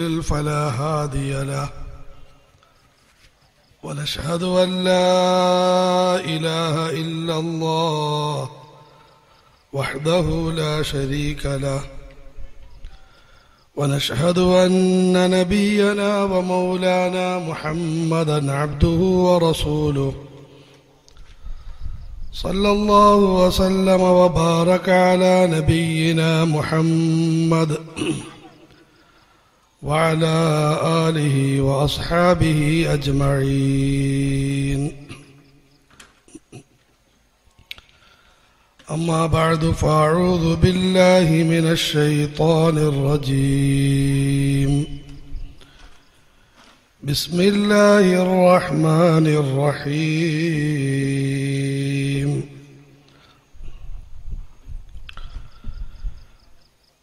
فلا هادي له. ونشهد أن لا إله إلا الله وحده لا شريك له. ونشهد أن نبينا ومولانا محمدا عبده ورسوله. صلى الله وسلم وبارك على نبينا محمد. وعلى آله وأصحابه أجمعين. أما بعد فأعوذ بالله من الشيطان الرجيم. بسم الله الرحمن الرحيم.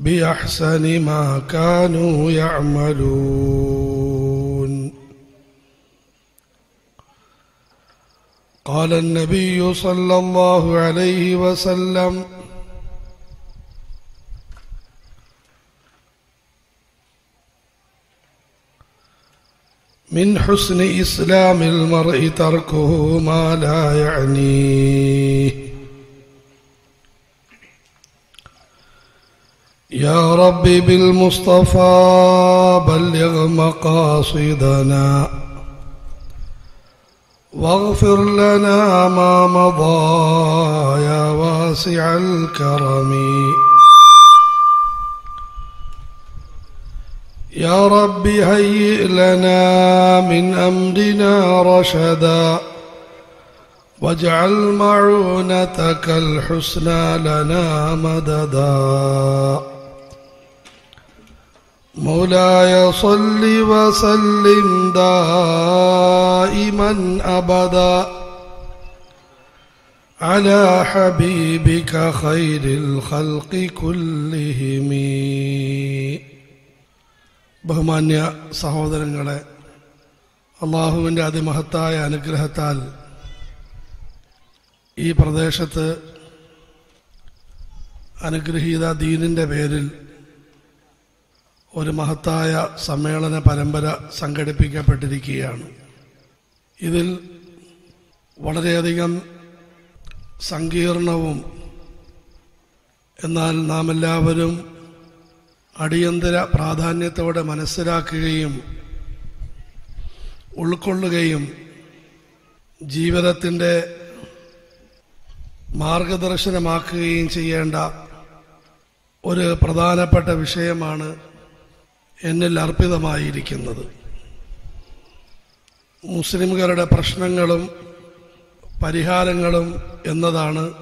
بأحسن ما كانوا يعملون. قال النبي صلى الله عليه وسلم من حسن إسلام المرء تركه ما لا يعنيه. يا رب بالمصطفى بلغ مقاصدنا واغفر لنا ما مضى يا واسع الكرم. يا رب هيئ لنا من أمرنا رشدا واجعل معونتك الحسنى لنا مددا. مولاي صل وسلم دائما أبدا على حبيبك خير الخلق كلهم ബഹുമാന്യ സഹോദരങ്ങളെ അള്ളാഹുവിൻ്റെ അതിമഹത്തായ അനുഗ്രഹത്താൽ ഈ പ്രദേശത്ത് അനുഗ്രഹീത ദീനിൻ്റെ പേരിൽ ഒരു മഹത്തായ സമ്മേളന പരമ്പര സംഘടിപ്പിക്കപ്പെട്ടിരിക്കുകയാണ്. ഇതിൽ വളരെയധികം സങ്കീർണവും എന്നാൽ നാം എല്ലാവരും അടിയന്തര പ്രാധാന്യത്തോടെ മനസ്സിലാക്കുകയും ഉൾക്കൊള്ളുകയും ജീവിതത്തിന്റെ മാർഗദർശനമാക്കുകയും ചെയ്യേണ്ട ഒരു പ്രധാനപ്പെട്ട വിഷയമാണ് എന്നിൽ അർപ്പിതമായിരിക്കുന്നത്. മുസ്ലിംകളുടെ പ്രശ്നങ്ങളും പരിഹാരങ്ങളും എന്നതാണ്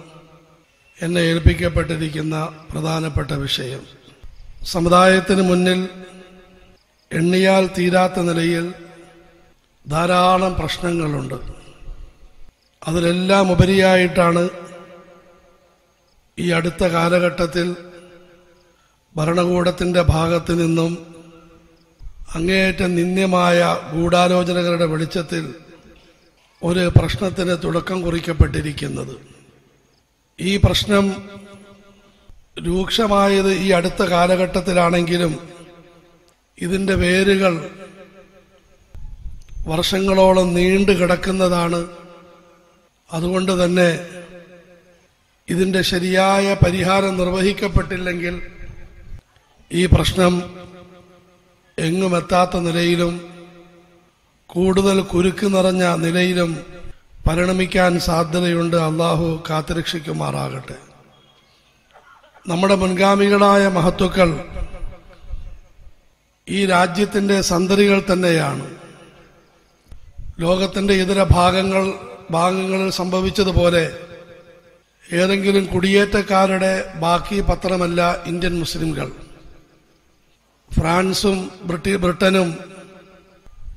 എന്നെ ഏൽപ്പിക്കപ്പെട്ടിരിക്കുന്ന പ്രധാനപ്പെട്ട വിഷയം. സമുദായത്തിന് മുന്നിൽ എണ്ണിയാൽ തീരാത്ത നിലയിൽ ധാരാളം പ്രശ്നങ്ങളുണ്ട്. അതിലെല്ലാം ഉപരിയായിട്ടാണ് ഈ അടുത്ത കാലഘട്ടത്തിൽ ഭരണകൂടത്തിന്റെ ഭാഗത്തു നിന്നും അങ്ങേയറ്റം നിന്ദ്യമായ ഗൂഢാലോചനകളുടെ വെളിച്ചത്തിൽ ഒരു പ്രശ്നത്തിന് തുടക്കം കുറിക്കപ്പെട്ടിരിക്കുന്നത്. ഈ പ്രശ്നം രൂക്ഷമായത് ഈ അടുത്ത കാലഘട്ടത്തിലാണെങ്കിലും ഇതിന്റെ വേരുകൾ വർഷങ്ങളോളം നീണ്ടു കിടക്കുന്നതാണ്. അതുകൊണ്ട് തന്നെ ഇതിന്റെ ശരിയായ പരിഹാരം നിർവഹിക്കപ്പെട്ടില്ലെങ്കിൽ ഈ പ്രശ്നം എങ്ങുമെത്താത്ത നിലയിലും കൂടുതൽ കുരുക്ക് നിറഞ്ഞ നിലയിലും പരിണമിക്കാൻ സാധ്യതയുണ്ട്. അള്ളാഹു കാത്തുരക്ഷിക്കുമാറാകട്ടെ. നമ്മുടെ മുൻഗാമികളായ മഹത്വക്കൾ ഈ രാജ്യത്തിന്റെ സന്തതികൾ തന്നെയാണ്. ലോകത്തിന്റെ ഇതര ഭാഗങ്ങൾ ഭാഗങ്ങളിൽ സംഭവിച്ചതുപോലെ ഏതെങ്കിലും കുടിയേറ്റക്കാരുടെ ബാക്കി പത്രമല്ല ഇന്ത്യൻ മുസ്ലിംകൾ. ഫ്രാൻസും ബ്രിട്ടി ബ്രിട്ടനും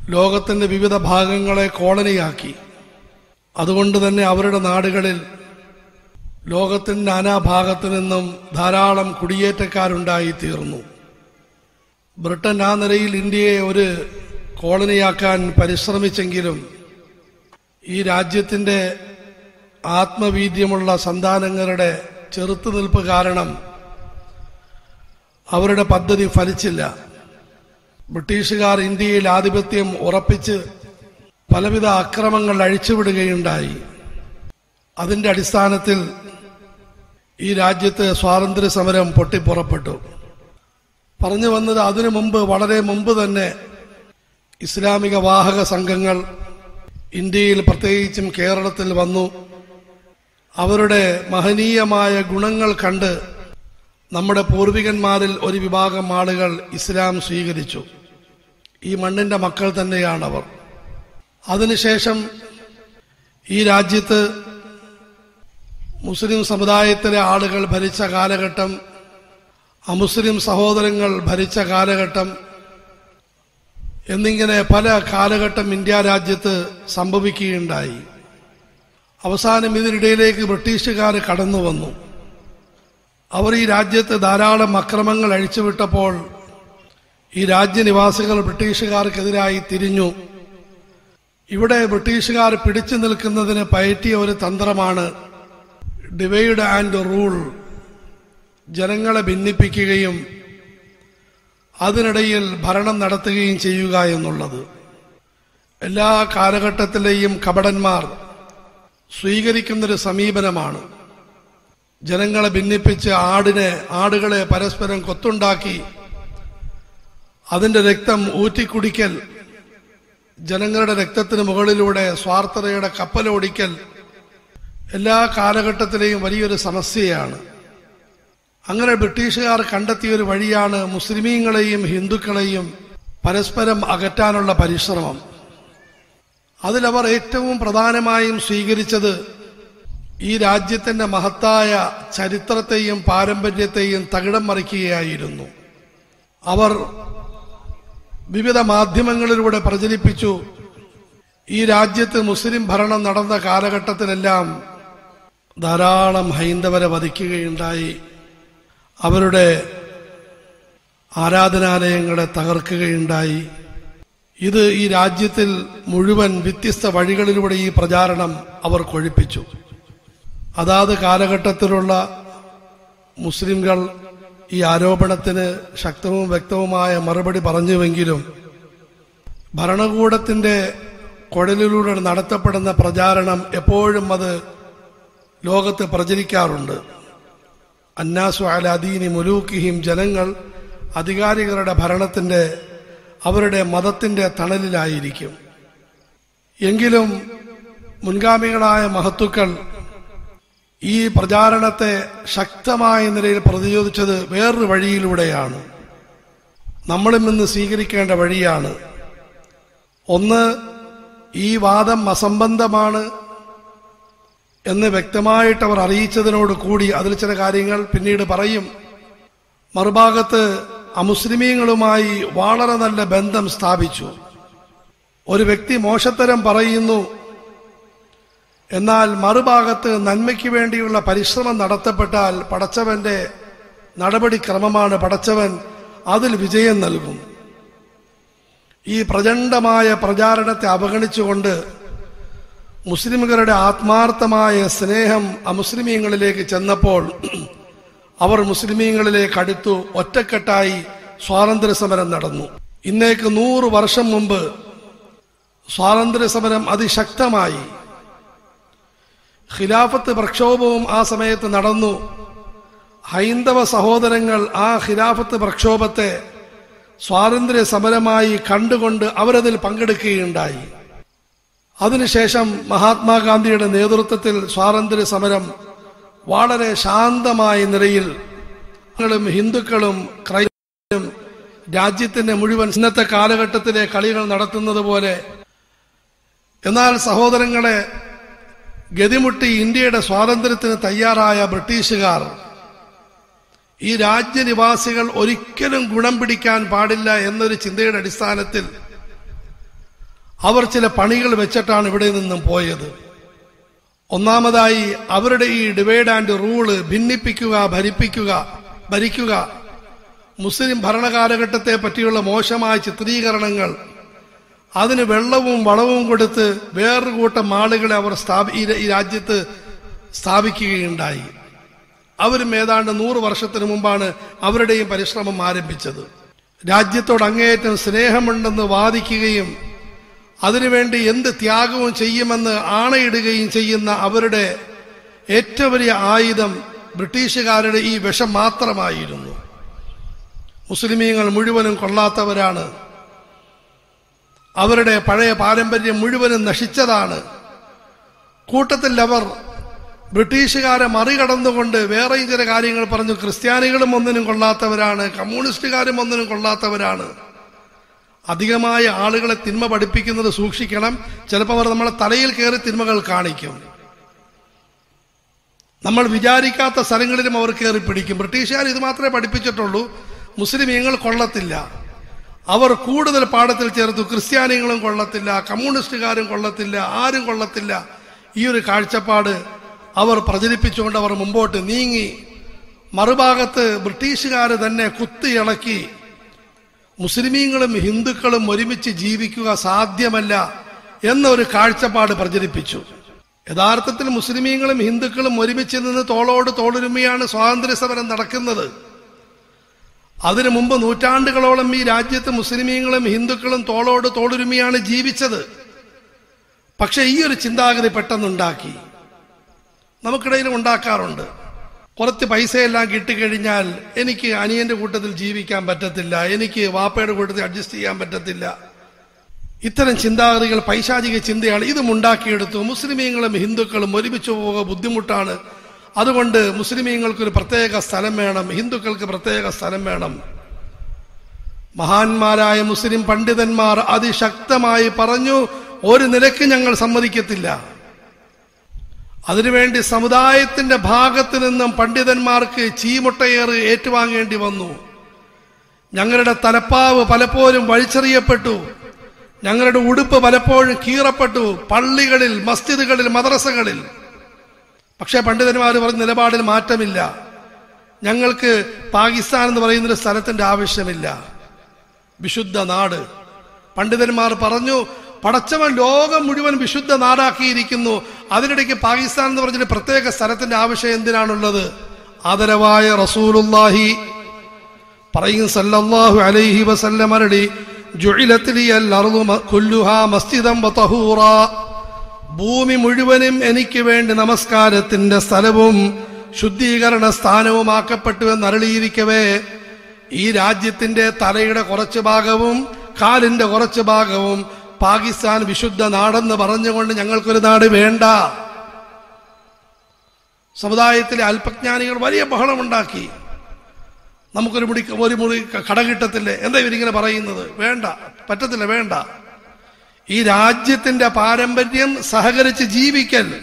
ലോകത്തിന്റെ വിവിധ ഭാഗങ്ങളെ കോളനിയാക്കി. അതുകൊണ്ട് തന്നെ അവരുടെ നാടുകളിൽ ലോകത്തിന്റെ നാനാഭാഗത്തു നിന്നും ധാരാളം കുടിയേറ്റക്കാരുണ്ടായി തീർന്നു ബ്രിട്ടൻ ആ നിലയിൽ ഇന്ത്യയെ ഒരു കോളനിയാക്കാൻ പരിശ്രമിച്ചെങ്കിലും ഈ രാജ്യത്തിന്റെ ആത്മവീര്യമുള്ള സന്താനങ്ങളുടെ ചെറുത്തുനിൽപ്പ് കാരണം അവരുടെ പദ്ധതി ഫലിച്ചില്ല. ബ്രിട്ടീഷുകാർ ഇന്ത്യയിൽ ആധിപത്യം ഉറപ്പിച്ച് പലവിധ അക്രമങ്ങൾ അഴിച്ചുവിടുകയുണ്ടായി. അതിന്റെ അടിസ്ഥാനത്തിൽ ഈ രാജ്യത്ത് സ്വാതന്ത്ര്യ സമരം പൊട്ടിപ്പുറപ്പെട്ടു. പറഞ്ഞു വന്നത് അതിനു മുമ്പ് വളരെ മുമ്പ് തന്നെ ഇസ്ലാമിക വാഹക സംഘങ്ങൾ ഇന്ത്യയിൽ പ്രത്യേകിച്ചും കേരളത്തിൽ വന്നു. അവരുടെ മഹനീയമായ ഗുണങ്ങൾ കണ്ട് നമ്മുടെ പൂർവികന്മാരിൽ ഒരു വിഭാഗം ആളുകൾ ഇസ്ലാം സ്വീകരിച്ചു. ഈ മണ്ണിന്റെ മക്കൾ തന്നെയാണവർ. അതിനുശേഷം ഈ രാജ്യത്ത് മുസ്ലിം സമുദായത്തിലെ ആളുകൾ ഭരിച്ച കാലഘട്ടം അമുസ്ലിം സഹോദരങ്ങൾ ഭരിച്ച കാലഘട്ടം എന്നിങ്ങനെ പല കാലഘട്ടം ഇന്ത്യ രാജ്യത്ത് സംഭവിക്കുകയുണ്ടായി. അവസാനം ഇതിനിടയിലേക്ക് ബ്രിട്ടീഷുകാർ കടന്നു വന്നു അവർ ഈ രാജ്യത്ത് ധാരാളം അക്രമങ്ങൾ അഴിച്ചുവിട്ടപ്പോൾ ഈ രാജ്യനിവാസികൾ ബ്രിട്ടീഷുകാർക്കെതിരായി തിരിഞ്ഞു. ഇവിടെ ബ്രിട്ടീഷുകാർ പിടിച്ചു നിൽക്കുന്നതിന് പയറ്റിയ ഒരു തന്ത്രമാണ് ഡിവൈഡ് ആൻഡ് റൂൾ. ജനങ്ങളെ ഭിന്നിപ്പിക്കുകയും അതിനിടയിൽ ഭരണം നടത്തുകയും ചെയ്യുക എന്നുള്ളത്. എല്ലാ കാലഘട്ടത്തിലെയും കപടന്മാർ സ്വീകരിക്കുന്നൊരു സമീപനമാണ്. ജനങ്ങളെ ഭിന്നിപ്പിച്ച് ആടിനെ ആടുകളെ പരസ്പരം കൊത്തുണ്ടാക്കി അതിന്റെ രക്തം ഊറ്റിക്കുടിക്കൽ ജനങ്ങളുടെ രക്തത്തിന് മുകളിലൂടെ സ്വാർത്ഥതയുടെ കപ്പലോടിക്കൽ എല്ലാ കാലഘട്ടത്തിലെയും വലിയൊരു സമസ്യയാണ്. അങ്ങനെ ബ്രിട്ടീഷുകാർ കണ്ടെത്തിയ ഒരു വഴിയാണ് മുസ്ലിമീങ്ങളെയും ഹിന്ദുക്കളെയും പരസ്പരം അകറ്റാനുള്ള പരിശ്രമം. അതിലവർ ഏറ്റവും പ്രധാനമായും സ്വീകരിച്ചത് ഈ രാജ്യത്തിന്റെ മഹത്തായ ചരിത്രത്തെയും പാരമ്പര്യത്തെയും തകിടം മറിക്കുകയായിരുന്നു. അവർ വിവിധ മാധ്യമങ്ങളിലൂടെ പ്രചരിപ്പിച്ചു ഈ രാജ്യത്ത് മുസ്ലിം ഭരണം നടന്ന കാലഘട്ടത്തിലെല്ലാം ധാരാളം ഹൈന്ദവരെ വധിക്കുകയുണ്ടായി. അവരുടെ ആരാധനാലയങ്ങളെ തകർക്കുകയുണ്ടായി. ഇത് ഈ രാജ്യത്തിൽ മുഴുവൻ വ്യത്യസ്ത വഴികളിലൂടെ ഈ പ്രചാരണം അവർ കൊഴിപ്പിച്ചു. അതാത് കാലഘട്ടത്തിലുള്ള മുസ്ലിംകൾ ഈ ആരോപണത്തിന് ശക്തവും വ്യക്തവുമായ മറുപടി പറഞ്ഞുവെങ്കിലും ഭരണകൂടത്തിന്റെ കുഴലിലൂടെ നടത്തപ്പെടുന്ന പ്രചാരണം എപ്പോഴും അത് ലോകത്ത് പ്രചരിക്കാറുണ്ട്. അന്നാസു അലാദീനി മുലൂക്കിഹിം ജനങ്ങൾ അധികാരികളുടെ ഭരണത്തിന്റെ അവരുടെ മതത്തിന്റെ തണലിലായിരിക്കും. എങ്കിലും മുൻഗാമികളായ മഹത്തുക്കൾ ഈ പ്രചാരണത്തെ ശക്തമായ നിലയിൽ പ്രതിരോധിച്ചത് വേറൊരു വഴിയിലൂടെയാണ്. നമ്മളിൽ നിന്ന് സ്വീകരിക്കേണ്ട വഴിയാണ്. ഒന്ന് ഈ വാദം അസംബന്ധമാണ് എന്ന് വ്യക്തമായിട്ട് അവർ അറിയിച്ചതിനോട് കൂടി അതിൽ ചില കാര്യങ്ങൾ പിന്നീട് പറയും. മറുഭാഗത്ത് അമുസ്ലിമീങ്ങളുമായി വളരെ നല്ല ബന്ധം സ്ഥാപിച്ചു. ഒരു വ്യക്തി മോശത്തരം പറയുന്നു എന്നാൽ മറുഭാഗത്ത് നന്മയ്ക്ക് വേണ്ടിയുള്ള പരിശ്രമം നടത്തപ്പെട്ടാൽ പടച്ചവന്റെ നടപടിക്രമമാണ് പടച്ചവൻ അതിൽ വിജയം നൽകും. ഈ പ്രചണ്ഡമായ പ്രചാരണത്തെ അവഗണിച്ചുകൊണ്ട് മുസ്ലിമുകളുടെ ആത്മാർത്ഥമായ സ്നേഹം അമുസ്ലിമീങ്ങളിലേക്ക് ചെന്നപ്പോൾ അവർ മുസ്ലിമീങ്ങളിലേക്ക് അടുത്തു ഒറ്റക്കെട്ടായി സ്വാതന്ത്ര്യ സമരം നടന്നു. ഇന്നേക്ക് നൂറ് വർഷം മുമ്പ് സ്വാതന്ത്ര്യ സമരം അതിശക്തമായി. ഖിലാഫത്ത് പ്രക്ഷോഭവും ആ സമയത്ത് നടന്നു. ഹൈന്ദവ സഹോദരങ്ങൾ ആ ഖിലാഫത്ത് പ്രക്ഷോഭത്തെ സ്വാതന്ത്ര്യ സമരമായി കണ്ടുകൊണ്ട് അവരതിൽ പങ്കെടുക്കുകയുണ്ടായി. അതിനുശേഷം മഹാത്മാഗാന്ധിയുടെ നേതൃത്വത്തിൽ സ്വാതന്ത്ര്യ സമരം വളരെ ശാന്തമായ നിലയിൽ ും ഹിന്ദുക്കളും ക്രൈസ്തവരും രാജ്യത്തിന്റെ മുഴുവൻ ഇന്നത്തെ കാലഘട്ടത്തിലെ കളികൾ നടത്തുന്നത് പോലെ എന്നാൽ സഹോദരങ്ങളെ ഗതിമുട്ടി ഇന്ത്യയുടെ സ്വാതന്ത്ര്യത്തിന് തയ്യാറായ ബ്രിട്ടീഷുകാർ ഈ രാജ്യനിവാസികൾ ഒരിക്കലും ഗുണം പിടിക്കാൻ പാടില്ല എന്നൊരു ചിന്തയുടെ അടിസ്ഥാനത്തിൽ അവർ ചില പണികൾ വെച്ചിട്ടാണ് ഇവിടെ നിന്നും പോയത്. ഒന്നാമതായി അവരുടെ ഈ ഡിവൈഡ് ആൻഡ് റൂൾ ഭിന്നിപ്പിക്കുക ഭരിപ്പിക്കുക ഭരിക്കുക മുസ്ലിം ഭരണകാലഘട്ടത്തെ പറ്റിയുള്ള മോശമായ ചിത്രീകരണങ്ങൾ അതിന് വെള്ളവും വളവും കൊടുത്ത് വേറൊരു കൂട്ടം ആളുകളെ അവർ സ്ഥാപി ഈ രാജ്യത്ത് സ്ഥാപിക്കുകയുണ്ടായി. അവരും ഏതാണ്ട് നൂറ് വർഷത്തിന് മുമ്പാണ് അവരുടെയും പരിശ്രമം ആരംഭിച്ചത്. രാജ്യത്തോട് അങ്ങേയറ്റം സ്നേഹമുണ്ടെന്ന് വാദിക്കുകയും അതിനുവേണ്ടി എന്ത് ത്യാഗവും ചെയ്യുമെന്ന് ആണയിടുകയും ചെയ്യുന്ന അവരുടെ ഏറ്റവും വലിയ ആയുധം ബ്രിട്ടീഷുകാരുടെ ഈ വിഷം മാത്രമായിരുന്നു. മുസ്ലിമീങ്ങൾ മുഴുവനും കൊള്ളാത്തവരാണ്. അവരുടെ പഴയ പാരമ്പര്യം മുഴുവനും നശിച്ചതാണ്. കൂട്ടത്തിൽ അവർ ബ്രിട്ടീഷുകാരെ മറികടന്നുകൊണ്ട് വേറെയും ചില കാര്യങ്ങൾ പറഞ്ഞു ക്രിസ്ത്യാനികളും ഒന്നിനും കൊള്ളാത്തവരാണ് കമ്മ്യൂണിസ്റ്റുകാരും ഒന്നിനും കൊള്ളാത്തവരാണ്. അധികമായ ആളുകളെ തിന്മ പഠിപ്പിക്കുന്നത് സൂക്ഷിക്കണം ചിലപ്പോൾ അവർ നമ്മളെ തലയിൽ കയറി തിന്മകൾ കാണിക്കും. നമ്മൾ വിചാരിക്കാത്ത സ്ഥലങ്ങളിലും അവർ കയറി പിടിക്കും. ബ്രിട്ടീഷുകാർ ഇത് മാത്രമേ പഠിപ്പിച്ചിട്ടുള്ളൂ. മുസ്ലിമീങ്ങൾ കൊള്ളത്തില്ല. അവർ കൂടുതൽ പാഠത്തിൽ ചേർത്തു. ക്രിസ്ത്യാനികളും കൊള്ളത്തില്ല കമ്മ്യൂണിസ്റ്റുകാരും കൊള്ളത്തില്ല ആരും കൊള്ളത്തില്ല. ഈ ഒരു കാഴ്ചപ്പാട് അവർ പ്രചരിപ്പിച്ചുകൊണ്ട് അവർ മുമ്പോട്ട് നീങ്ങി. മറുഭാഗത്ത് ബ്രിട്ടീഷുകാർ തന്നെ കുത്തിയിളക്കി മുസ്ലിമീങ്ങളും ഹിന്ദുക്കളും ഒരുമിച്ച് ജീവിക്കുക സാധ്യമല്ല എന്നൊരു കാഴ്ചപ്പാട് പ്രചരിപ്പിച്ചു. യഥാർത്ഥത്തിൽ മുസ്ലിമീങ്ങളും ഹിന്ദുക്കളും ഒരുമിച്ച് നിന്ന് തോളോട് തോളൊരുമയാണ് സ്വാതന്ത്ര്യ സമരം നടക്കുന്നത്. അതിനു മുമ്പ് നൂറ്റാണ്ടുകളോളം ഈ രാജ്യത്ത് മുസ്ലിമീങ്ങളും ഹിന്ദുക്കളും തോളോട് തോളൊരുമിയാണ് ജീവിച്ചത്. പക്ഷെ ഈ ഒരു ചിന്താഗതി പെട്ടെന്നുണ്ടാക്കി. നമുക്കിടയിൽ ഉണ്ടാക്കാറുണ്ട്. കുറച്ച് പൈസയെല്ലാം കിട്ടിക്കഴിഞ്ഞാൽ എനിക്ക് അനിയന്റെ കൂട്ടത്തിൽ ജീവിക്കാൻ പറ്റത്തില്ല എനിക്ക് വാപ്പയുടെ കൂട്ടത്തിൽ അഡ്ജസ്റ്റ് ചെയ്യാൻ പറ്റത്തില്ല. ഇത്തരം ചിന്താഗതികൾ പൈശാചിക ചിന്തയാണ് ഇതും ഉണ്ടാക്കിയെടുത്തു. മുസ്ലിമീങ്ങളും ഹിന്ദുക്കളും ഒരുമിച്ച് പോവുക ബുദ്ധിമുട്ടാണ്. അതുകൊണ്ട് മുസ്ലിമീങ്ങൾക്ക് പ്രത്യേക സ്ഥലം വേണം ഹിന്ദുക്കൾക്ക് പ്രത്യേക സ്ഥലം വേണം. മഹാന്മാരായ മുസ്ലിം പണ്ഡിതന്മാർ അതിശക്തമായി പറഞ്ഞു ഒരു നിലയ്ക്ക് ഞങ്ങൾ സമ്മതിക്കത്തില്ല. അതിനുവേണ്ടി സമുദായത്തിന്റെ ഭാഗത്ത് നിന്നും പണ്ഡിതന്മാർക്ക് ചീമുട്ടയേറ് ഏറ്റുവാങ്ങേണ്ടി വന്നു. ഞങ്ങളുടെ തലപ്പാവ് പലപ്പോഴും വലിച്ചെറിയപ്പെട്ടു. ഞങ്ങളുടെ ഉടുപ്പ് പലപ്പോഴും കീറപ്പെട്ടു. പള്ളികളിൽ മസ്ജിദുകളിൽ മദ്രസകളിൽ. പക്ഷേ പണ്ഡിതന്മാർ പറഞ്ഞ നിലപാടിൽ മാറ്റമില്ല. ഞങ്ങൾക്ക് പാകിസ്ഥാൻ എന്ന് പറയുന്ന ഒരു സ്ഥലത്തിന്റെ ആവശ്യമില്ല. വിശുദ്ധ നാട്. പണ്ഡിതന്മാർ പറഞ്ഞു പടച്ചവൻ ലോകം മുഴുവൻ വിശുദ്ധ നാടാക്കിയിരിക്കുന്നു. അതിനിടയ്ക്ക് പാകിസ്ഥാൻ എന്ന് പറഞ്ഞൊരു പ്രത്യേക സ്ഥലത്തിന്റെ ആവശ്യം എന്തിനാണുള്ളത്? ആദരവായ റസൂലുല്ലാഹി പറയും സല്ലല്ലാഹു അലൈഹി വസല്ലമരടി ജുഇലത്തിലിയൽ അർദു മ- കുല്ലുഹാ മസ്ജിദം ഭൂമി മുഴുവനും എനിക്ക് വേണ്ടി നമസ്കാരത്തിന്റെ സ്ഥലവും ശുദ്ധീകരണ സ്ഥാനവുമാക്കപ്പെട്ടു എന്ന് അരളിയിരിക്കവേ ഈ രാജ്യത്തിന്റെ തലയുടെ കുറച്ച് ഭാഗവും കാലിന്റെ കുറച്ച് ഭാഗവും പാകിസ്ഥാൻ വിശുദ്ധ നാടെന്ന് പറഞ്ഞുകൊണ്ട് ഞങ്ങൾക്കൊരു നാട് വേണ്ട. സമുദായത്തിലെ അല്പജ്ഞാനികൾ വലിയ ബഹളമുണ്ടാക്കി. നമുക്കൊരു മുടി ഒരു മുറി കട കിട്ടത്തില്ലേ? എന്താ ഇവരിങ്ങനെ പറയുന്നത്? വേണ്ട പറ്റത്തില്ല വേണ്ട. ഈ രാജ്യത്തിന്റെ പാരമ്പര്യം സഹകരിച്ച് ജീവിക്കൽ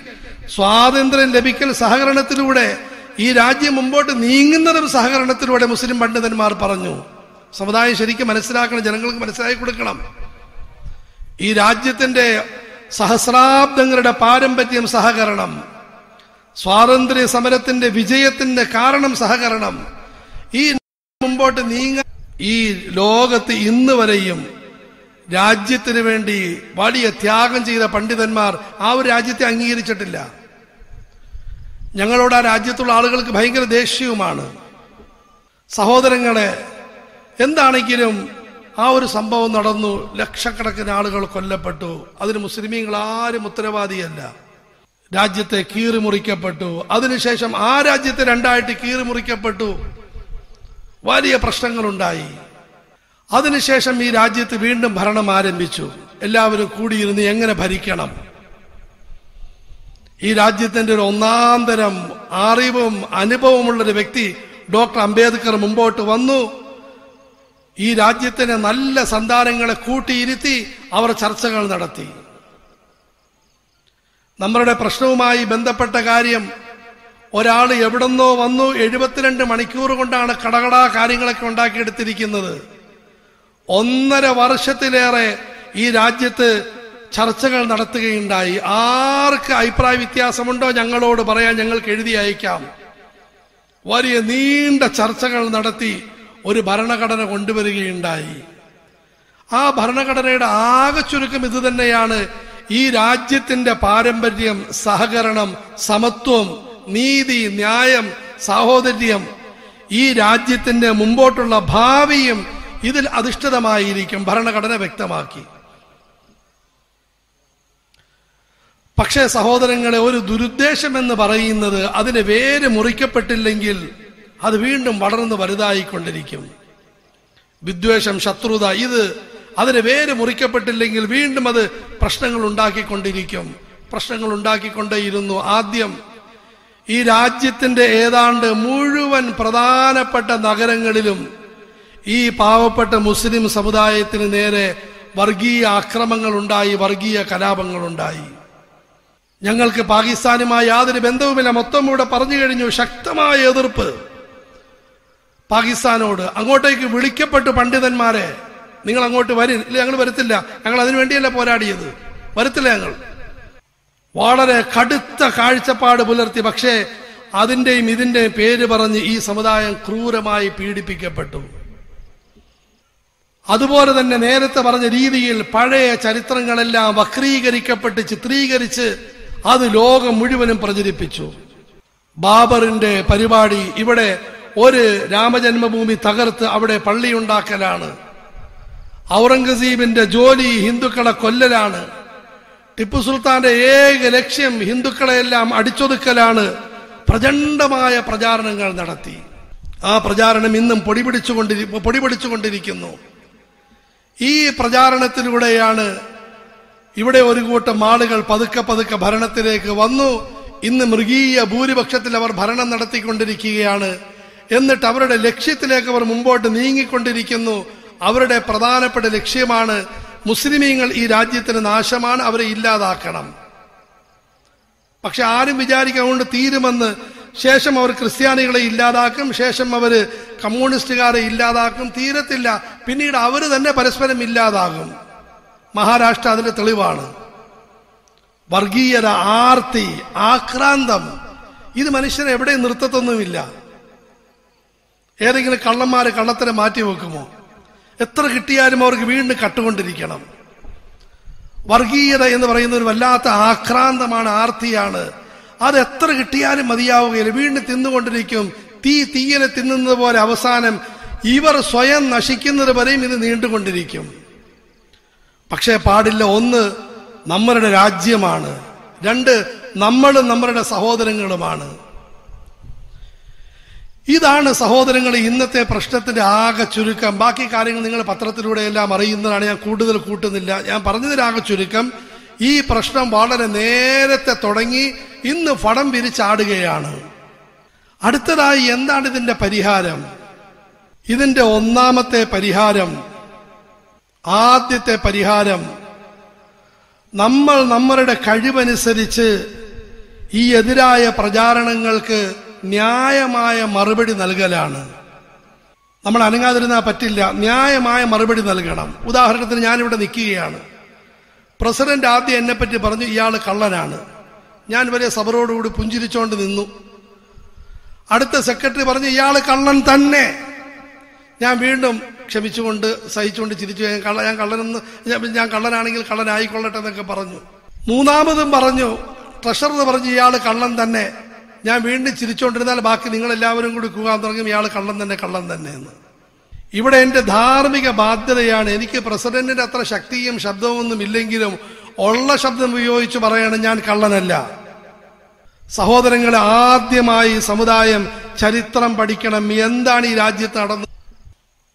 സ്വാതന്ത്ര്യം ലഭിക്കൽ സഹകരണത്തിലൂടെ ഈ രാജ്യം മുമ്പോട്ട് നീങ്ങുന്നതും സഹകരണത്തിലൂടെ മുസ്ലിം പണ്ഡിതന്മാർ പറഞ്ഞു. സമുദായം ശരിക്കും മനസ്സിലാക്കണം ജനങ്ങൾക്ക് മനസ്സിലാക്കി കൊടുക്കണം. ഈ രാജ്യത്തിന്റെ സഹസ്രാബ്ദങ്ങളുടെ പാരമ്പര്യം സഹകരണം സ്വാതന്ത്ര്യ സമരത്തിന്റെ വിജയത്തിന്റെ കാരണം സഹകരണം ഈ മുമ്പോട്ട് നീങ്ങ ഈ ലോകത്ത് ഇന്ന് വരെയും രാജ്യത്തിന് വേണ്ടി വലിയ ത്യാഗം ചെയ്ത പണ്ഡിതന്മാർ ആ ഒരു രാജ്യത്തെ അംഗീകരിച്ചിട്ടില്ല. ഞങ്ങളോട് ആ രാജ്യത്തുള്ള ആളുകൾക്ക് ഭയങ്കര ദേഷ്യവുമാണ്. സഹോദരങ്ങളെ എന്താണെങ്കിലും ആ ഒരു സംഭവം നടന്നു. ലക്ഷക്കണക്കിന് ആളുകൾ കൊല്ലപ്പെട്ടു. അതിന് മുസ്ലിമീങ്ങൾ ആരും ഉത്തരവാദിയല്ല. രാജ്യത്തെ കീറി മുറിക്കപ്പെട്ടു. അതിനുശേഷം ആ രാജ്യത്തെ രണ്ടായിട്ട് കീറി മുറിക്കപ്പെട്ടു. വലിയ പ്രശ്നങ്ങളുണ്ടായി. അതിനുശേഷം ഈ രാജ്യത്ത് വീണ്ടും ഭരണം ആരംഭിച്ചു. എല്ലാവരും കൂടിയിരുന്ന് എങ്ങനെ ഭരിക്കണം? ഈ രാജ്യത്തിന്റെ ഒരു ഒന്നാം തരം അറിവും അനുഭവമുള്ളൊരു വ്യക്തി ഡോക്ടർ അംബേദ്കർ മുമ്പോട്ട് വന്നു. ഈ രാജ്യത്തിന് നല്ല സന്താനങ്ങളെ കൂട്ടിയിരുത്തി അവർ ചർച്ചകൾ നടത്തി. നമ്മളുടെ പ്രശ്നവുമായി ബന്ധപ്പെട്ട കാര്യം ഒരാൾ എവിടെന്നോ വന്നു എഴുപത്തിരണ്ട് മണിക്കൂർ കൊണ്ടാണ് കടകടാ കാര്യങ്ങളൊക്കെ ഉണ്ടാക്കിയെടുത്തിരിക്കുന്നത്. ഒന്നര വർഷത്തിലേറെ ഈ രാജ്യത്ത് ചർച്ചകൾ നടത്തുകയുണ്ടായി. ആർക്ക് അഭിപ്രായ വ്യത്യാസമുണ്ടോ ഞങ്ങളോട് പറയാൻ ഞങ്ങൾക്ക് എഴുതി അയക്കാം. വലിയ നീണ്ട ചർച്ചകൾ നടത്തി ഒരു ഭരണഘടന കൊണ്ടുവരികയുണ്ടായി. ആ ഭരണഘടനയുടെ ആകെ ചുരുക്കം ഇത് തന്നെയാണ്. ഈ രാജ്യത്തിന്റെ പാരമ്പര്യം സഹകരണം സമത്വം നീതി ന്യായം സാഹോദര്യം ഈ രാജ്യത്തിന്റെ മുമ്പോട്ടുള്ള ഭാവിയും ഇതിൽ അധിഷ്ഠിതമായിരിക്കും ഭരണഘടന വ്യക്തമാക്കി. പക്ഷേ സഹോദരങ്ങളെ ഒരു ദുരുദ്ദേശം എന്ന് പറയുന്നത് അതിന് വേര് മുറിക്കപ്പെട്ടില്ലെങ്കിൽ അത് വീണ്ടും വളർന്ന് വലുതായിക്കൊണ്ടിരിക്കും. വിദ്വേഷം ശത്രുത ഇത് അതിന് വേര് മുറിക്കപ്പെട്ടില്ലെങ്കിൽ വീണ്ടും അത് പ്രശ്നങ്ങൾ ഉണ്ടാക്കിക്കൊണ്ടിരിക്കും പ്രശ്നങ്ങൾ ഉണ്ടാക്കിക്കൊണ്ടേയിരുന്നു ആദ്യം. ഈ രാജ്യത്തിന്റെ ഏതാണ്ട് മുഴുവൻ പ്രധാനപ്പെട്ട നഗരങ്ങളിലും ഈ പാവപ്പെട്ട മുസ്ലിം സമുദായത്തിന് നേരെ വർഗീയ ആക്രമങ്ങൾ ഉണ്ടായി വർഗീയ കലാപങ്ങൾ ഉണ്ടായി ഞങ്ങൾക്ക് പാകിസ്ഥാനുമായി യാതൊരു ബന്ധവുമില്ല. മൊത്തം ഇവിടെ പറഞ്ഞു കഴിഞ്ഞു ശക്തമായ എതിർപ്പ്. പാകിസ്ഥാനോട് അങ്ങോട്ടേക്ക് വിളിക്കപ്പെട്ടു പണ്ഡിതന്മാരെ. നിങ്ങൾ അങ്ങോട്ട് വരും ഇല്ല ഞങ്ങൾ വരത്തില്ല. ഞങ്ങൾ അതിനു വേണ്ടിയല്ല പോരാടിയത്. വരത്തില്ല ഞങ്ങൾ. വളരെ കടുത്ത കാഴ്ചപ്പാട് പുലർത്തി പക്ഷേ അതിന്റെയും ഇതിന്റെയും പേര് പറഞ്ഞ് ഈ സമുദായം ക്രൂരമായി പീഡിപ്പിക്കപ്പെട്ടു. അതുപോലെ തന്നെ നേരത്തെ പറഞ്ഞ രീതിയിൽ പഴയ ചരിത്രങ്ങളെല്ലാം വക്രീകരിക്കപ്പെട്ട് ചിത്രീകരിച്ച് അത് ലോകം മുഴുവനും പ്രചരിപ്പിച്ചു. ബാബറിന്റെ പരിപാടി ഇവിടെ ഒരു രാമജന്മഭൂമി തകർത്ത് അവിടെ പള്ളി ഉണ്ടാക്കലാണ് ഔറംഗസീബിന്റെ ജോലി ഹിന്ദുക്കളെ കൊല്ലലാണ്. ടിപ്പു സുൽത്താന്റെ ഏക ലക്ഷ്യം ഹിന്ദുക്കളെയെല്ലാം അടിച്ചൊതുക്കലാണ് പ്രചണ്ഡമായ പ്രചാരണങ്ങൾ നടത്തി. ആ പ്രചാരണം ഇന്നും പൊടിപിടിച്ചുകൊണ്ടിരി പൊടിപിടിച്ചുകൊണ്ടിരിക്കുന്നു. ഈ പ്രചാരണത്തിലൂടെയാണ് ഇവിടെ ഒരു കൂട്ടം ആളുകൾ പതുക്കെ പതുക്കെ ഭരണത്തിലേക്ക് വന്നു. ഇന്ന് മൃഗീയ ഭൂരിപക്ഷത്തിൽ അവർ ഭരണം നടത്തിക്കൊണ്ടിരിക്കുകയാണ്. എന്നിട്ട് അവരുടെ ലക്ഷ്യത്തിലേക്ക് അവർ മുമ്പോട്ട് നീങ്ങിക്കൊണ്ടിരിക്കുന്നു. അവരുടെ പ്രധാനപ്പെട്ട ലക്ഷ്യമാണ് മുസ്ലിമീങ്ങൾ ഈ രാജ്യത്തിന് നാശമാണ് അവരെ ഇല്ലാതാക്കണം. പക്ഷെ ആരും വിചാരിക്കാൻ കൊണ്ട് തീരുമെന്ന് ശേഷം അവർ ക്രിസ്ത്യാനികളെ ഇല്ലാതാക്കും ശേഷം അവർ കമ്മ്യൂണിസ്റ്റുകാരെ ഇല്ലാതാക്കും. തീരത്തില്ല. പിന്നീട് അവർ തന്നെ പരസ്പരം ഇല്ലാതാകും. മഹാരാഷ്ട്ര അതിന്റെ തെളിവാണ്. വർഗീയത ആർത്തി ആക്രാന്തം. ഇത് മനുഷ്യനെ എവിടെയും നിർത്തത്തൊന്നുമില്ല. ഏതെങ്കിലും കള്ളന്മാരെ കള്ളത്തിനെ മാറ്റി വെക്കുമോ? എത്ര കിട്ടിയാലും അവർക്ക് വീണ്ടും കട്ടുകൊണ്ടിരിക്കണം. വർഗീയത എന്ന് പറയുന്ന ഒരു വല്ലാത്ത ആക്രാന്തമാണ് ആർത്തിയാണ്. അത് എത്ര കിട്ടിയാലും മതിയാവുകയില്ല. വീണ്ടും തിന്നുകൊണ്ടിരിക്കും. തീ തീയനെ തിന്നുന്നത് പോലെ അവസാനം ഇവർ സ്വയം നശിക്കുന്നത് വരെയും ഇത് നീണ്ടുകൊണ്ടിരിക്കും. പക്ഷേ പാടില്ല. ഒന്ന് നമ്മളുടെ രാജ്യമാണ്. രണ്ട് നമ്മളും നമ്മളുടെ സഹോദരങ്ങളുമാണ്. ഇതാണ് സഹോദരങ്ങൾ ഇന്നത്തെ പ്രശ്നത്തിന്റെ ആകെ ചുരുക്കം. ബാക്കി കാര്യങ്ങൾ നിങ്ങൾ പത്രത്തിലൂടെ എല്ലാം അറിയുന്നതാണ്. ഞാൻ കൂടുതൽ കൂട്ടുന്നില്ല. ഞാൻ പറഞ്ഞതിനാകെ ചുരുക്കം. ഈ പ്രശ്നം വളരെ നേരത്തെ തുടങ്ങി ഇന്ന് ഫടം പിരിച്ചാടുകയാണ്. അടുത്തതായി എന്താണ് ഇതിന്റെ പരിഹാരം? ഇതിന്റെ ഒന്നാമത്തെ പരിഹാരം ആദ്യത്തെ പരിഹാരം നമ്മൾ നമ്മളുടെ കഴിവനുസരിച്ച് ഈ എതിരായ പ്രചാരണങ്ങൾക്ക് ന്യായമായ മറുപടി നൽകലാണ്. നമ്മൾ അനങ്ങാതിരുന്നാൽ പറ്റില്ല. ന്യായമായ മറുപടി നൽകണം. ഉദാഹരണത്തിന് ഞാനിവിടെ നിൽക്കുകയാണ്. പ്രസിഡന്റ് ആദ്യം എന്നെ പറ്റി പറഞ്ഞു ഇയാൾ കള്ളനാണ്. ഞാൻ വലിയ സബറോടുകൂടി പുഞ്ചിരിച്ചോണ്ട് നിന്നു. അടുത്ത സെക്രട്ടറി പറഞ്ഞു ഇയാൾ കള്ളൻ തന്നെ. ഞാൻ വീണ്ടും ക്ഷമിച്ചുകൊണ്ട് സഹിച്ചുകൊണ്ട് ചിരിച്ചു ഞാൻ കള്ള ഞാൻ കള്ളനെന്ന് ഞാൻ- കള്ളനാണെങ്കിൽ കള്ളനായിക്കൊള്ളട്ടെ എന്നൊക്കെ പറഞ്ഞു. മൂന്നാമതും പറഞ്ഞു ട്രഷറർ പറഞ്ഞു ഇയാൾ കള്ളൻ തന്നെ. ഞാൻ വീണ്ടും ചിരിച്ചുകൊണ്ടിരുന്നാൽ ബാക്കി നിങ്ങളെല്ലാവരും കൂടി കൂകാൻ തുടങ്ങും ഇയാൾ കള്ളൻ തന്നെ കള്ളൻ തന്നെ എന്ന്. ഇവിടെ എന്റെ ധാർമ്മിക ബാധ്യതയാണ്. എനിക്ക് പ്രസിഡന്റിന്റെ അത്ര ശക്തിയും ശബ്ദമൊന്നും ഇല്ലെങ്കിലും ഉള്ള ശബ്ദം ഉപയോഗിച്ച് പറയണം ഞാൻ കള്ളനല്ല. സഹോദരങ്ങളെ ആദ്യമായി സമുദായം ചരിത്രം പഠിക്കണം. എന്താണ് ഈ രാജ്യത്ത് നടന്നത്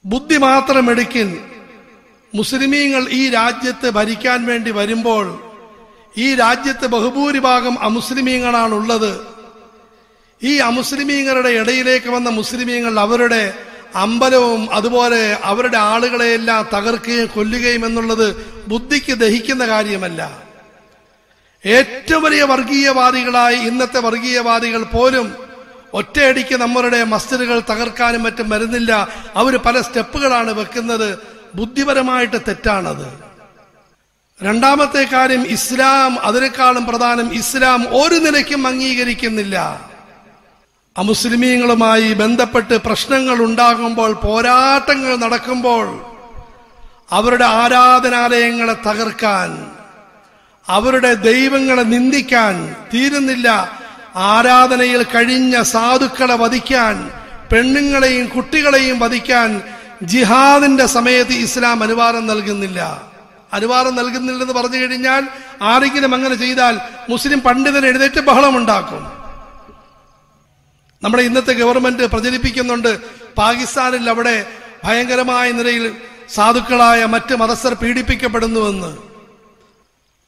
ബുദ്ധി മാത്രം എടുക്കിൻ. മുസ്ലിമീങ്ങൾ ഈ രാജ്യത്ത് ഭരിക്കാൻ വേണ്ടി വരുമ്പോൾ ഈ രാജ്യത്ത് ബഹുഭൂരിഭാഗം അമുസ്ലിമീങ്ങളാണുള്ളത്. ഈ അമുസ്ലിമീങ്ങളുടെ ഇടയിലേക്ക് വന്ന മുസ്ലിമീങ്ങൾ അവരുടെ അമ്പലവും അതുപോലെ അവരുടെ ആളുകളെയെല്ലാം തകർക്കുകയും കൊല്ലുകയും എന്നുള്ളത് ബുദ്ധിക്ക് ദഹിക്കുന്ന കാര്യമല്ല. ഏറ്റവും വലിയ വർഗീയവാദികളായി ഇന്നത്തെ വർഗീയവാദികൾ പോലും ഒറ്റയടിക്ക് നമ്മളുടെ മസ്ജിദുകൾ തകർക്കാനും മറ്റും വരുന്നില്ല. അവർ പല സ്റ്റെപ്പുകളാണ് വെക്കുന്നത്. ബുദ്ധിപരമായിട്ട് തെറ്റാണത്. രണ്ടാമത്തെ കാര്യം ഇസ്ലാം അതിനേക്കാളും പ്രധാനം ഇസ്ലാം ഒരു നിലയ്ക്കും അംഗീകരിക്കുന്നില്ല. അമുസ്ലിമീങ്ങളുമായി ബന്ധപ്പെട്ട് പ്രശ്നങ്ങൾ ഉണ്ടാകുമ്പോൾ പോരാട്ടങ്ങൾ നടക്കുമ്പോൾ അവരുടെ ആരാധനാലയങ്ങളെ തകർക്കാൻ അവരുടെ ദൈവങ്ങളെ നിന്ദിക്കാൻ തീരുന്നില്ല. ആരാധനയിൽ കഴിഞ്ഞ സാധുക്കളെ വധിക്കാൻ പെണ്ണുങ്ങളെയും കുട്ടികളെയും വധിക്കാൻ ജിഹാദിന്റെ സമയത്ത് ഇസ്ലാം അനുവാദം നൽകുന്നില്ല. അനുവാദം നൽകുന്നില്ലെന്ന് പറഞ്ഞു കഴിഞ്ഞാൽ ആരെങ്കിലും അങ്ങനെ ചെയ്താൽ മുസ്ലിം പണ്ഡിതൻ എഴുന്നേറ്റ് ബഹളമുണ്ടാക്കും നമ്മുടെ ഇന്നത്തെ ഗവൺമെന്റ് പ്രചരിപ്പിക്കുന്നുണ്ട്. പാകിസ്ഥാനിൽ അവിടെ ഭയങ്കരമായ നിലയിൽ സാധുക്കളായ മറ്റ് മതസ്ഥർ പീഡിപ്പിക്കപ്പെടുന്നുവെന്ന്.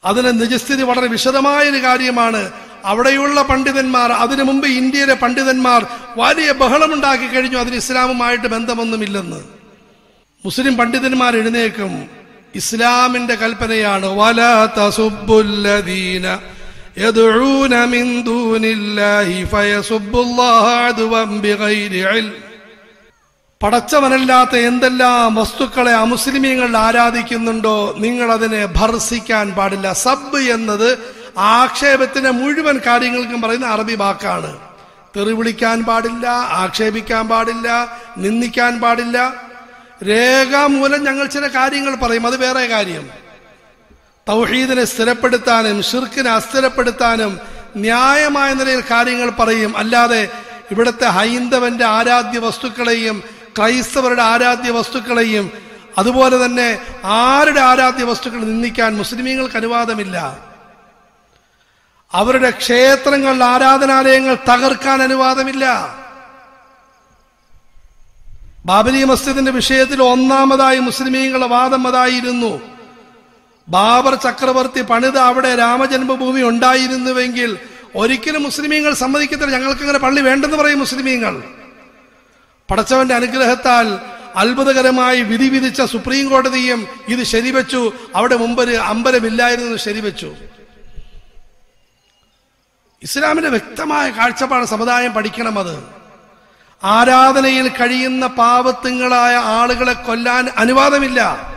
അതിന് നിജസ്ഥിതി വളരെ വിശദമായ ഒരു കാര്യമാണ്. അവിടെയുള്ള പണ്ഡിതന്മാർ അതിനു മുമ്പ് ഇന്ത്യയിലെ പണ്ഡിതന്മാർ വലിയ ബഹളമുണ്ടാക്കി കഴിഞ്ഞു. അതിന് ഇസ്ലാമുമായിട്ട് ബന്ധമൊന്നുമില്ലെന്ന്. മുസ്ലിം പണ്ഡിതന്മാർ എഴുന്നേക്കും ഇസ്ലാമിന്റെ കൽപ്പനയാണ് വല തസുബുല്ലദീന يدعون من دون الله فيسبوا الله عدوا بغير علم പടച്ചവനല്ലാത്ത എന്തെല്ലാം വസ്തുക്കളെ അമുസ്ലിമീങ്ങൾ ആരാധിക്കുന്നുണ്ടോ നിങ്ങൾ അതിനെ ഭർസിക്കാൻ പാടില്ല സബ് എന്നത് ആക്ഷേപത്തിന്റെ മുഴുവൻ കാര്യങ്ങൾക്കും പറയുന്ന അറബി വാക്കാണ് തെറി വിളിക്കാൻ പാടില്ല ആക്ഷേപിക്കാൻ പാടില്ല നിന്ദിക്കാൻ പാടില്ല രേഖാമൂലം ഞങ്ങൾ ചില കാര്യങ്ങൾ പറയും അത് വേറെ കാര്യം തൗഹീദിനെ സ്ഥിരപ്പെടുത്താനും ഷിർക്കിനെ അസ്ഥിരപ്പെടുത്താനും ന്യായമായ നിലയിൽ കാര്യങ്ങൾ പറയും. അല്ലാതെ ഇവിടുത്തെ ഹൈന്ദവന്റെ ആരാധ്യ വസ്തുക്കളെയും ക്രൈസ്തവരുടെ ആരാധ്യ വസ്തുക്കളെയും അതുപോലെ തന്നെ ആരുടെ ആരാധ്യ വസ്തുക്കൾ നിന്ദിക്കാൻ മുസ്ലിമീങ്ങൾക്ക് അനുവാദമില്ല. അവരുടെ ക്ഷേത്രങ്ങൾ ആരാധനാലയങ്ങൾ തകർക്കാൻ അനുവാദമില്ല. ബാബരി മസ്ജിദിന്റെ വിഷയത്തിൽ ഒന്നാമതായി മുസ്ലിമീങ്ങളുടെ വാദം അതായിരുന്നു. ബാബർ ചക്രവർത്തി പണിത് അവിടെ രാമജന്മഭൂമി ഉണ്ടായിരുന്നുവെങ്കിൽ ഒരിക്കലും മുസ്ലിമീങ്ങൾ സമ്മതിക്കത്തില്ല. ഞങ്ങൾക്ക് അങ്ങനെ പള്ളി വേണ്ടെന്ന് പറയും മുസ്ലിമീങ്ങൾ. പടച്ചവന്റെ അനുഗ്രഹത്താൽ അത്ഭുതകരമായി വിധി വിധിച്ച സുപ്രീം കോടതിയും ഇത് ശരിവെച്ചു. അവിടെ മുമ്പൊരു അമ്പലമില്ലായിരുന്നു ശരിവെച്ചു. ഇസ്ലാമിന്റെ വ്യക്തമായ കാഴ്ചപ്പാട് സമുദായം പഠിക്കണം അത്. ആരാധനയിൽ കഴിയുന്ന പാവത്തുങ്ങളായ ആളുകളെ കൊല്ലാൻ അനുവാദമില്ല.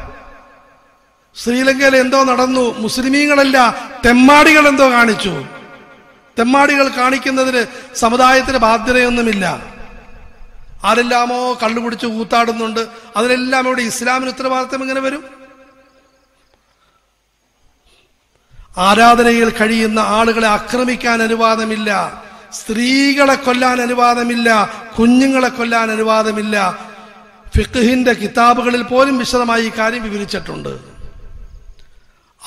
ശ്രീലങ്കയിൽ എന്തോ നടന്നു. മുസ്ലിമീങ്ങളല്ല തെമ്മാടികൾ എന്തോ കാണിച്ചു. തെമ്മാടികൾ കാണിക്കുന്നതിന് സമുദായത്തിന് ബാധ്യതയൊന്നുമില്ല. ആരെല്ലാമോ കള്ളു കുടിച്ച് കൂത്താടുന്നുണ്ട്. അതിനെല്ലാം ഇവിടെ ഇസ്ലാമിന് ഉത്തരവാദിത്വം എങ്ങനെ വരും? ആരാധനയിൽ കഴിയുന്ന ആളുകളെ ആക്രമിക്കാൻ അനുവാദമില്ല. സ്ത്രീകളെ കൊല്ലാൻ അനുവാദമില്ല. കുഞ്ഞുങ്ങളെ കൊല്ലാൻ അനുവാദമില്ല. ഫിഖ്ഹിന്റെ കിതാബുകളിൽ പോലും വിശദമായി ഈ കാര്യം വിവരിച്ചിട്ടുണ്ട്.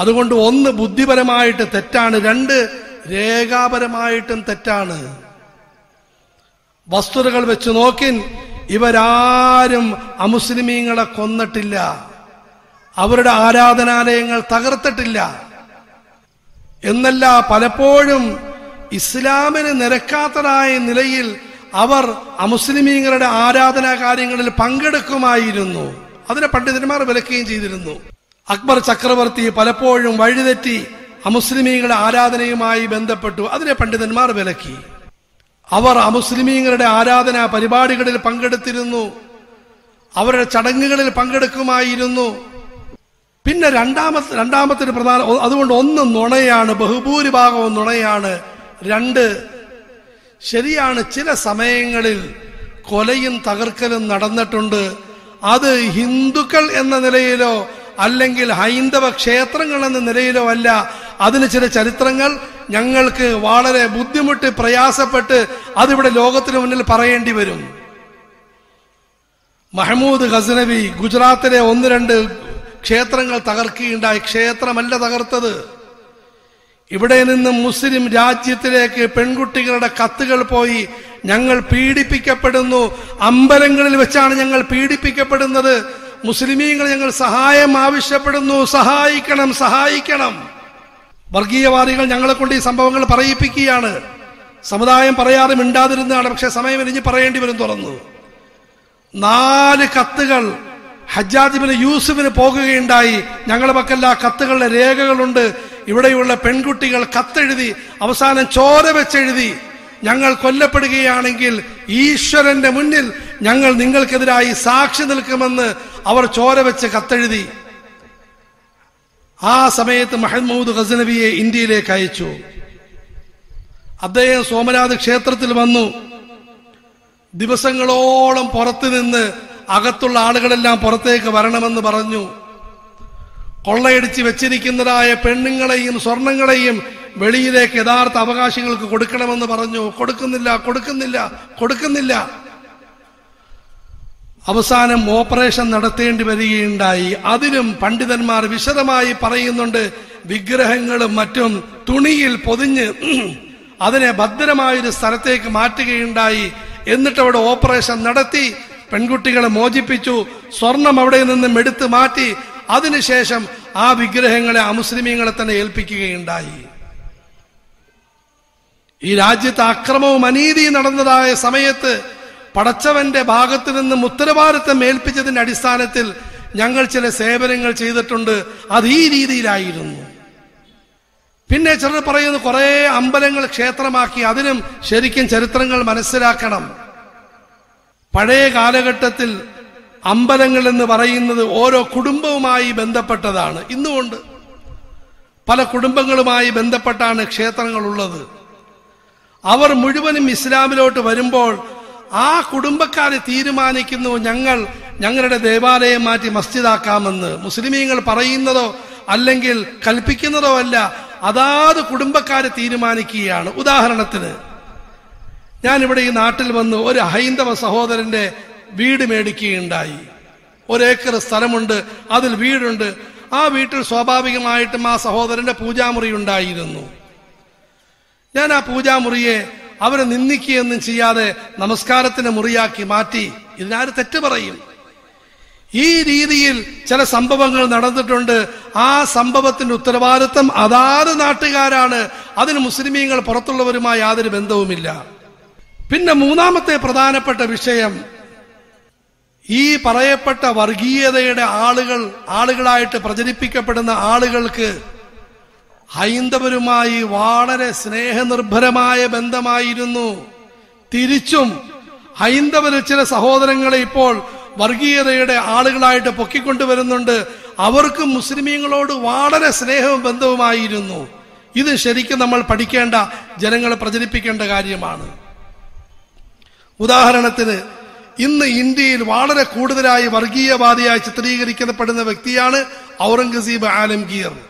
അതുകൊണ്ട് ഒന്ന് ബുദ്ധിപരമായിട്ട് തെറ്റാണ് രണ്ട് രേഖാപരമായിട്ടും തെറ്റാണ്. വസ്തുതകൾ വെച്ച് നോക്കിൻ ഇവരാരും അമുസ്ലിമീങ്ങളെ കൊന്നിട്ടില്ല. അവരുടെ ആരാധനാലയങ്ങൾ തകർത്തിട്ടില്ല. എന്നല്ല പലപ്പോഴും ഇസ്ലാമിന് നിരക്കാത്തതായ നിലയിൽ അവർ അമുസ്ലിമീങ്ങളുടെ ആരാധനാ കാര്യങ്ങളിൽ പങ്കെടുക്കുമായിരുന്നു. അതിനെ പണ്ഡിതന്മാർ വിലക്കുകയും ചെയ്തിരുന്നു. അക്ബർ ചക്രവർത്തി പലപ്പോഴും വഴിതെറ്റി അമുസ്ലിമീങ്ങളുടെ ആരാധനയുമായി ബന്ധപ്പെട്ടു. അതിനെ പണ്ഡിതന്മാർ വിലക്കി. അവർ അമുസ്ലിമീങ്ങളുടെ ആരാധന പരിപാടികളിൽ പങ്കെടുത്തിരുന്നു. അവരുടെ ചടങ്ങുകളിൽ പങ്കെടുക്കുമായിരുന്നു. പിന്നെ രണ്ടാമത്തെ രണ്ടാമത്തെ ഒരു പ്രധാന അതുകൊണ്ട് ഒന്ന് നുണയാണ് ബഹുഭൂരിഭാഗവും നുണയാണ്. രണ്ട് ശരിയാണ് ചില സമയങ്ങളിൽ കൊലയും തകർക്കലും നടന്നിട്ടുണ്ട്. അത് ഹിന്ദുക്കൾ എന്ന നിലയിലോ അല്ലെങ്കിൽ ഹൈന്ദവ ക്ഷേത്രങ്ങൾ എന്ന നിലയിലോ അല്ല അതിന് ചില ചരിത്രങ്ങൾ ഞങ്ങൾക്ക് വളരെ ബുദ്ധിമുട്ട് പ്രയാസപ്പെട്ട് അതിവിടെ ലോകത്തിന് മുന്നിൽ പറയേണ്ടി വരും. മഹമൂദ് ഖസ്നബി ഗുജറാത്തിലെ ഒന്ന് രണ്ട് ക്ഷേത്രങ്ങൾ തകർക്കുകയുണ്ടായി. ക്ഷേത്രമല്ല തകർത്തത്. ഇവിടെ നിന്നും മുസ്ലിം രാജ്യത്തിലേക്ക് പെൺകുട്ടികളുടെ കത്തുകൾ പോയി ഞങ്ങൾ പീഡിപ്പിക്കപ്പെടുന്നു. അമ്പലങ്ങളിൽ വെച്ചാണ് ഞങ്ങൾ പീഡിപ്പിക്കപ്പെടുന്നത്. മുസ്ലിമീങ്ങൾ ഞങ്ങൾ സഹായം ആവശ്യപ്പെടുന്നു. സഹായിക്കണം സഹായിക്കണം. വർഗീയവാദികൾ ഞങ്ങളെ കൊണ്ട് ഈ സംഭവങ്ങൾ പറയിപ്പിക്കുകയാണ്. സമുദായം പറയാതെ മിണ്ടാതിരുന്നതാണ് പക്ഷെ സമയം എരിഞ്ഞ് പറയേണ്ടി വരും തുറന്നു. നാല് കത്തുകൾ ഹജ്ജാജിബിന് യൂസുഫിന് പോകുകയുണ്ടായി. ഞങ്ങളുടെ പക്കല്ല കത്തുകളുടെ രേഖകളുണ്ട്. ഇവിടെയുള്ള പെൺകുട്ടികൾ കത്തെഴുതി അവസാനം ചോര വെച്ചെഴുതി ഞങ്ങൾ കൊല്ലപ്പെടുകയാണെങ്കിൽ ഈശ്വരന്റെ മുന്നിൽ ഞങ്ങൾ നിങ്ങൾക്കെതിരായി സാക്ഷി നിൽക്കുമെന്ന് അവർ ചോര വെച്ച് കത്തെഴുതി. ആ സമയത്ത് മഹമ്മൂദ് ഖസനബിയെ ഇന്ത്യയിലേക്ക് അയച്ചു. അദ്ദേഹം സോമനാഥ് ക്ഷേത്രത്തിൽ വന്നു. ദിവസങ്ങളോളം പുറത്തു നിന്ന് അകത്തുള്ള ആളുകളെല്ലാം പുറത്തേക്ക് വരണമെന്ന് പറഞ്ഞു. കൊള്ളയടിച്ച് വെച്ചിരിക്കുന്നതായ പെണ്ണുങ്ങളെയും സ്വർണങ്ങളെയും വെളിയിലേക്ക് യഥാർത്ഥ അവകാശികൾക്ക് കൊടുക്കണമെന്ന് പറഞ്ഞു. കൊടുക്കുന്നില്ല കൊടുക്കുന്നില്ല കൊടുക്കുന്നില്ല. അവസാനം ഓപ്പറേഷൻ നടത്തേണ്ടി വരികയുണ്ടായി. അതിനും പണ്ഡിതന്മാർ വിശദമായി പറയുന്നുണ്ട് വിഗ്രഹങ്ങളും മറ്റും തുണിയിൽ പൊതിഞ്ഞ് അതിനെ ഭദ്രമായൊരു സ്ഥലത്തേക്ക് മാറ്റുകയുണ്ടായി. എന്നിട്ട് അവിടെ ഓപ്പറേഷൻ നടത്തി പെൺകുട്ടികളെ മോചിപ്പിച്ചു സ്വർണം അവിടെ നിന്നും എടുത്തു മാറ്റി. അതിനുശേഷം ആ വിഗ്രഹങ്ങളെ അമുസ്ലിമീങ്ങളെ തന്നെ ഏൽപ്പിക്കുകയുണ്ടായി. ഈ രാജ്യത്ത് അക്രമവും അനീതിയും നടന്നതായ സമയത്ത് പടച്ചവന്റെ ഭാഗത്ത് നിന്നും ഉത്തരവാദിത്തം ഏൽപ്പിച്ചതിന്റെ അടിസ്ഥാനത്തിൽ ഞങ്ങൾ ചില സേവനങ്ങൾ ചെയ്തിട്ടുണ്ട്. അത് ഈ രീതിയിലായിരുന്നു. പിന്നെ ചിലർ പറയുന്നു കുറെ അമ്പലങ്ങൾ ക്ഷേത്രമാക്കി അതിനും ശരിക്കും ചരിത്രങ്ങൾ മനസ്സിലാക്കണം. പഴയ കാലഘട്ടത്തിൽ അമ്പലങ്ങൾ എന്ന് പറയുന്നത് ഓരോ കുടുംബവുമായി ബന്ധപ്പെട്ടതാണ്. ഇന്നുകൊണ്ട് പല കുടുംബങ്ങളുമായി ബന്ധപ്പെട്ടാണ് ക്ഷേത്രങ്ങൾ ഉള്ളത് അവർ മുഴുവനും ഇസ്ലാമിലോട്ട് വരുമ്പോൾ ആ കുടുംബക്കാരെ തീരുമാനിക്കുന്നു ഞങ്ങൾ ഞങ്ങളുടെ ദേവാലയം മാറ്റി മസ്ജിദാക്കാമെന്ന്. മുസ്ലിമീങ്ങൾ പറയുന്നതോ അല്ലെങ്കിൽ കൽപ്പിക്കുന്നതോ അല്ല അതാത് കുടുംബക്കാരെ തീരുമാനിക്കുകയാണ്. ഉദാഹരണത്തിന് ഞാനിവിടെ ഈ നാട്ടിൽ വന്ന് ഒരു ഹൈന്ദവ സഹോദരന്റെ വീട് മേടിക്കുകയുണ്ടായി. ഒരേക്കർ സ്ഥലമുണ്ട് അതിൽ വീടുണ്ട്. ആ വീട്ടിൽ സ്വാഭാവികമായിട്ടും ആ സഹോദരന്റെ പൂജാമുറി ഉണ്ടായിരുന്നു. ഞാൻ ആ പൂജാമുറിയെ അവരെ നിന്ദിക്കുകയൊന്നും ചെയ്യാതെ നമസ്കാരത്തിന് മുറിയാക്കി മാറ്റി. ഇതിനാര് തെറ്റ് പറയും? ഈ രീതിയിൽ ചില സംഭവങ്ങൾ നടന്നിട്ടുണ്ട്. ആ സംഭവത്തിന്റെ ഉത്തരവാദിത്വം അതാത് നാട്ടുകാരാണ്. അതിന് മുസ്ലിമീങ്ങൾ പുറത്തുള്ളവരുമായി യാതൊരു ബന്ധവുമില്ല. പിന്നെ മൂന്നാമത്തെ പ്രധാനപ്പെട്ട വിഷയം ഈ പറയപ്പെട്ട വർഗീയതയുടെ ആളുകൾ ആളുകളായിട്ട് പ്രചരിപ്പിക്കപ്പെടുന്ന ആളുകൾക്ക് ഹൈന്ദവരുമായി വളരെ സ്നേഹനിർഭരമായ ബന്ധമായിരുന്നു. തിരിച്ചും ഹൈന്ദവരിൽ ചില സഹോദരങ്ങളെ ഇപ്പോൾ വർഗീയതയുടെ ആളുകളായിട്ട് പൊക്കിക്കൊണ്ടുവരുന്നുണ്ട്. അവർക്ക് മുസ്ലിമീങ്ങളോട് വളരെ സ്നേഹവും ബന്ധവുമായിരുന്നു. ഇത് ശരിക്കും നമ്മൾ പഠിക്കേണ്ട ജനങ്ങളെ പ്രചരിപ്പിക്കേണ്ട കാര്യമാണ്. ഉദാഹരണത്തിന് ഇന്ന് ഇന്ത്യയിൽ വളരെ കൂടുതലായി വർഗീയവാദിയായി ചിത്രീകരിക്കപ്പെടുന്ന വ്യക്തിയാണ് ഔറംഗസീബ് ആലംഗീർ.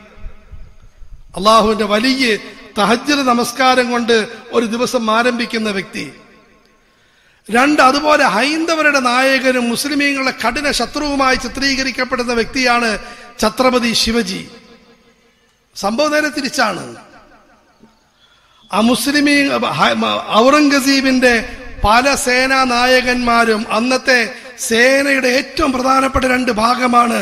അള്ളാഹുവിന്റെ വലിയ തഹജ്ജര നമസ്കാരം കൊണ്ട് ഒരു ദിവസം ആരംഭിക്കുന്ന വ്യക്തി. രണ്ട് അതുപോലെ ഹൈന്ദവരുടെ നായകനും മുസ്ലിമീങ്ങളുടെ കഠിന ശത്രുവുമായി ചിത്രീകരിക്കപ്പെടുന്ന വ്യക്തിയാണ് ഛത്രപതി ശിവജി. സംഭവം നേരെ തിരിച്ചാണ്. ആ മുസ്ലിമീ ഔറംഗസീബിന്റെ പല സേനാ നായകന്മാരും അന്നത്തെ സേനയുടെ ഏറ്റവും പ്രധാനപ്പെട്ട രണ്ട് ഭാഗമാണ്.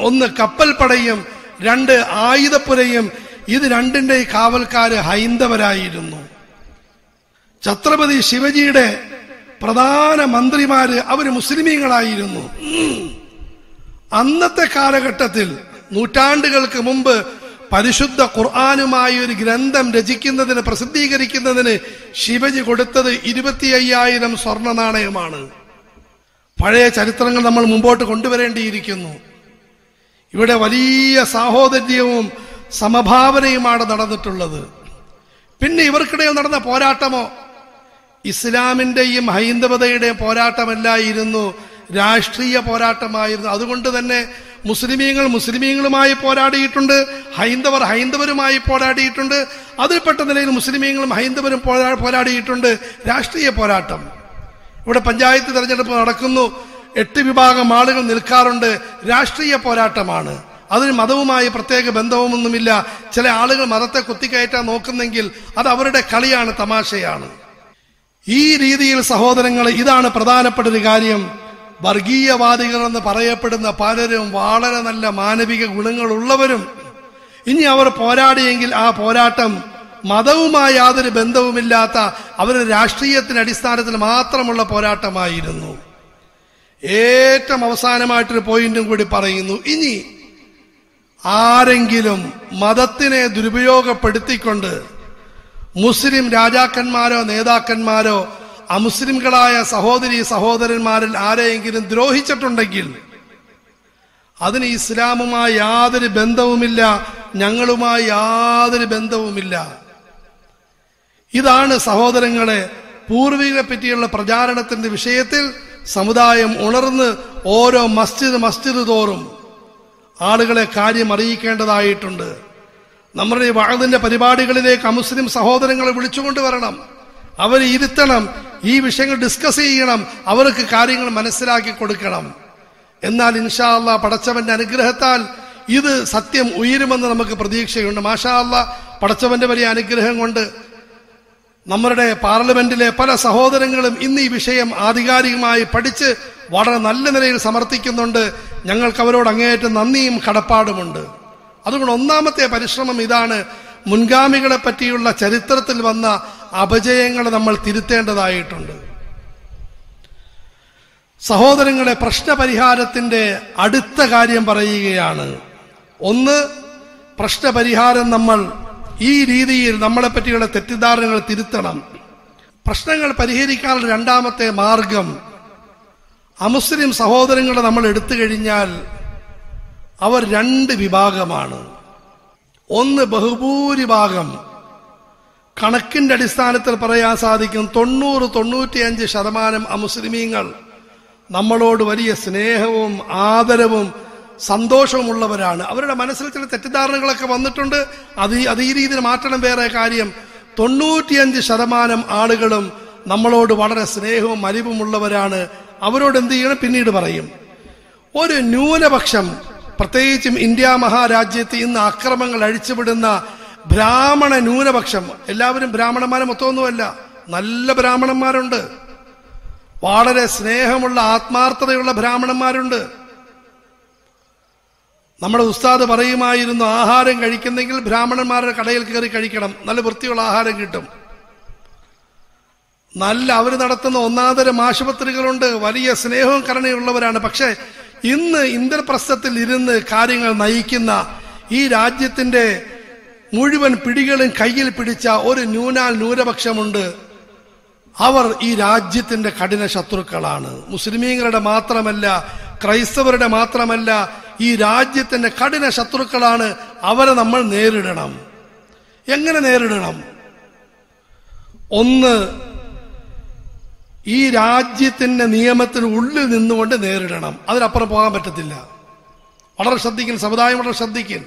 ഒന്ന് കപ്പൽപ്പടയും രണ്ട് ആയുധപ്പുരയും ഇത് രണ്ടിന്റെ കാവൽക്കാര് ഹൈന്ദവരായിരുന്നു. ഛത്രപതി ശിവജിയുടെ പ്രധാന മന്ത്രിമാര് അവർ മുസ്ലിമീങ്ങളായിരുന്നു. അന്നത്തെ കാലഘട്ടത്തിൽ നൂറ്റാണ്ടുകൾക്ക് മുമ്പ് പരിശുദ്ധ ഖുർആാനുമായി ഒരു ഗ്രന്ഥം രചിക്കുന്നതിന് പ്രസിദ്ധീകരിക്കുന്നതിന് ശിവജി കൊടുത്തത് ഇരുപത്തി അയ്യായിരം സ്വർണ നാണയമാണ്. പഴയ ചരിത്രങ്ങൾ നമ്മൾ മുമ്പോട്ട് കൊണ്ടുവരേണ്ടിയിരിക്കുന്നു. ഇവിടെ വലിയ സാഹോദര്യവും സമഭാവനയുമാണ് നടന്നിട്ടുള്ളത്. പിന്നെ ഇവർക്കിടയിൽ നടന്ന പോരാട്ടമോ? ഇസ്ലാമിന്റെയും ഹൈന്ദവതയുടെയും പോരാട്ടമല്ലായിരുന്നു. രാഷ്ട്രീയ പോരാട്ടമായിരുന്നു. അതുകൊണ്ട് തന്നെ മുസ്ലിമീങ്ങൾ മുസ്ലിമീങ്ങളുമായി പോരാടിയിട്ടുണ്ട്. ഹൈന്ദവർ ഹൈന്ദവരുമായി പോരാടിയിട്ടുണ്ട്. അതിൽപ്പെട്ട നിലയിൽ മുസ്ലിമീങ്ങളും ഹൈന്ദവരും പോരാ- പോരാടിയിട്ടുണ്ട്. രാഷ്ട്രീയ പോരാട്ടം. ഇവിടെ പഞ്ചായത്ത് തെരഞ്ഞെടുപ്പ് നടക്കുന്നു. എട്ട് വിഭാഗം ആളുകൾ നിൽക്കാറുണ്ട്. രാഷ്ട്രീയ പോരാട്ടമാണ്. അതിന് മതവുമായി പ്രത്യേക ബന്ധവുമൊന്നുമില്ല. ചില ആളുകൾ മതത്തെ കുത്തിക്കയറ്റാൻ നോക്കുന്നെങ്കിൽ അത് അവരുടെ കളിയാണ് തമാശയാണ്. ഈ രീതിയിൽ സഹോദരങ്ങൾ ഇതാണ് പ്രധാനപ്പെട്ട ഒരു കാര്യം. വർഗീയവാദികൾ എന്ന് പറയപ്പെടുന്ന പലരും വളരെ നല്ല മാനവിക ഗുണങ്ങളുള്ളവരും. ഇനി അവർ പോരാടിയെങ്കിൽ ആ പോരാട്ടം മതവുമായി യാതൊരു ബന്ധവുമില്ലാത്ത അവരുടെ രാഷ്ട്രീയത്തിന് അടിസ്ഥാനത്തിൽ മാത്രമുള്ള പോരാട്ടമായിരുന്നു. ഏറ്റവും അവസാനമായിട്ടൊരു പോയിന്റും കൂടി പറയുന്നു. ഇനി ആരെങ്കിലും മതത്തിനെ ദുരുപയോഗപ്പെടുത്തിക്കൊണ്ട് മുസ്ലിം രാജാക്കന്മാരോ നേതാക്കന്മാരോ അമുസ്ലിംകളായ സഹോദരി സഹോദരന്മാരിൽ ആരെയെങ്കിലും ദ്രോഹിച്ചിട്ടുണ്ടെങ്കിൽ അതിന് ഇസ്ലാമുമായി യാതൊരു ബന്ധവുമില്ല ഞങ്ങളുമായി യാതൊരു ബന്ധവുമില്ല. ഇതാണ് സഹോദരങ്ങളെ പൂർവികരെ പറ്റിയുള്ള പ്രചാരണത്തിന്റെ വിഷയത്തിൽ സമുദായം ഉണർന്ന് ഓരോ മസ്ജിദ് മസ്ജിദ് തോറും ആളുകളെ കാര്യം അറിയിക്കേണ്ടതായിട്ടുണ്ട്. നമ്മുടെ ഈ വാഴതിന്റെ പരിപാടികളിലേക്ക് അമുസ്ലിം സഹോദരങ്ങളെ വിളിച്ചുകൊണ്ട് വരണം. അവരെ ഇരുത്തണം ഈ വിഷയങ്ങൾ ഡിസ്കസ് ചെയ്യണം അവർക്ക് കാര്യങ്ങൾ മനസ്സിലാക്കി കൊടുക്കണം. എന്നാൽ ഇൻഷാ അള്ളാഹ് പടച്ചവന്റെ അനുഗ്രഹത്താൽ ഇത് സത്യം ഉയരുമെന്ന് നമുക്ക് പ്രതീക്ഷയുണ്ട്. മാഷാ അല്ല പടച്ചവന്റെ വലിയ അനുഗ്രഹം കൊണ്ട് നമ്മുടെ പാർലമെന്റിലെ പല സഹോദരങ്ങളും ഇന്ന് ഈ വിഷയം ആധികാരികമായി പഠിച്ച് വളരെ നല്ല നിലയിൽ സമർത്ഥിക്കുന്നുണ്ട്. ഞങ്ങൾക്ക് അവരോട് അങ്ങേയറ്റം നന്ദിയും കടപ്പാടുമുണ്ട്. അതുകൊണ്ട് ഒന്നാമത്തെ പരിശ്രമം ഇതാണ് മുൻഗാമികളെ പറ്റിയുള്ള ചരിത്രത്തിൽ വന്ന അപജയങ്ങൾ നമ്മൾ തിരുത്തേണ്ടതായിട്ടുണ്ട്. സഹോദരങ്ങളെ പ്രശ്നപരിഹാരത്തിന്റെ അടുത്ത കാര്യം പറയുകയാണ്. ഒന്ന് പ്രശ്നപരിഹാരം നമ്മൾ ഈ രീതിയിൽ നമ്മളെ പറ്റിയുള്ള തെറ്റിദ്ധാരണകൾ തിരുത്തണം. പ്രശ്നങ്ങൾ പരിഹരിക്കാനുള്ള രണ്ടാമത്തെ മാർഗം അമുസ്ലിം സഹോദരങ്ങളെ നമ്മൾ എടുത്തു കഴിഞ്ഞാൽ അവർ രണ്ട് വിഭാഗമാണ്. ഒന്ന് ബഹുഭൂരിഭാഗം. കണക്കിന്റെ അടിസ്ഥാനത്തിൽ പറയാൻ സാധിക്കും തൊണ്ണൂറ് തൊണ്ണൂറ്റിയഞ്ച് ശതമാനം അമുസ്ലിമീങ്ങൾ നമ്മളോട് വലിയ സ്നേഹവും ആദരവും സന്തോഷവുമുള്ളവരാണ്. അവരുടെ മനസ്സിൽ ചില തെറ്റിദ്ധാരണകളൊക്കെ വന്നിട്ടുണ്ട്. അത് അത് ഈ രീതിയിൽ മാറ്റണം വേറെ കാര്യം. തൊണ്ണൂറ്റിയഞ്ച് ശതമാനം ആളുകളും നമ്മളോട് വളരെ സ്നേഹവും അലിവുമുള്ളവരാണ് അവരോട് എന്ത് ചെയ്യണം? പിന്നീട് പറയും. ഒരു ന്യൂനപക്ഷം പ്രത്യേകിച്ചും ഇന്ത്യ മഹാരാജ്യത്ത് ഇന്ന് അക്രമങ്ങൾ അഴിച്ചുവിടുന്ന ബ്രാഹ്മണ ന്യൂനപക്ഷം. എല്ലാവരും ബ്രാഹ്മണന്മാരെ മൊത്തമൊന്നുമല്ല നല്ല ബ്രാഹ്മണന്മാരുണ്ട്. വളരെ സ്നേഹമുള്ള ആത്മാർത്ഥതയുള്ള ബ്രാഹ്മണന്മാരുണ്ട്. നമ്മുടെ ഉസ്താദ് പറയുമായിരുന്നു ആഹാരം കഴിക്കുന്നെങ്കിൽ ബ്രാഹ്മണന്മാരുടെ കടയിൽ കയറി കഴിക്കണം. നല്ല വൃത്തിയുള്ള ആഹാരം കിട്ടും. നല്ല അവർ നടത്തുന്ന ഒന്നാന്തരം ആശുപത്രികളുണ്ട്. വലിയ സ്നേഹവും കരുണയുള്ളവരാണ് പക്ഷേ ഇന്ന് ഇന്ദ്രപ്രസ്ഥത്തിൽ ഇരുന്ന് കാര്യങ്ങൾ നയിക്കുന്ന ഈ രാജ്യത്തിന്റെ മുഴുവൻ പിടികളും കയ്യിൽ പിടിച്ച ഒരു ന്യൂനാൽ ന്യൂനപക്ഷമുണ്ട്. അവർ ഈ രാജ്യത്തിന്റെ കഠിന ശത്രുക്കളാണ്. മുസ്ലിമീങ്ങളുടെ മാത്രമല്ല ക്രൈസ്തവരുടെ മാത്രമല്ല ഈ രാജ്യത്തിന്റെ കഠിന ശത്രുക്കളാണ്. അവരെ നമ്മൾ നേരിടണം. എങ്ങനെ നേരിടണം? ഒന്ന് ഈ രാജ്യത്തിന്റെ നിയമത്തിന് ഉള്ളിൽ നിന്നുകൊണ്ട് നേരിടണം. അതിനപ്പുറം പോകാൻ പറ്റത്തില്ല. വളരെ ശ്രദ്ധിക്കും സമുദായം വളരെ ശ്രദ്ധിക്കും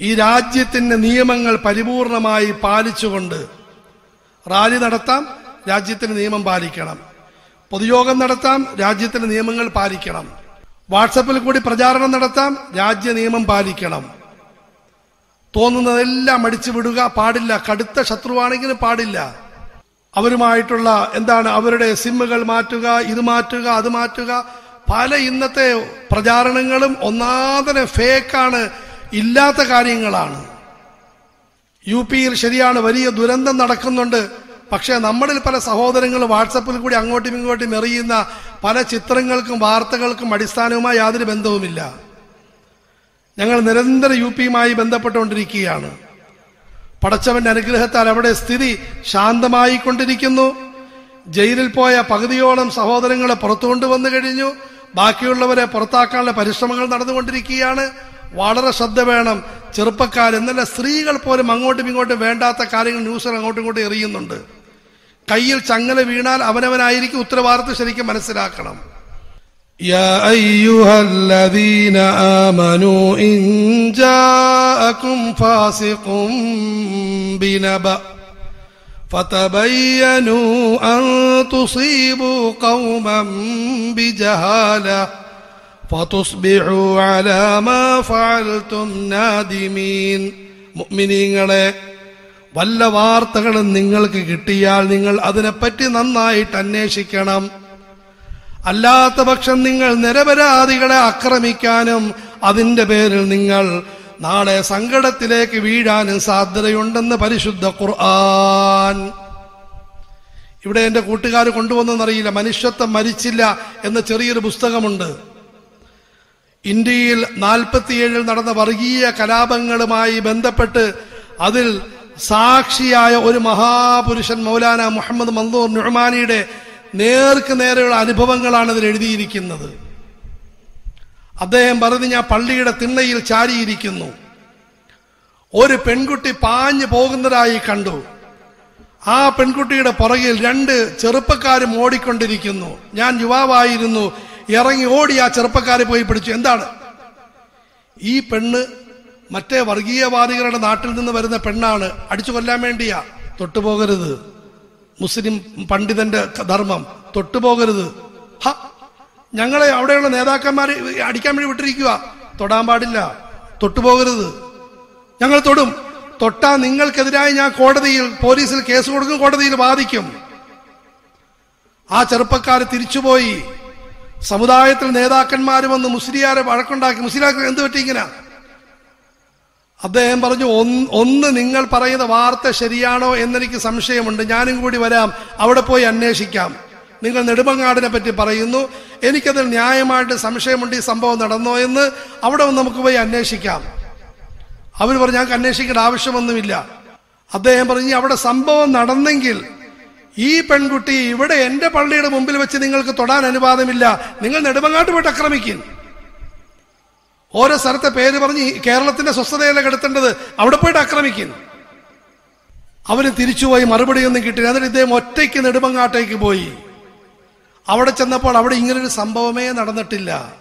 ഈ രാജ്യത്തിന്റെ നിയമങ്ങൾ പരിപൂർണമായി പാലിച്ചുകൊണ്ട് റാലി നടത്താം രാജ്യത്തിന്റെ നിയമം പാലിക്കണം. പൊതുയോഗം നടത്താം രാജ്യത്തിന്റെ നിയമങ്ങൾ പാലിക്കണം. വാട്സപ്പിൽ കൂടി പ്രചാരണം നടത്താം രാജ്യ നിയമം പാലിക്കണം. തോന്നുന്നതെല്ലാം അടിച്ചു വിടുക പാടില്ല. കടുത്ത ശത്രുവാണെങ്കിലും പാടില്ല. അവരുമായിട്ടുള്ള എന്താണ് അവരുടെ സിമ്മുകൾ മാറ്റുക ഇത് മാറ്റുക അത് മാറ്റുക. പല ഇന്നത്തെ പ്രചാരണങ്ങളും ഒന്നാതന ഫേക്കാണ് ഇല്ലാത്ത കാര്യങ്ങളാണ്. യു പിയിൽ ശരിയാണ് വലിയ ദുരന്തം നടക്കുന്നുണ്ട്. പക്ഷേ നമ്മളിൽ പല സഹോദരങ്ങൾ വാട്സപ്പിൽ കൂടി അങ്ങോട്ടും ഇങ്ങോട്ടും എറിയുന്ന പല ചിത്രങ്ങൾക്കും വാർത്തകൾക്കും അടിസ്ഥാനവുമായി യാതൊരു ബന്ധവുമില്ല. ഞങ്ങൾ നിരന്തരം യു പിയുമായി ബന്ധപ്പെട്ടുകൊണ്ടിരിക്കുകയാണ്. പടച്ചവന്റെ അനുഗ്രഹത്താൽ അവിടെ സ്ഥിതി ശാന്തമായി കൊണ്ടിരിക്കുന്നു ജയിലിൽ പോയ പകുതിയോളം സഹോദരങ്ങളെ പുറത്തു കൊണ്ടുവന്നു കഴിഞ്ഞു. ബാക്കിയുള്ളവരെ പുറത്താക്കാനുള്ള പരിശ്രമങ്ങൾ നടന്നുകൊണ്ടിരിക്കുകയാണ്. വളരെ ശ്രദ്ധ വേണം. ചെറുപ്പക്കാർ എന്നല്ല സ്ത്രീകൾ പോലും അങ്ങോട്ടും ഇങ്ങോട്ടും വേണ്ടാത്ത കാര്യങ്ങൾ ന്യൂസിൽ അങ്ങോട്ടും ഇങ്ങോട്ടും എറിയുന്നുണ്ട്. കയ്യിൽ ചങ്ങല വീണാൽ അവനവനായിരിക്കും ഉത്തരവാദിത്വം ശരിക്കും മനസ്സിലാക്കണം. يا أيها الذين آمنوا إن جاءكم فاسق بنبأ فتبينوا أن تصيبوا قوما بجهالة فتصبحوا على ما فعلتم نادمين മുഅ്മിനീങ്ങളെ വല്ല വാർത്തകളും നിങ്ങൾക്ക് കിട്ടിയാൽ നിങ്ങൾ അതിനെപ്പറ്റി നന്നായിട്ട് അന്വേഷിക്കണം അല്ലാത്ത പക്ഷം നിങ്ങൾ നിരപരാധികളെ ആക്രമിക്കാനും അതിന്റെ പേരിൽ നിങ്ങൾ നാളെ സങ്കടത്തിലേക്ക് വീഴാനും സാധ്യതയുണ്ടെന്ന് പരിശുദ്ധ ഖുർആൻ. ഇവിടെ എന്റെ കൂട്ടുകാർ കൊണ്ടുവന്നെന്നറിയില്ല മനുഷ്യത്വം മരിച്ചില്ല എന്ന ചെറിയൊരു പുസ്തകമുണ്ട്. ഇന്ത്യയിൽ നാൽപ്പത്തിയേഴിൽ നടന്ന വർഗീയ കലാപങ്ങളുമായി ബന്ധപ്പെട്ട് അതിൽ സാക്ഷിയായ ഒരു മഹാപുരുഷൻ മൗലാന മുഹമ്മദ് മന്ദൂർ നുഹ്മാനിയുടെ നേർക്ക് നേരെയുള്ള അനുഭവങ്ങളാണ് ഇതിൽ എഴുതിയിരിക്കുന്നത്. അദ്ദേഹം പറഞ്ഞു ഞാൻ പള്ളിയുടെ തിണ്ണയിൽ ചാരിയിരിക്കുന്നു. ഒരു പെൺകുട്ടി പാഞ്ഞു പോകുന്നതായി കണ്ടു. ആ പെൺകുട്ടിയുടെ പുറകിൽ രണ്ട് ചെറുപ്പക്കാരും ഓടിക്കൊണ്ടിരിക്കുന്നു. ഞാൻ യുവാവായിരുന്നു. ഇറങ്ങി ഓടി ആ ചെറുപ്പക്കാരെ പോയി പിടിച്ചു. എന്താണ്? ഈ പെണ്ണ് മറ്റേ വർഗീയവാദികളുടെ നാട്ടിൽ നിന്ന് വരുന്ന പെണ്ണാണ്. അടിച്ചു കൊല്ലാൻ വേണ്ടിയാ. തൊട്ടുപോകരുത്. മുസ്ലിം പണ്ഡിതന്റെ ധർമ്മം. തൊട്ടുപോകരുത്. ഹ ഞങ്ങളെ അവിടെയുള്ള നേതാക്കന്മാരെ അടിക്കാൻ വേണ്ടി വിട്ടിരിക്കുക. തൊടാൻ പാടില്ല. തൊട്ടുപോകരുത്. ഞങ്ങൾ തൊടും. തൊട്ടാ നിങ്ങൾക്കെതിരായി ഞാൻ കോടതിയിൽ പോലീസിൽ കേസ് കൊടുക്കും കോടതിയിൽ വാദിക്കും. ആ ചെറുപ്പക്കാർ തിരിച്ചുപോയി. സമുദായത്തിൽ നേതാക്കന്മാർ വന്ന് മുസ്ലിയാരെ വഴക്കുണ്ടാക്കി. മുസ്ലിയാർക്ക് എന്ത് പറ്റി ഇങ്ങനെ? അദ്ദേഹം പറഞ്ഞു ഒന്ന് നിങ്ങൾ പറയുന്ന വാർത്ത ശരിയാണോ എന്നെനിക്ക് സംശയമുണ്ട്. ഞാനും കൂടി വരാം. അവിടെ പോയി അന്വേഷിക്കാം. നിങ്ങൾ നെടുമങ്ങാടിനെ പറ്റി പറയുന്നു. എനിക്കതിൽ ന്യായമായിട്ട് സംശയമുണ്ട് ഈ സംഭവം നടന്നോ എന്ന്. അവിടെ നമുക്ക് പോയി അന്വേഷിക്കാം. അവർ പറഞ്ഞു ഞങ്ങൾക്ക് അന്വേഷിക്കേണ്ട ആവശ്യമൊന്നുമില്ല. അദ്ദേഹം പറഞ്ഞു അവിടെ സംഭവം നടന്നെങ്കിൽ ഈ പെൺകുട്ടി ഇവിടെ എന്റെ പള്ളിയുടെ മുമ്പിൽ വെച്ച് നിങ്ങൾക്ക് തൊടാൻ അനുവാദമില്ല. നിങ്ങൾ നെടുമങ്ങാട്ട് പോയിട്ട് ആക്രമിക്കും ഓരോ സ്ഥലത്തെ പേര് പറഞ്ഞ് കേരളത്തിന്റെ സ്വസ്ഥതയല്ല കെടുത്തേണ്ടത് അവിടെ പോയിട്ട് ആക്രമിക്കുന്നു. അവന് തിരിച്ചുപോയി മറുപടിയൊന്നും കിട്ടില്ല എന്നിട്ട് ഇദ്ദേഹം ഒറ്റയ്ക്ക് നെടുമങ്ങാട്ടേക്ക് പോയി. അവിടെ ചെന്നപ്പോൾ അവിടെ ഇങ്ങനൊരു സംഭവമേ നടന്നിട്ടില്ല.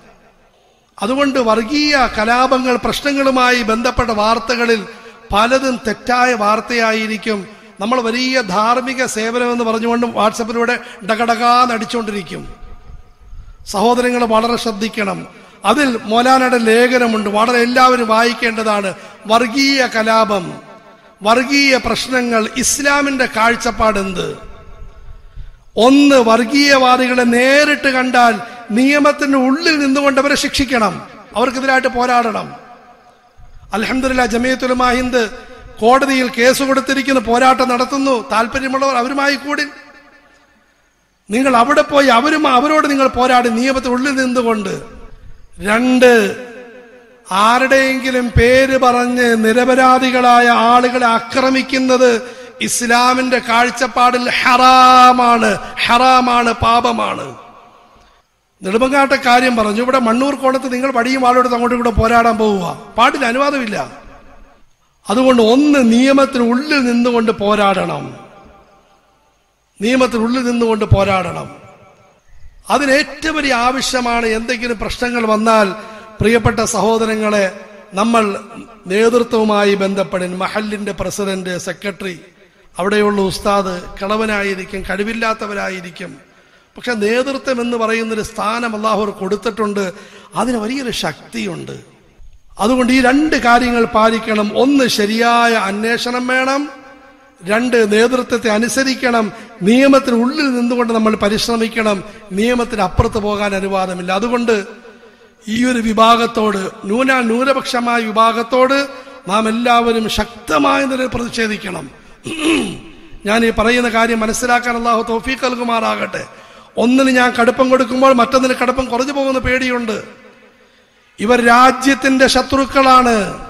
അതുകൊണ്ട് വർഗീയ കലാപങ്ങൾ പ്രശ്നങ്ങളുമായി ബന്ധപ്പെട്ട വാർത്തകളിൽ പലതും തെറ്റായ വാർത്തയായിരിക്കും. നമ്മൾ വലിയ ധാർമ്മിക സേവനം എന്ന് പറഞ്ഞുകൊണ്ട് വാട്സപ്പിലൂടെ ഡകടകാന്ന് അടിച്ചുകൊണ്ടിരിക്കും. സഹോദരങ്ങൾ വളരെ ശ്രദ്ധിക്കണം. അതിൽ മൊലാനയുടെ ലേഖനമുണ്ട്. വളരെ എല്ലാവരും വായിക്കേണ്ടതാണ്. വർഗീയ കലാപം. വർഗീയ പ്രശ്നങ്ങൾ. ഇസ്ലാമിന്റെ കാഴ്ചപ്പാട് എന്ത് ഒന്ന് വർഗീയവാദികളെ നേരിട്ട് കണ്ടാൽ നിയമത്തിന്റെ ഉള്ളിൽ നിന്നുകൊണ്ട് അവരെ ശിക്ഷിക്കണം. അവർക്കെതിരായിട്ട് പോരാടണം. അലഹമില്ല ജമയത്തുലമാ ഹിന്ദ് കോടതിയിൽ കേസ് കൊടുത്തിരിക്കുന്ന പോരാട്ടം നടത്തുന്നു. താല്പര്യമുള്ളവർ അവരുമായി കൂടി. നിങ്ങൾ അവിടെ പോയി അവരും അവരോട് നിങ്ങൾ പോരാടി നിയമത്തിനുള്ളിൽ നിന്നുകൊണ്ട് രണ്ട് ആരുടെയെങ്കിലും പേര് പറഞ്ഞ് നിരപരാധികളായ ആളുകളെ ആക്രമിക്കുന്നത് ഇസ്ലാമിന്റെ കാഴ്ചപ്പാടിൽ ഹറാമാണ് ഹറാമാണ് പാപമാണ്. നെടുമങ്ങാട്ടെ കാര്യം പറഞ്ഞു. ഇവിടെ മണ്ണൂർ കോണത്ത് നിങ്ങൾ വടിയും ആളോട് അങ്ങോട്ടും കൂടെ പോരാടാൻ പോവുക. പാടില്ല അനുവാദമില്ല. അതുകൊണ്ട് ഒന്ന് നിയമത്തിന് ഉള്ളിൽ നിന്നുകൊണ്ട് പോരാടണം. നിയമത്തിനുള്ളിൽ നിന്നുകൊണ്ട് പോരാടണം. അതിന് ഏറ്റവും വലിയ ആവശ്യമാണ് എന്തെങ്കിലും പ്രശ്നങ്ങൾ വന്നാൽ പ്രിയപ്പെട്ട സഹോദരങ്ങളെ നമ്മൾ നേതൃത്വവുമായി ബന്ധപ്പെടും മഹലിന്റെ പ്രസിഡന്റ് സെക്രട്ടറി അവിടെയുള്ള ഉസ്താദ് കളവനായിരിക്കും കഴിവില്ലാത്തവരായിരിക്കും. പക്ഷെ നേതൃത്വം എന്ന് പറയുന്നൊരു സ്ഥാനം അള്ളാഹുർ കൊടുത്തിട്ടുണ്ട്. അതിന് വലിയൊരു ശക്തിയുണ്ട്. അതുകൊണ്ട് ഈ രണ്ട് കാര്യങ്ങൾ പാലിക്കണം. ഒന്ന് ശരിയായ അന്വേഷണം വേണം. രണ്ട് നേതൃത്വത്തെ അനുസരിക്കണം. നിയമത്തിന് ഉള്ളിൽ നിന്നുകൊണ്ട് നമ്മൾ പരിശ്രമിക്കണം. നിയമത്തിന് അപ്പുറത്ത് പോകാൻ അനുവാദമില്ല. അതുകൊണ്ട് ഈ ഒരു വിഭാഗത്തോട് ന്യൂന ന്യൂനപക്ഷമായ വിഭാഗത്തോട് നാം എല്ലാവരും ശക്തമായ നിലയിൽ പ്രതിഷേധിക്കണം. ഞാൻ ഈ പറയുന്ന കാര്യം മനസ്സിലാക്കാൻ അള്ളാഹു തോഫീഖ് നൽകുമാറാകട്ടെ. ഒന്നിന് ഞാൻ കടുപ്പം കൊടുക്കുമ്പോൾ മറ്റൊന്നിന് കടുപ്പം കുറഞ്ഞു പോകുന്ന പേടിയുണ്ട്. ഇവർ രാജ്യത്തിന്റെ ശത്രുക്കളാണ്.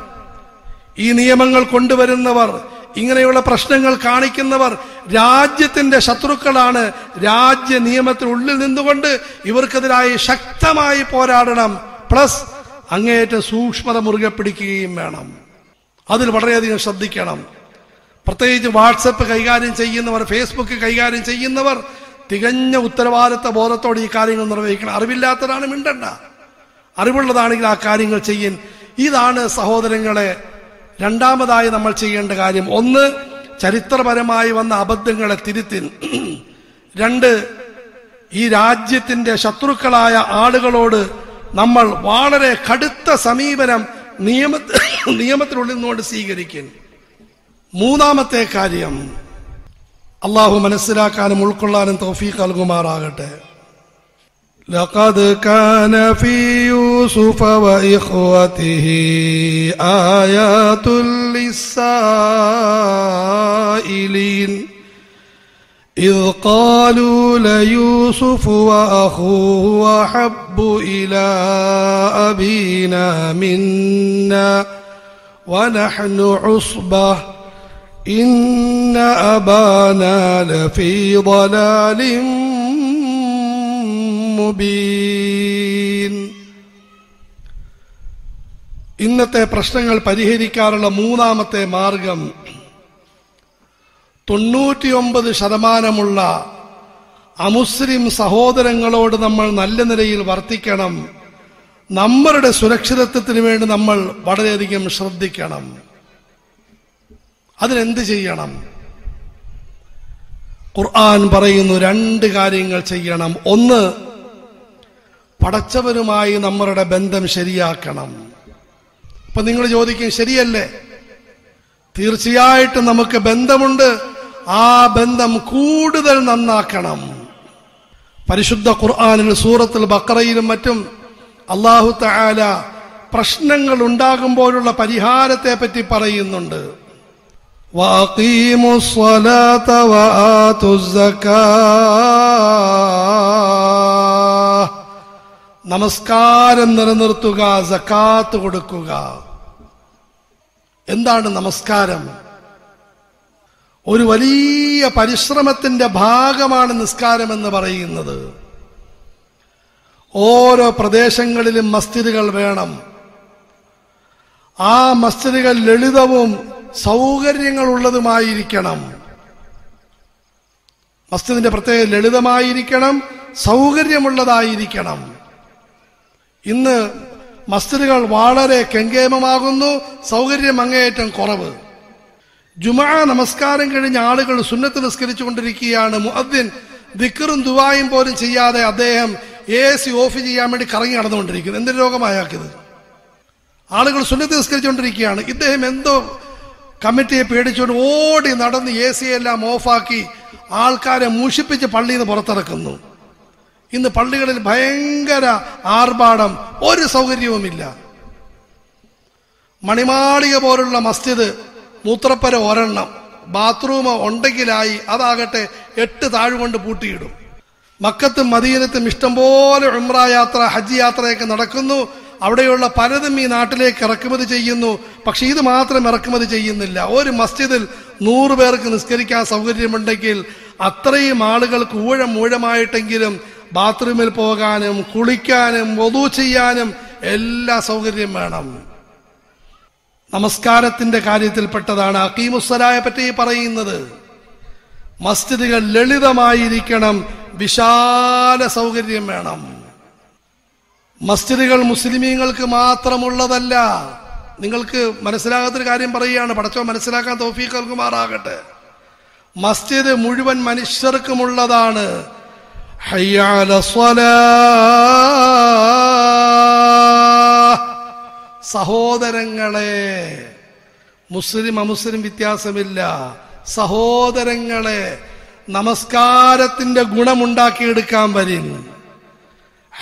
ഈ നിയമങ്ങൾ കൊണ്ടുവരുന്നവർ ഇങ്ങനെയുള്ള പ്രശ്നങ്ങൾ കാണിക്കുന്നവർ രാജ്യത്തിന്റെ ശത്രുക്കളാണ്. രാജ്യ നിയമത്തിനുള്ളിൽ നിന്നുകൊണ്ട് ഇവർക്കെതിരായി ശക്തമായി പോരാടണം. പ്ലസ് അങ്ങേയറ്റം സൂക്ഷ്മത മുറുകെ പിടിക്കുകയും വേണം. അതിൽ വളരെയധികം ശ്രദ്ധിക്കണം. പ്രത്യേകിച്ച് വാട്സപ്പ് കൈകാര്യം ചെയ്യുന്നവർ ഫേസ്ബുക്ക് കൈകാര്യം ചെയ്യുന്നവർ തികഞ്ഞ ഉത്തരവാദിത്ത ബോധത്തോടെ ഈ കാര്യങ്ങൾ നിർവഹിക്കണം. അറിവില്ലാത്തതാണ് മിണ്ടണ്ട. അറിവുള്ളതാണെങ്കിൽ ആ കാര്യങ്ങൾ ചെയ്യൻ. ഇതാണ് സഹോദരങ്ങളെ രണ്ടാമതായി നമ്മൾ ചെയ്യേണ്ട കാര്യം ഒന്ന് ചരിത്രപരമായി വന്ന അബദ്ധങ്ങളെ തിരുത്തി. രണ്ട് ഈ രാജ്യത്തിന്റെ ശത്രുക്കളായ ആളുകളോട് നമ്മൾ വളരെ കടുത്ത സമീപനം നിയമ നിയമത്തിനുള്ളിൽ നിന്നുകൊണ്ട് സ്വീകരിക്കും. മൂന്നാമത്തെ കാര്യം അള്ളാഹു മനസ്സിലാക്കാനും ഉൾക്കൊള്ളാനും തൗഫീഖ് നൽകുമാറാകട്ടെ. لقد كان في يوسف وإخوته آيات للسائلين. إذ قالوا ليوسف وأخوه وحب إلى أبينا منا ونحن عصبة. إن أبانا لفي ضلال മുബീൻ. ഇന്നത്തെ പ്രശ്നങ്ങൾ പരിഹരിക്കാനുള്ള മൂന്നാമത്തെ മാർഗം തൊണ്ണൂറ്റിയൊമ്പത് ശതമാനമുള്ള അമുസ്ലിം സഹോദരങ്ങളോട് നമ്മൾ നല്ല നിലയിൽ വർത്തിക്കണം. നമ്മളുടെ സുരക്ഷിതത്വത്തിന് വേണ്ടി നമ്മൾ വളരെയധികം ശ്രദ്ധിക്കണം. അതിനെന്ത് ചെയ്യണം? ഖുർആൻ പറയുന്നു രണ്ട് കാര്യങ്ങൾ ചെയ്യണം. ഒന്ന് പടച്ചവനുമായി നമ്മളുടെ ബന്ധം ശരിയാക്കണം. അപ്പൊ നിങ്ങൾ ചോദിക്കും ശരിയല്ലേ? തീർച്ചയായിട്ടും നമുക്ക് ബന്ധമുണ്ട്. ആ ബന്ധം കൂടുതൽ നന്നാക്കണം. പരിശുദ്ധ ഖുർആാനിൽ സൂറത്തിൽ ബക്രയിലും മറ്റും അള്ളാഹു താല പ്രശ്നങ്ങൾ ഉണ്ടാകുമ്പോഴുള്ള പരിഹാരത്തെ പറ്റി പറയുന്നുണ്ട്. വാക്കീമു സ്വലാത്ത വാ തുസക്കാ നമസ്കാരം നിലനിർത്തുക സക്കാത്ത് കൊടുക്കുക. എന്താണ് നമസ്കാരം? ഒരു വലിയ പരിശ്രമത്തിന്റെ ഭാഗമാണ് നിസ്കാരം എന്ന് പറയുന്നത്. ഓരോ പ്രദേശങ്ങളിലും മസ്ജിദുകൾ വേണം. ആ മസ്ജിദുകൾ ലളിതവും സൗകര്യങ്ങളുള്ളതുമായിരിക്കണം. മസ്ജിദിന്റെ പ്രത്യേക ലളിതമായിരിക്കണം സൗകര്യമുള്ളതായിരിക്കണം. ഇന്ന് മസ്ജിദുകൾ വളരെ കെങ്കേമമാകുന്നു സൗകര്യം അങ്ങേയറ്റം കുറവ്. ജുമാ നമസ്കാരം കഴിഞ്ഞ ആളുകൾ സുന്നത്ത് നിസ്കരിച്ചു കൊണ്ടിരിക്കുകയാണ് മുഅദ്ദിൻ ദിക്കറും ദുവായും പോലും ചെയ്യാതെ അദ്ദേഹം എ സി ഓഫ് ചെയ്യാൻ വേണ്ടി കറങ്ങി നടന്നുകൊണ്ടിരിക്കുന്നു. എന്തൊരു രോഗമായാക്കിയത് ആളുകൾ സുന്നത്ത് നിസ്കരിച്ചുകൊണ്ടിരിക്കുകയാണ്. ഇദ്ദേഹം എന്തോ കമ്മിറ്റിയെ പേടിച്ചുകൊണ്ട് ഓടി നടന്ന് എ സി എല്ലാം ഓഫാക്കി ആൾക്കാരെ മൂഷിപ്പിച്ച് പള്ളിയിൽ നിന്ന് പുറത്തിറക്കുന്നു. ഇന്ന് പള്ളികളിൽ ഭയങ്കര ആർഭാടം ഒരു സൗകര്യവുമില്ല. മണിമാളിക പോലുള്ള മസ്ജിദ് മൂത്രപ്പര ഒരെണ്ണം ബാത്റൂം ഉണ്ടെങ്കിലായി അതാകട്ടെ എട്ട് താഴുകൊണ്ട് പൂട്ടിയിടും. മക്കത്തും മദീനത്തും ഇഷ്ടംപോലെ ഉംറ യാത്ര ഹജ്ജ് യാത്രയൊക്കെ നടക്കുന്നു. അവിടെയുള്ള പലതും ഈ നാട്ടിലേക്ക് ഇറക്കുമതി ചെയ്യുന്നു. പക്ഷെ ഇത് മാത്രം ഇറക്കുമതി ചെയ്യുന്നില്ല. ഒരു മസ്ജിദിൽ നൂറ് പേർക്ക് നിസ്കരിക്കാൻ സൗകര്യമുണ്ടെങ്കിൽ അത്രയും ആളുകൾക്ക് ഊഴം ഊഴമായിട്ടെങ്കിലും ബാത്റൂമിൽ പോകാനും കുളിക്കാനും വധു ചെയ്യാനും എല്ലാ സൗകര്യം വേണം. നമസ്കാരത്തിന്റെ കാര്യത്തിൽപ്പെട്ടതാണ് അക്കീമുസ്സലായെ പറ്റി പറയുന്നത്. മസ്ജിദുകൾ ലളിതമായിരിക്കണം വിശാല സൗകര്യം വേണം. മസ്ജിദുകൾ മുസ്ലിമീങ്ങൾക്ക് മാത്രമുള്ളതല്ല. നിങ്ങൾക്ക് മനസ്സിലാകാത്തൊരു കാര്യം പറയുകയാണ് പടച്ചോ മനസ്സിലാക്കാൻ തോഫീക്കൽക്കുമാറാകട്ടെ മസ്ജിദ് മുഴുവൻ മനുഷ്യർക്കുമുള്ളതാണ്. ഹയ്യാല സ്വലാ. സഹോദരങ്ങളെ മുസ്ലിം അമുസ്ലിം വ്യത്യാസമില്ല. സഹോദരങ്ങളെ നമസ്കാരത്തിന്റെ ഗുണമുണ്ടാക്കിയെടുക്കാൻ വരും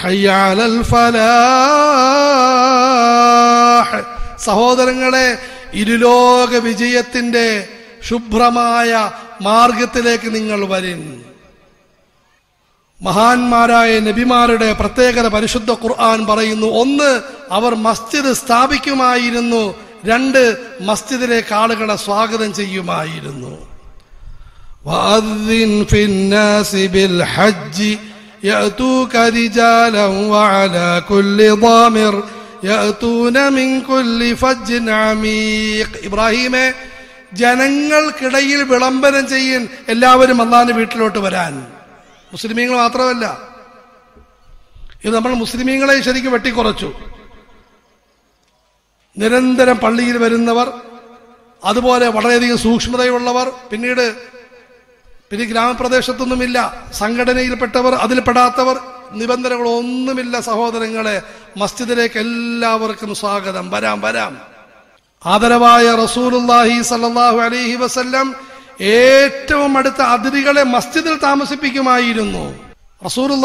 ഹയ്യാലൽ ഫലാഹ് സഹോദരങ്ങളെ ഇരുലോക വിജയത്തിന്റെ ശുഭ്രമായ മാർഗത്തിലേക്ക് നിങ്ങൾ വരിൻ. മഹാന്മാരായ നബിമാരുടെ പ്രത്യേകത പരിശുദ്ധ ഖുർആൻ പറയുന്നു. ഒന്ന് അവർ മസ്ജിദ് സ്ഥാപിക്കുമായിരുന്നു. രണ്ട് മസ്ജിദിലേക്ക് ആളുകളെ സ്വാഗതം ചെയ്യുമായിരുന്നു. ഇബ്രാഹിമെ ജനങ്ങൾക്കിടയിൽ വിളംബരം ചെയ്യൻ എല്ലാവരും അള്ളാന്റെ വീട്ടിലോട്ട് വരാൻ. മുസ്ലിമീങ്ങൾ മാത്രമല്ല. ഇത് നമ്മൾ മുസ്ലിമീങ്ങളെ ശരിക്കും വെട്ടിക്കുറച്ചു. നിരന്തരം പള്ളിയിൽ വരുന്നവർ അതുപോലെ വളരെയധികം സൂക്ഷ്മതയുള്ളവർ പിന്നീട് പിന്നെ ഗ്രാമപ്രദേശത്തൊന്നുമില്ല. സംഘടനയിൽപ്പെട്ടവർ അതിൽ പെടാത്തവർ നിബന്ധനകളൊന്നുമില്ല. സഹോദരങ്ങളെ മസ്ജിദിലേക്ക് എല്ലാവർക്കും സ്വാഗതം. വരാം വരാം. ആദരവായ റസൂലുല്ലാഹി സല്ലാഹു അലൈഹി വസല്ലം ഏറ്റവും അടുത്ത അതിഥികളെ മസ്ജിദിൽ താമസിപ്പിക്കുമായിരുന്നു.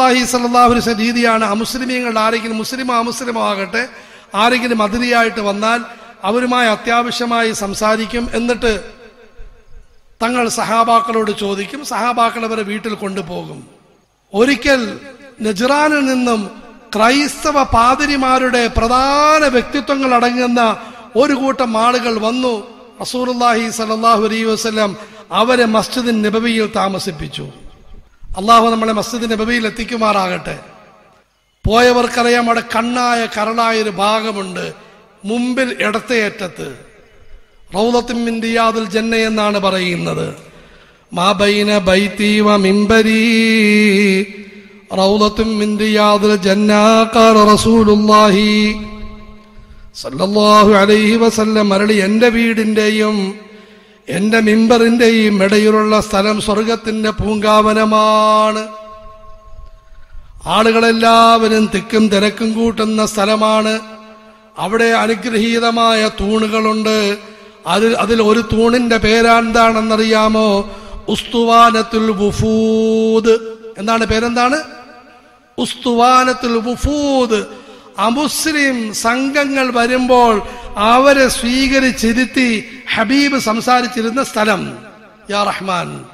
അലൈഹി വസല്ലം രീതിയാണ് അമുസ്ലിമീങ്ങൾ ആരെങ്കിലും മുസ്ലിമോ അമുസ്ലിമോ ആകട്ടെ ആരെങ്കിലും അതിഥിയായിട്ട് വന്നാൽ അവരുമായി അത്യാവശ്യമായി സംസാരിക്കും എന്നിട്ട് തങ്ങൾ സഹാബാക്കളോട് ചോദിക്കും. സഹാബാക്കൾ അവരെ വീട്ടിൽ കൊണ്ടുപോകും. ഒരിക്കൽ നജ്റാനിൽ നിന്നും ക്രൈസ്തവ പാതിരിമാരുടെ പ്രധാന വ്യക്തിത്വങ്ങൾ അടങ്ങുന്ന ഒരു കൂട്ടം ആളുകൾ വന്നു. റസൂലുള്ളാഹി സലാഹു അലൈഹി വസല്ലം അവരെ മസ്ജിദിൻ നബവിയിൽ താമസിപ്പിച്ചു. അള്ളാഹു നമ്മളെ മസ്ജിദ് നബവിയിൽ എത്തിക്കുമാറാകട്ടെ. പോയവർക്കറിയാം അവിടെ കണ്ണായ കരളായ ഒരു ഭാഗമുണ്ട് മുമ്പിൽ ഇടത്തേയറ്റത്ത്. റൗലത്തിൻ ദിയാദുൽ ജന്ന എന്നാണ് പറയുന്നത്. മാബൈന ബൈത്തി വ മിമ്പരി റൗലത്തും മിൻ ദിയാദുൽ ജന്ന ഖാല റസൂലുള്ളാഹി. സല്ലല്ലാഹു അലൈഹി എന്റെ ഈ ഇടയിലുള്ള സ്ഥലം സ്വർഗത്തിന്റെ പൂങ്കാവനമാണ്. ആളുകളെല്ലാവരും തിക്കും തിരക്കും കൂട്ടുന്ന സ്ഥലമാണ്. അവിടെ അനുഗ്രഹീതമായ തൂണുകളുണ്ട്. അതിൽ അതിൽ ഒരു തൂണിന്റെ പേരെന്താണെന്നറിയാമോ? ഉസ്തുവാനത്തുൽ ബുഫൂദ് എന്താണ് പേരെന്താണ്? ഉസ്തുവാനത്തുൽ വുഫൂദ്. അമുസ്ലിം സംഘങ്ങൾ വരുമ്പോൾ അവരെ സ്വീകരിച്ചിരുത്തി ഹബീബ് സംസാരിച്ചിരുന്ന സ്ഥലം. യാ റഹ്മാൻ.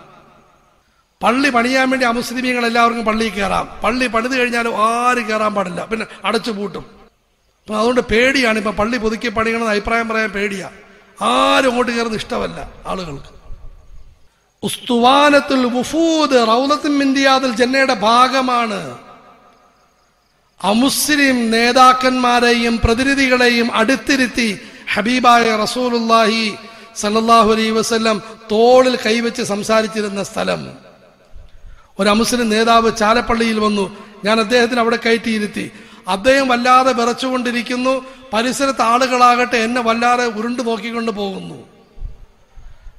പള്ളി പണിയാൻ വേണ്ടി അമുസ്ലിമീങ്ങൾ എല്ലാവർക്കും പള്ളിയിൽ കയറാം പള്ളി പണിത് കഴിഞ്ഞാലും ആരും കയറാൻ പാടില്ല. പിന്നെ അടച്ചു പൂട്ടും. അതുകൊണ്ട് പേടിയാണ്. ഇപ്പൊ പള്ളി പുതുക്കി പണിയണമെന്ന് അഭിപ്രായം പറയാൻ പേടിയാ. ആരും അങ്ങോട്ട് കയറുന്ന ഇഷ്ടമല്ല ആളുകൾക്ക്. ഉസ്തുവാനത്തുൽ ജന്നയുടെ ഭാഗമാണ്. അമുസ്ലിം നേതാക്കന്മാരെയും പ്രതിനിധികളെയും അടുത്തിരുത്തി ഹബീബായ റസൂലുല്ലാഹി സല്ലാഹു അലൈ വസല്ലം തോളിൽ കൈവച്ച് സംസാരിച്ചിരുന്ന സ്ഥലം. ഒരു അമുസ്ലിം നേതാവ് ചാലപ്പള്ളിയിൽ വന്നു. ഞാൻ അദ്ദേഹത്തിന് അവിടെ കയറ്റിയിരുത്തി. അദ്ദേഹം വല്ലാതെ വിറച്ചുകൊണ്ടിരിക്കുന്നു. പരിസരത്ത് ആളുകളാകട്ടെ എന്നെ വല്ലാതെ ഉരുണ്ടു നോക്കിക്കൊണ്ട് പോകുന്നു.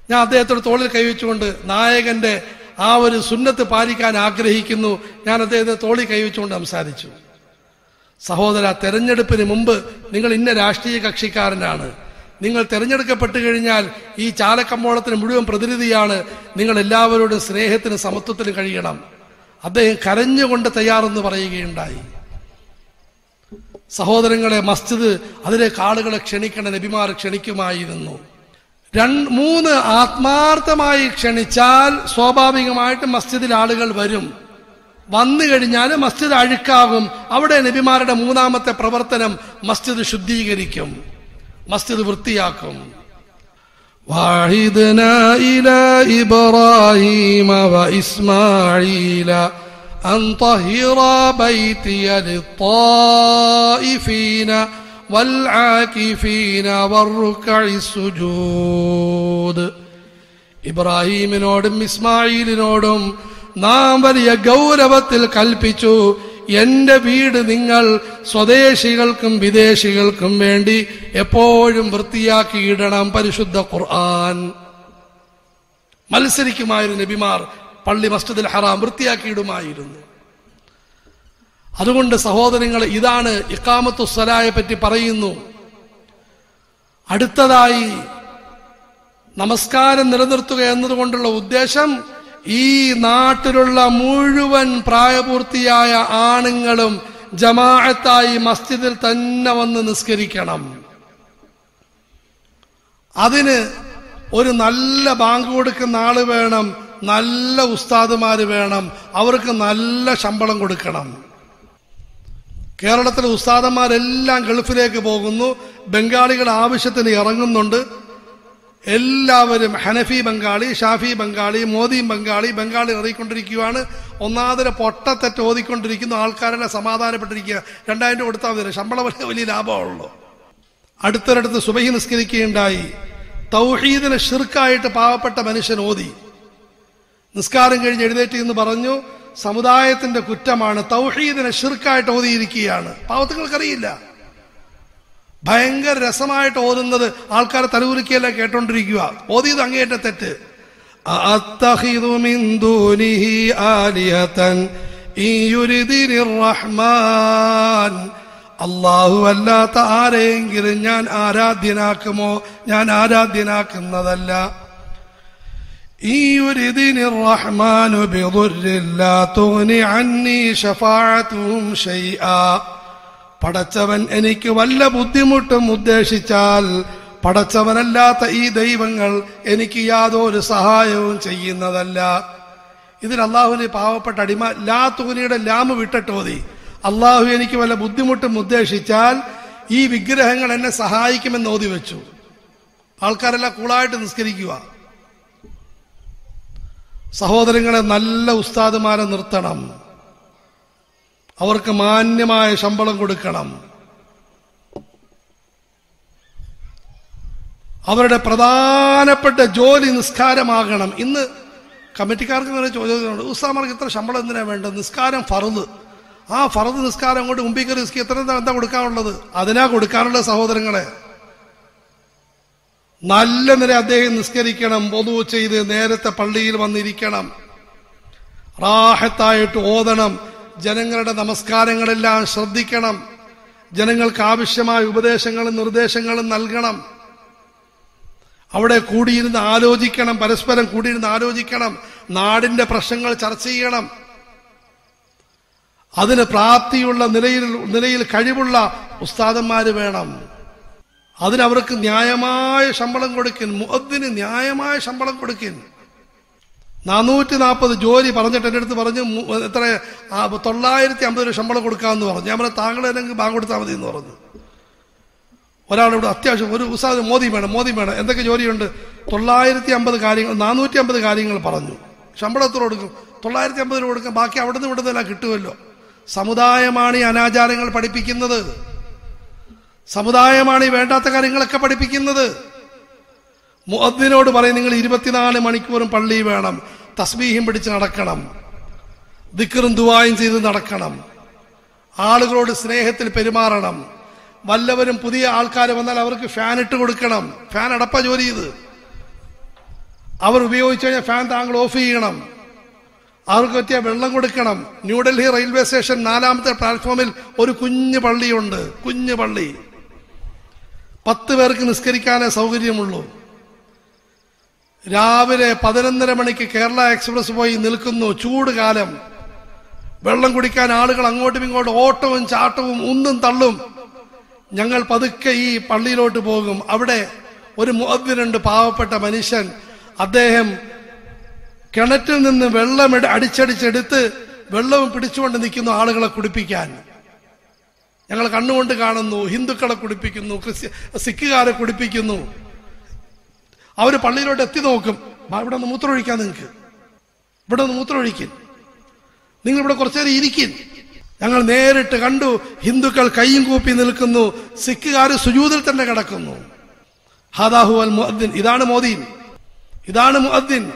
ഞാൻ അദ്ദേഹത്തോട് തോളിൽ കൈവച്ചുകൊണ്ട് നായകന്റെ ആ ഒരു സുന്നത്ത് പാലിക്കാൻ ആഗ്രഹിക്കുന്നു. ഞാൻ അദ്ദേഹത്തെ തോളിൽ കൈവച്ചുകൊണ്ട് സംസാരിച്ചു. സഹോദര തെരഞ്ഞെടുപ്പിന് മുമ്പ് നിങ്ങൾ ഇന്ന രാഷ്ട്രീയ കക്ഷിക്കാരനാണ്. നിങ്ങൾ തെരഞ്ഞെടുക്കപ്പെട്ടു കഴിഞ്ഞാൽ ഈ ചാലക്കമ്പോളത്തിന് മുഴുവൻ പ്രതിനിധിയാണ് നിങ്ങൾ എല്ലാവരോടും സ്നേഹത്തിന് സമത്വത്തിന് കഴിയണം. അദ്ദേഹം കരഞ്ഞുകൊണ്ട് തയ്യാറെന്ന് പറയുകയുണ്ടായി. സഹോദരങ്ങളെ മസ്ജിദ് അതിലേക്ക് ആളുകളെ ക്ഷണിക്കണ നബിമാർ ക്ഷണിക്കുമായിരുന്നു. രണ്ട് മൂന്ന് ആത്മാർത്ഥമായി ക്ഷണിച്ചാൽ സ്വാഭാവികമായിട്ട് മസ്ജിദിൽ ആളുകൾ വരും. വന്നു കഴിഞ്ഞാൽ മസ്ജിദ് അഴുക്കാകും അവിടെ നബിമാരുടെ മൂന്നാമത്തെ പ്രവർത്തനം മസ്ജിദ് ശുദ്ധീകരിക്കും മസ്ജിദ് വൃത്തിയാക്കും വാഹിദന ഇല ഇബ്രാഹിമ വ ഇസ്മാഈല أن طهر بيتي للطائفين والعاكفين والركع السجود ഇബ്രാഹീമിനോടും ഇസ്മായിലിനോടും നാം വലിയ ഗൗരവത്തിൽ കൽപ്പിച്ചു. എന്റെ വീട് നിങ്ങൾ സ്വദേശികൾക്കും വിദേശികൾക്കും വേണ്ടി എപ്പോഴും വൃത്തിയാക്കിയിടണം പരിശുദ്ധ ഖുർആൻ. മത്സരിക്കുമായിരുന്നു നബിമാർ പള്ളി മസ്ജിദിൽ ഹറാം വൃത്തിയാക്കിയിടുമായിരുന്നു. അതുകൊണ്ട് സഹോദരങ്ങൾ ഇതാണ് ഇക്കാമത്തു സ്വലായെ പറ്റി പറയുന്നു. അടുത്തതായി നമസ്കാരം നിലനിർത്തുക എന്നതുകൊണ്ടുള്ള ഉദ്ദേശം ഈ നാട്ടിലുള്ള മുഴുവൻ പ്രായപൂർത്തിയായ ആണുങ്ങളും ജമാഅത്തായി മസ്ജിദിൽ തന്നെ വന്ന് നിസ്കരിക്കണം. അതിന് ഒരു നല്ല ബാങ്ക് കൊടുക്കുന്ന ആൾ വേണം നല്ല ഉസ്താദുമാര് വേണം അവർക്ക് നല്ല ശമ്പളം കൊടുക്കണം. കേരളത്തിലെ ഉസ്താദന്മാരെല്ലാം ഗൾഫിലേക്ക് പോകുന്നു ബംഗാളികൾ ആവശ്യത്തിന് ഇറങ്ങുന്നുണ്ട് എല്ലാവരും ഹനഫി ബംഗാളി ഷാഫി ബംഗാളി മോദി ബംഗാളി ബംഗാളി ഇറങ്ങിക്കൊണ്ടിരിക്കുകയാണ് ഒന്നാതിരെ പൊട്ടത്തെറ്റ് ഓതിക്കൊണ്ടിരിക്കുന്ന. ആൾക്കാരെല്ലാം സമാധാനപ്പെട്ടിരിക്കുക രണ്ടായിരം രൂപ കൊടുത്താൽ മതി ശമ്പളം വലിയ വലിയ ലാഭമുള്ളൂ അടുത്തൊരിടത്ത് സുബഹി നിസ്കരിക്കുകയുണ്ടായി. തൗഹീദിനെ ഷിർക്കായിട്ട് പാവപ്പെട്ട മനുഷ്യൻ ഓതി. നിസ്കാരം കഴിഞ്ഞ് എഴുന്നേറ്റ് എന്ന് പറഞ്ഞു. സമുദായത്തിന്റെ കുറ്റമാണ്. തൗഹീദിനെ ഷിർക്കായിട്ട് ഓതിയിരിക്കുകയാണ്. പാവത്തുങ്ങൾക്കറിയില്ല ഭയങ്കര രസമായിട്ട് ഓതുന്നത് ആൾക്കാരെ തലകുലുക്കിയല്ല കേട്ടോണ്ടിരിക്കുക. ഓതിയത് അങ്ങേറ്റ തെറ്റ്. അള്ളാഹു അല്ലാത്ത ആരെയെങ്കിലും ഞാൻ ആരാധ്യനാക്കുമോ? ഞാൻ ആരാധ്യനാക്കുന്നതല്ല. ഈ റഹ്മാനു അന്നി ശഫാഅത്തുഹും ശൈആ. പടച്ചവൻ എനിക്ക് വല്ല ബുദ്ധിമുട്ടും ഉദ്ദേശിച്ചാൽ പടച്ചവനല്ലാത്ത ഈ ദൈവങ്ങൾ എനിക്ക് യാതൊരു സഹായവും ചെയ്യുന്നതല്ല. ഇതിൽ അള്ളാഹുവിന് പാവപ്പെട്ട അടിമ ലാ തൂനിയുടെ ലാമ് വിട്ടിട്ട് മതി. അള്ളാഹു എനിക്ക് വല്ല ബുദ്ധിമുട്ടും ഉദ്ദേശിച്ചാൽ ഈ വിഗ്രഹങ്ങൾ എന്നെ സഹായിക്കുമെന്ന് ഓതി വെച്ചു. ആൾക്കാരെല്ലാം കൂളായിട്ട് നിസ്കരിക്കുക. സഹോദരങ്ങളെ നല്ല ഉസ്താദുമാരെ നിർത്തണം. അവർക്ക് മാന്യമായ ശമ്പളം കൊടുക്കണം. അവരുടെ പ്രധാനപ്പെട്ട ജോലി നിസ്കാരമാകണം. ഇന്ന് കമ്മിറ്റിക്കാർക്ക് ഇങ്ങനെ ചോദിക്കുന്നുണ്ട് ഉസ്താമാർക്ക് ഇത്ര ശമ്പളം എന്തിനാണ് വേണ്ടത്? നിസ്കാരം ഫറുത് ആ ഫറുത് നിസ്കാരം കൊണ്ട് മുമ്പിൽ കയറി നിസ്കി എത്ര എന്താ കൊടുക്കാനുള്ളത്? അതിനാ കൊടുക്കാനുള്ള സഹോദരങ്ങളെ. നല്ല നില അദ്ദേഹം നിസ്കരിക്കണം പൊതു ചെയ്ത് നേരത്തെ പള്ളിയിൽ വന്നിരിക്കണം. റാഹത്തായിട്ട് ഓതണം. ജനങ്ങളുടെ നമസ്കാരങ്ങളെല്ലാം ശ്രദ്ധിക്കണം. ജനങ്ങൾക്ക് ആവശ്യമായ ഉപദേശങ്ങളും നിർദ്ദേശങ്ങളും നൽകണം. അവിടെ കൂടിയിരുന്ന് ആലോചിക്കണം പരസ്പരം കൂടിയിരുന്ന് ആലോചിക്കണം. നാടിന്റെ പ്രശ്നങ്ങൾ ചർച്ച ചെയ്യണം. അതിന് പ്രാപ്തിയുള്ള നിലയിൽ നിലയിൽ കഴിവുള്ള ഉസ്താദന്മാർ വേണം. അതിനവർക്ക് ന്യായമായ ശമ്പളം കൊടുക്കും മുഅദ്ദിന് ന്യായമായ ശമ്പളം കൊടുക്കും നാനൂറ്റി നാൽപ്പത് ജോലി പറഞ്ഞിട്ട് എന്റെ അടുത്ത് പറഞ്ഞു എത്ര തൊള്ളായിരത്തി അമ്പത് രൂപ ശമ്പളം കൊടുക്കാമെന്ന് പറഞ്ഞു. ഞാൻ പറഞ്ഞു താങ്കൾ എനിക്ക് ബാങ്ക് കൊടുത്താൽ മതി എന്ന് പറഞ്ഞു ഒരാളിവിടെ അത്യാവശ്യം ഒരു ഉസാദ് മോദി വേണം മോദി വേണം. എന്തൊക്കെ ജോലിയുണ്ട്? തൊള്ളായിരത്തി അമ്പത് കാര്യങ്ങൾ നാനൂറ്റി അമ്പത് കാര്യങ്ങൾ പറഞ്ഞു. ശമ്പളം എത്ര കൊടുക്കും. തൊള്ളായിരത്തി അമ്പത് രൂപ കൊടുക്കും ബാക്കി അവിടെ നിന്ന് ഇവിടുന്ന് എല്ലാം കിട്ടുമല്ലോ. സമുദായമാണ് ഈ അനാചാരങ്ങൾ പഠിപ്പിക്കുന്നത്. സമുദായമാണ് ഈ വേണ്ടാത്ത കാര്യങ്ങളൊക്കെ പഠിപ്പിക്കുന്നത്. മുഅദ്ദിനോട് പറയും നിങ്ങൾ ഇരുപത്തിനാല് മണിക്കൂറും പള്ളി വേണം തസ്ബീഹും പിടിച്ച് നടക്കണം ദിക്കറും ദുവായും ചെയ്ത് നടക്കണം. ആളുകളോട് സ്നേഹത്തിൽ പെരുമാറണം. വല്ലവരും പുതിയ ആൾക്കാർ വന്നാൽ അവർക്ക് ഫാൻ ഇട്ട് കൊടുക്കണം. ഫാൻ അടപ്പ ജോലി ചെയ്ത് അവർ ഉപയോഗിച്ചു കഴിഞ്ഞാൽ ഫാൻ താങ്കൾ ഓഫ് ചെയ്യണം. അവർക്ക് പറ്റിയ വെള്ളം കൊടുക്കണം. ന്യൂഡൽഹി റെയിൽവേ സ്റ്റേഷൻ നാലാമത്തെ പ്ലാറ്റ്ഫോമിൽ ഒരു കുഞ്ഞു പള്ളിയുണ്ട്. കുഞ്ഞു പള്ളി. പത്ത് പേർക്ക് നിസ്കരിക്കാനേ സൗകര്യമുള്ളൂ. രാവിലെ പതിനൊന്നര മണിക്ക് കേരള എക്സ്പ്രസ് പോയി നിൽക്കുന്നു. ചൂട് കാലം. വെള്ളം കുടിക്കാൻ ആളുകൾ അങ്ങോട്ടും ഇങ്ങോട്ടും ഓട്ടവും ചാട്ടവും ഒന്നും തള്ളും. ഞങ്ങൾ പതുക്കെ ഈ പള്ളിയിലോട്ട് പോകും. അവിടെ ഒരു മുഅദ്ദിനുണ്ട് പാവപ്പെട്ട മനുഷ്യൻ. അദ്ദേഹം കിണറ്റിൽ നിന്ന് വെള്ളം അടിച്ചടിച്ചെടുത്ത് വെള്ളവും പിടിച്ചുകൊണ്ട് നിൽക്കുന്നു ആളുകളെ കുടിപ്പിക്കാൻ. ഞങ്ങൾ കണ്ണുകൊണ്ട് കാണുന്നു ഹിന്ദുക്കളെ കുടിപ്പിക്കുന്നു ക്രിസ്ത്യ സിഖുകാരെ കുടിപ്പിക്കുന്നു. അവർ പള്ളിയിലോട്ട് എത്തി നോക്കും. "ബാ, ഇവിടെ ഒന്ന് മൂത്രമൊഴിക്കാൻ നിങ്ങൾക്ക്. ഇവിടെ ഒന്ന് മൂത്രമൊഴിക്കും. നിങ്ങൾ ഇവിടെ കുറച്ചു നേരം ഇരിക്കും. ഞങ്ങൾ നേരിട്ട് കണ്ടു ഹിന്ദുക്കൾ കൈയും കൂപ്പി നിൽക്കുന്നു. സിഖുകാർ സുജൂതിൽ തന്നെ കിടക്കുന്നു. ഹാദാഹു അൽ മുഅദ്ദിൻ. ഇതാണ് മോദി. ഇതാണ് മുഅദ്ദിൻ.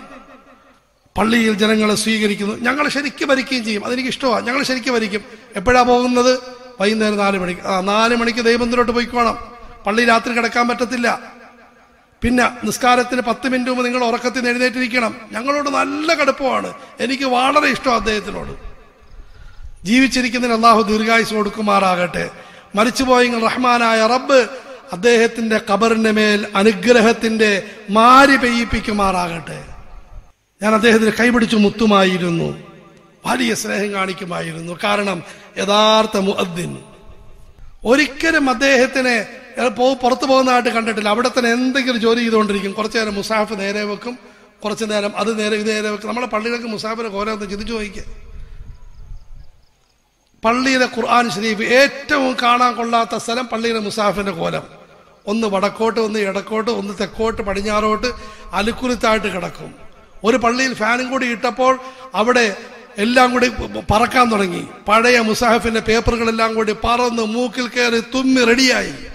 പള്ളിയിൽ ജനങ്ങളെ സ്വീകരിക്കുന്നു. ഞങ്ങൾ ശരിക്കും ഭരിക്കുകയും ചെയ്യും. അതെനിക്ക് ഇഷ്ടമാണ് ഞങ്ങൾ ശരിക്കും ഭരിക്കും. എപ്പോഴാ പോകുന്നത്? വൈകുന്നേരം നാല് മണിക്ക്. ആ നാല് മണിക്ക് ദൈവത്തിലോട്ട് പോയിക്കോണം. പള്ളി രാത്രി കിടക്കാൻ പറ്റത്തില്ല. പിന്നെ നിസ്കാരത്തിന് പത്ത് മിനിറ്റ് മുമ്പ് നിങ്ങൾ ഉറക്കത്തിൽ എഴുന്നേറ്റിരിക്കണം. ഞങ്ങളോട് നല്ല കടുപ്പമാണ്. എനിക്ക് വളരെ ഇഷ്ടം അദ്ദേഹത്തിനോട്. ജീവിച്ചിരിക്കുന്നതിന് അള്ളാഹു ദീർഘായുസ് കൊടുക്കുമാറാകട്ടെ. മരിച്ചുപോയെങ്കിൽ റഹ്മാനായ റബ്ബ് അദ്ദേഹത്തിന്റെ കബറിന്റെ മേൽ അനുഗ്രഹത്തിന്റെ മാരി പെയ്യിപ്പിക്കുമാറാകട്ടെ. ഞാൻ അദ്ദേഹത്തിന് കൈപിടിച്ചു മുത്തുമായിരുന്നു. വലിയ സ്നേഹം കാണിക്കുമായിരുന്നു. കാരണം യഥാർത്ഥ മുഅദ്ദിൻ. ഒരിക്കലും അദ്ദേഹത്തിനെ പോ- പുറത്തു പോകുന്നതായിട്ട് കണ്ടിട്ടില്ല. അവിടെ തന്നെ എന്തെങ്കിലും ജോലി ചെയ്തുകൊണ്ടിരിക്കും. കുറച്ചു നേരം മുസാഫ് നേരെ വെക്കും. കുറച്ച് നേരം അത് നേരെ ഇത് നേരെ വെക്കും. നമ്മളെ പള്ളികൾക്ക് മുസാഫിനെ കോലം ഒന്ന് ചിന്തിച്ചു നോക്കിക്കുക പള്ളിയിലെ ഖുർആൻ ഷരീഫ് ഏറ്റവും കാണാൻ കൊള്ളാത്ത സ്ഥലം പള്ളിയിലെ മുസാഫിന്റെ കോലം. ഒന്ന് വടക്കോട്ട് ഒന്ന് ഇടക്കോട്ട് ഒന്ന് തെക്കോട്ട് പടിഞ്ഞാറോട്ട് അലുക്കുരുത്തായിട്ട് കിടക്കും. ഒരു പള്ളിയിൽ ഫാനും കൂടി ഇട്ടപ്പോൾ അവിടെ എല്ലാം കൂടി പറക്കാൻ തുടങ്ങി. പഴയ മുസാഹിഫിന്റെ പേപ്പറുകളെല്ലാം കൂടി പറന്ന് മൂക്കിൽ കയറി തുമ്മി റെഡിയായി.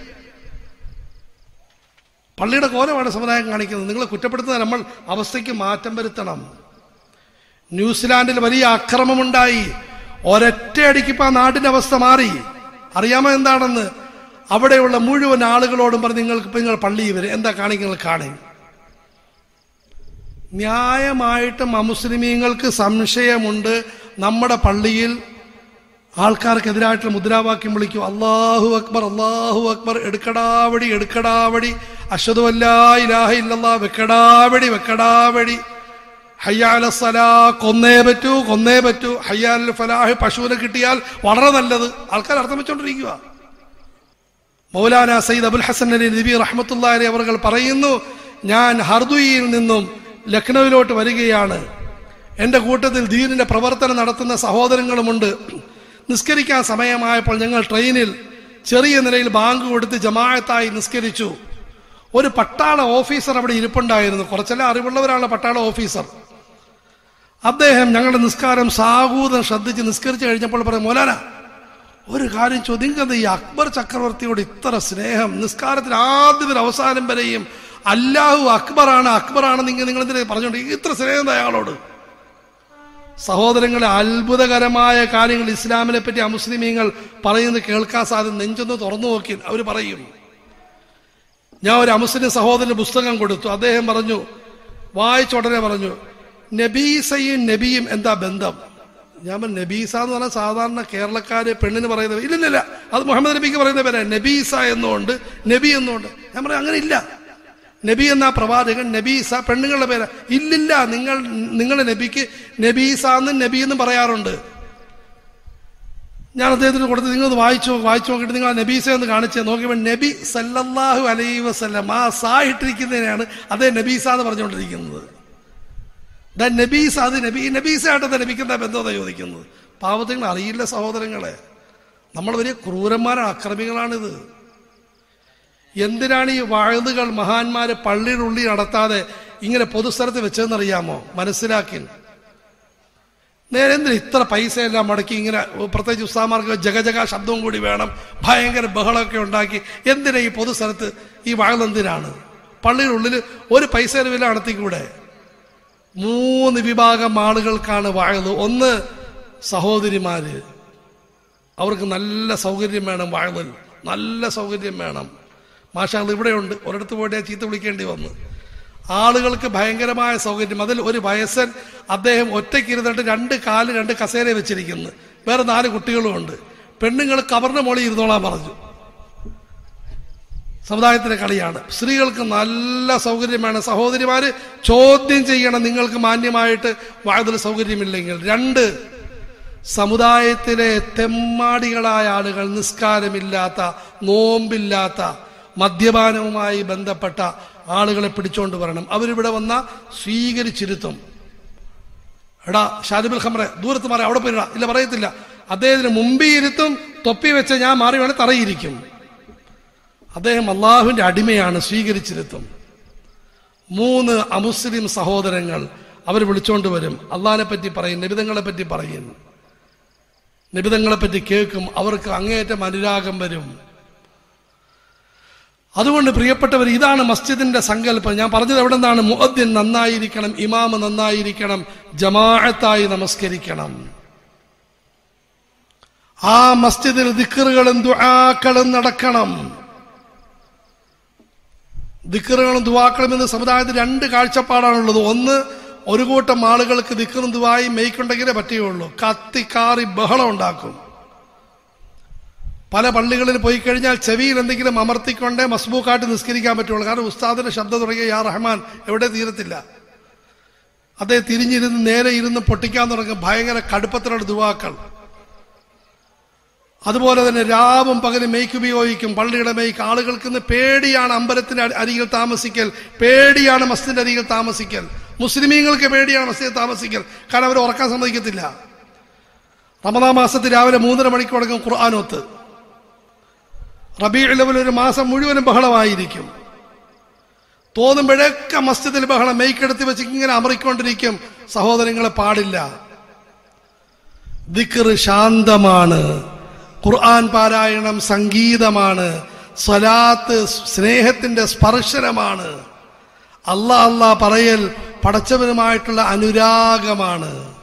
പള്ളിയുടെ കോലമാണ് സമുദായം കാണിക്കുന്നത്. നിങ്ങളെ കുറ്റപ്പെടുത്തുന്ന നമ്മൾ അവസ്ഥയ്ക്ക് മാറ്റം വരുത്തണം. ന്യൂസിലാൻഡിൽ വലിയ അക്രമമുണ്ടായി. ഒരൊറ്റയടിക്കിപ്പോ ആ നാടിന്റെ അവസ്ഥ മാറി. അറിയാമോ എന്താണെന്ന്? അവിടെയുള്ള മുഴുവൻ ആളുകളോടും പറഞ്ഞ് നിങ്ങൾക്ക് നിങ്ങൾ പള്ളിയിൽ വരും എന്താ കാണിക്കുന്നത് കാണേ. ന്യായമായിട്ടും അമുസ്ലിമീങ്ങൾക്ക് സംശയമുണ്ട്. നമ്മുടെ പള്ളിയിൽ ആൾക്കാർക്കെതിരായിട്ടുള്ള മുദ്രാവാക്യം വിളിക്കും. അള്ളാഹു അക്ബർ അള്ളാഹു അക്ബർ എടുക്കടാവടി എടുക്കടാവടി അഷദു അല്ലാ ഇലാഹ വെക്കടാവടി വെക്കടാവടി. ഹയ്യാലസലാ കൊന്നേ പറ്റൂ കൊന്നേ പറ്റൂ. ഹയ്യാൽ ഫലാഹ് പശുവിനെ കിട്ടിയാൽ വളരെ നല്ലത്. ആൾക്കാർ അർത്ഥം വെച്ചോണ്ടിരിക്കുക മൗലാന സയ്യിദ് അബുൽ ഹസൻ അലി നബി റഹ്മത്തുള്ളാഹി അവർ പറയുന്നു ഞാൻ ഹർദുയിൽ നിന്നും ലക്നൌവിലോട്ട് വരികയാണ്. എന്റെ കൂട്ടത്തിൽ ദീനിന്റെ പ്രവർത്തനം നടത്തുന്ന സഹോദരങ്ങളുമുണ്ട്. നിസ്കരിക്കാൻ സമയമായപ്പോൾ ഞങ്ങൾ ട്രെയിനിൽ ചെറിയ നിലയിൽ ബാങ്ക് കൊടുത്ത് ജമാഅത്തായി നിസ്കരിച്ചു. ഒരു പട്ടാള ഓഫീസർ അവിടെ ഇരിപ്പുണ്ടായിരുന്നു. കുറച്ചല്ല അറിവുള്ളവരാണ് പട്ടാള ഓഫീസർ. അദ്ദേഹം ഞങ്ങളുടെ നിസ്കാരം സാഹൂതം ശ്രദ്ധിച്ച് നിസ്കരിച്ചു കഴിഞ്ഞപ്പോൾ പറയും മോലാന ഒരു കാര്യം ചോദിക്കുന്നത് ഈ അക്ബർ ചക്രവർത്തിയോട് ഇത്ര സ്നേഹം നിസ്കാരത്തിൽ ആദ്യം അവസാനം വരെയും അല്ലാഹു അക്ബറാണ് അക്ബറാണ് നിങ്ങൾ നിങ്ങൾ എന്തിനാ പറഞ്ഞോണ്ട് ഇത്ര സ്നേഹം അയാളോട്? സഹോദരങ്ങളെ അത്ഭുതകരമായ കാര്യങ്ങൾ ഇസ്ലാമിനെ പറ്റി അമുസ്ലിമീങ്ങൾ പറയുന്നത് കേൾക്കാൻ സാധ്യത നെഞ്ചൊന്ന് തുറന്നു നോക്കി അവർ പറയും. ഞാൻ ഒരു അമുസ്ലിം സഹോദരന് പുസ്തകം കൊടുത്തു. അദ്ദേഹം പറഞ്ഞു വായിച്ച ഉടനെ പറഞ്ഞു നബീസയും നബിയും എന്താ ബന്ധം? ഞാൻ നബീസ എന്ന് പറഞ്ഞാൽ സാധാരണ കേരളക്കാര് പെണ്ണിന് പറയുന്നത് ഇല്ലില്ല അത് മുഹമ്മദ് നബിക്ക് പറയുന്ന പേരാ. നബീസ എന്നുണ്ട് നബി എന്നുണ്ട് ഞാൻ പറയാം അങ്ങനെ ഇല്ല. നബി എന്ന പ്രവാചകൻ നബീസ പെണ്ണുങ്ങളുടെ പേരാ. ഇല്ലില്ല നിങ്ങൾ നിങ്ങളുടെ നബിക്ക് നബീസ എന്നും നബി എന്നും പറയാറുണ്ട്. ഞാൻ അദ്ദേഹത്തിന് കൊടുത്ത് നിങ്ങൾ വായിച്ചു വായിച്ചു നോക്കിയിട്ട് നിങ്ങൾ ആ നബീസ എന്ന് കാണിച്ചേ നോക്കിയപ്പോൾ നബി സല്ലല്ലാഹു അലൈ വസ്ലം ആ സാ ഇട്ടിരിക്കുന്നതിനാണ് അതേ നബീസ എന്ന് പറഞ്ഞുകൊണ്ടിരിക്കുന്നത്. ദ നബീസ അത് നബി നബീസായിട്ട് നബിക്ക് എന്താ ബന്ധമെന്നാ ചോദിക്കുന്നത്? പാവത്തിങ്ങൾ അറിയില്ല സഹോദരങ്ങളെ. നമ്മൾ വലിയ ക്രൂരന്മാരാണ് അക്രമികളാണിത്. എന്തിനാണ് ഈ വാഴുതുകൾ മഹാന്മാര് പള്ളിയുടെ ഉള്ളി നടത്താതെ ഇങ്ങനെ പൊതുസ്ഥലത്ത് വെച്ചതെന്നറിയാമോ? മനസ്സിലാക്കി നേരെ എന്തിനാ ഇത്ര പൈസയെല്ലാം മുടക്കി ഇങ്ങനെ പ്രത്യേകിച്ച് ഉസ്താമാർക്ക് ജഗജഗ ശബ്ദവും കൂടി വേണം ഭയങ്കര ബഹളമൊക്കെ ഉണ്ടാക്കി. എന്തിനാ ഈ പൊതുസ്ഥലത്ത് ഈ വാഴുതെന്തിനാണ് പള്ളിയുടെ ഉള്ളിൽ ഒരു പൈസ വില നടത്തിക്കൂടെ മൂന്ന് വിഭാഗം ആളുകൾക്കാണ് വാഴത് ഒന്ന് സഹോദരിമാര്. അവർക്ക് നല്ല സൗകര്യം വേണം വാഴതിൽ നല്ല സൗകര്യം വേണം. മാഷാൾ ഇവിടെയുണ്ട്. ഒരിടത്ത് പോയിട്ട് ചീത്ത വിളിക്കേണ്ടി വന്നു. ആളുകൾക്ക് ഭയങ്കരമായ സൗകര്യം. അതിൽ ഒരു വയസ്സൻ അദ്ദേഹം ഒറ്റയ്ക്ക് ഇരുന്നിട്ട് രണ്ട് കാൽ രണ്ട് കസേര വെച്ചിരിക്കുന്നു. വേറെ നാല് കുട്ടികളും ഉണ്ട്. പെണ്ണുങ്ങൾ കവറിന് മോളി ഇരുന്നോളാൻ പറഞ്ഞു. സമുദായത്തിലെ കളിയാണ്. സ്ത്രീകൾക്ക് നല്ല സൗകര്യമാണ് സഹോദരിമാര് ചോദ്യം ചെയ്യണം. നിങ്ങൾക്ക് മാന്യമായിട്ട് വാതിൽ സൗകര്യമില്ലെങ്കിൽ. രണ്ട് സമുദായത്തിലെ തെമ്മാടികളായ ആളുകൾ നിസ്കാരമില്ലാത്ത നോമ്പില്ലാത്ത മദ്യപാനവുമായി ബന്ധപ്പെട്ട ആളുകളെ പിടിച്ചോണ്ട് വരണം. അവരിവിടെ വന്ന സ്വീകരിച്ചിരുത്തും. എടാ ഷാദിബുൽ ഖമറെ ദൂരത്ത് മാറി അവിടെ പോയിടാ. ഇല്ല പറയത്തില്ല. അദ്ദേഹത്തിന് മുമ്പിൽ ഇരുത്തും തൊപ്പി വെച്ച് ഞാൻ മാറി വേണേ തറയിരിക്കും. അദ്ദേഹം അള്ളാഹുവിന്റെ അടിമയാണ് സ്വീകരിച്ചിരുത്തും. മൂന്ന് അമുസ്ലിം സഹോദരങ്ങൾ അവർ വിളിച്ചോണ്ട് വരും. അള്ളാഹിനെ പറ്റി പറയും നിബിതങ്ങളെ പറ്റി പറയും. നിബിതങ്ങളെ പറ്റി കേൾക്കും. അവർക്ക് അങ്ങേയറ്റം അനുരാഗം വരും. അതുകൊണ്ട് പ്രിയപ്പെട്ടവർ ഇതാണ് മസ്ജിദിന്റെ സങ്കല്പം. ഞാൻ പറഞ്ഞത് എവിടെ നിന്നാണ് മുഹദ്ദിൻ നന്നായിരിക്കണം ഇമാമ് നന്നായിരിക്കണം ജമാഅത്തായി നമസ്കരിക്കണം. ആ മസ്ജിദിൽ ദിക്കറുകളും ദുആക്കളും നടക്കണം. ദിക്കറുകളും ദുവാക്കളും എന്ന സമുദായത്തിൽ രണ്ട് കാഴ്ചപ്പാടാണുള്ളത്. ഒന്ന് ഒരു കൂട്ടം ആളുകൾക്ക് ദിക്കറും ദുവായും മെയ്ക്കുണ്ടെങ്കിലേ പറ്റുകയുള്ളൂ. കത്തി കാറി ബഹളം ഉണ്ടാക്കും. പല പള്ളികളിൽ പോയി കഴിഞ്ഞാൽ ചെവിയിൽ എന്തെങ്കിലും അമർത്തിക്കൊണ്ടേ മസ്ബൂക്കായിട്ട് നിസ്കരിക്കാൻ പറ്റുള്ളൂ. കാരണം ഉസ്താദിന്റെ ശബ്ദം തുടങ്ങിയ യാ റഹ്മാൻ എവിടെ തീരത്തില്ല. അദ്ദേഹം തിരിഞ്ഞിരുന്ന് നേരെ ഇരുന്ന് പൊട്ടിക്കാൻ തുടങ്ങും. ഭയങ്കര കടുപ്പത്തിലുള്ള ദുവാക്കൾ. അതുപോലെ തന്നെ രാവും പകലും മെയ്ക്ക് ഉപയോഗിക്കും. പള്ളിയുടെ മെയ്ക്ക് ആളുകൾക്ക് പേടിയാണ് അമ്പലത്തിന്റെ അരി- അരികിൽ താമസിക്കൽ. പേടിയാണ് മസ്ജിദിന്റെ അരികിൽ താമസിക്കൽ. മുസ്ലിമീങ്ങൾക്ക് പേടിയാണ് മസ്ജിദിൽ താമസിക്കൽ. കാരണം അവർ ഉറക്കാൻ സമ്മതിക്കത്തില്ല. റമദാ മാസത്തിൽ രാവിലെ മൂന്നര മണിക്ക് തുടങ്ങും ഖുർആാനോത്ത്. റബീഇലവൽ ഒരു മാസം മുഴുവനും ബഹളമായിരിക്കും. തോന്നുമ്പോഴൊക്കെ മസ്ജിദിൽ ബഹളം മെയ്ക്കെടുത്ത് വെച്ച് ഇങ്ങനെ അമറിക്കൊണ്ടിരിക്കും. സഹോദരങ്ങളെ പാടില്ല. ദിക്കർ ശാന്തമാണ്. ഖുർആൻ പാരായണം സംഗീതമാണ്. സ്വലാത്ത് സ്നേഹത്തിന്റെ സ്പർശനമാണ്. അല്ലാ അല്ലാ പറയൽ പടച്ചവനുമായിട്ടുള്ള അനുരാഗമാണ്.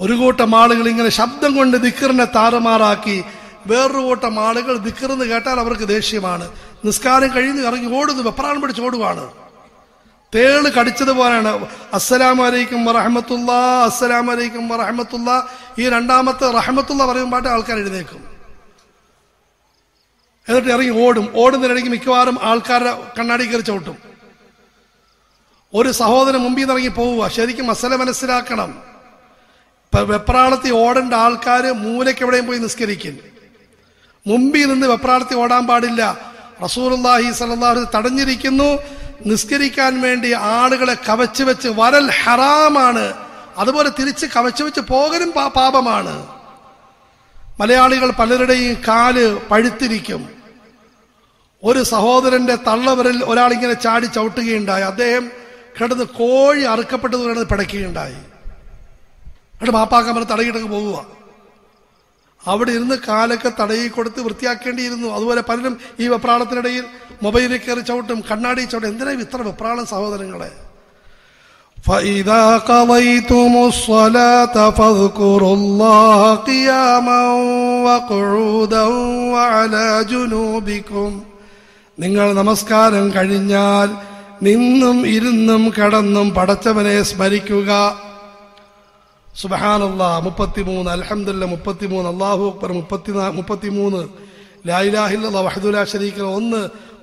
ഒരു കൂട്ടം ആളുകൾ ഇങ്ങനെ ശബ്ദം കൊണ്ട് ദിക്കറിനെ താറുമാറാക്കി വേറൊരു കൂട്ടം ആളുകൾ ദിക്കറെന്ന് കേട്ടാൽ അവർക്ക് ദേഷ്യമാണ്. നിസ്കാരം കഴിഞ്ഞ് ഇറങ്ങി ഓടുന്നു വെപ്രാളം പിടിച്ച് ഓടുവാണ്. തേൾ കടിച്ചതുപോലെയാണ്. അസ്സലാം അലൈക്കും വറഹമത്തുള്ള അസ്സലാം അലൈക്കും വറഹമത്തുള്ള. ഈ രണ്ടാമത്തെ റഹമത്തുള്ള പറയുമ്പോട്ടെ ആൾക്കാർ എഴുന്നേക്കും എന്നിട്ട് ഇറങ്ങി ഓടും. ഓടുന്നതിനിടയ്ക്ക് മിക്കവാറും ആൾക്കാരുടെ കണ്ണാടി കയറി ചവിട്ടും. ഒരു സഹോദരൻ മുമ്പിൽ നിന്ന് ഇറങ്ങി പോവുക. ശരിക്കും മസല മനസ്സിലാക്കണം. വെപ്രാളത്തി ഓടേണ്ട ആൾക്കാർ മൂലയ്ക്ക് എവിടെയും പോയി നിസ്കരിക്കും. മുമ്പിൽ നിന്ന് വെപ്രാർത്തി ഓടാൻ പാടില്ല. റസൂലുള്ളാഹി സലഹു തടഞ്ഞിരിക്കുന്നു. നിസ്കരിക്കാൻ വേണ്ടി ആളുകളെ കവച്ചു വെച്ച് വരൽ ഹറാമാണ്. അതുപോലെ തിരിച്ച് കവച്ചു വെച്ച് പോകലും പാപമാണ്. മലയാളികൾ പലരുടെയും കാൽ പഴുത്തിരിക്കും. ഒരു സഹോദരന്റെ തള്ളവരിൽ ഒരാൾ ഇങ്ങനെ ചാടി ചവിട്ടുകയുണ്ടായി. അദ്ദേഹം കിടന്ന് കോഴി അറുക്കപ്പെട്ടത് കിടന്ന് പിടയ്ക്കുകയുണ്ടായി. എന്നിട്ട് മാപ്പാക്കാൻ പറഞ്ഞ് തടയിട്ടങ്ങ് പോവുക. അവിടെ ഇരുന്ന് കാലൊക്കെ തടയി കൊടുത്ത് വൃത്തിയാക്കേണ്ടിയിരുന്നു അതുപോലെ പലരും ഈ വെപ്രാളത്തിനിടയിൽ മൊബൈലിൽ കയറി ചവിട്ടും കണ്ണാടി ചവിട്ടും എന്തിനാ ഇത്ര വെപ്രാളം സഹോദരങ്ങളെ فإذا قضيتم الصلاة فاذكروا الله قياما وقعودا وعلى جنوبكم നിങ്ങൾ നമസ്കാരം കഴിഞ്ഞാൽ നിന്നും ഇരുന്നും കടന്നും പടച്ചവനെ സ്മരിക്കുക സുബഹാനല്ല മുപ്പത്തിമൂന്ന് അലഹമില്ല മുപ്പത്തിമൂന്ന് അള്ളാഹു അക്ബർ മുപ്പത്തിനാ മുപ്പത്തിമൂന്ന്. ലായിലാഹില്ല വഹദുല ഷരീഖ് ഒന്ന്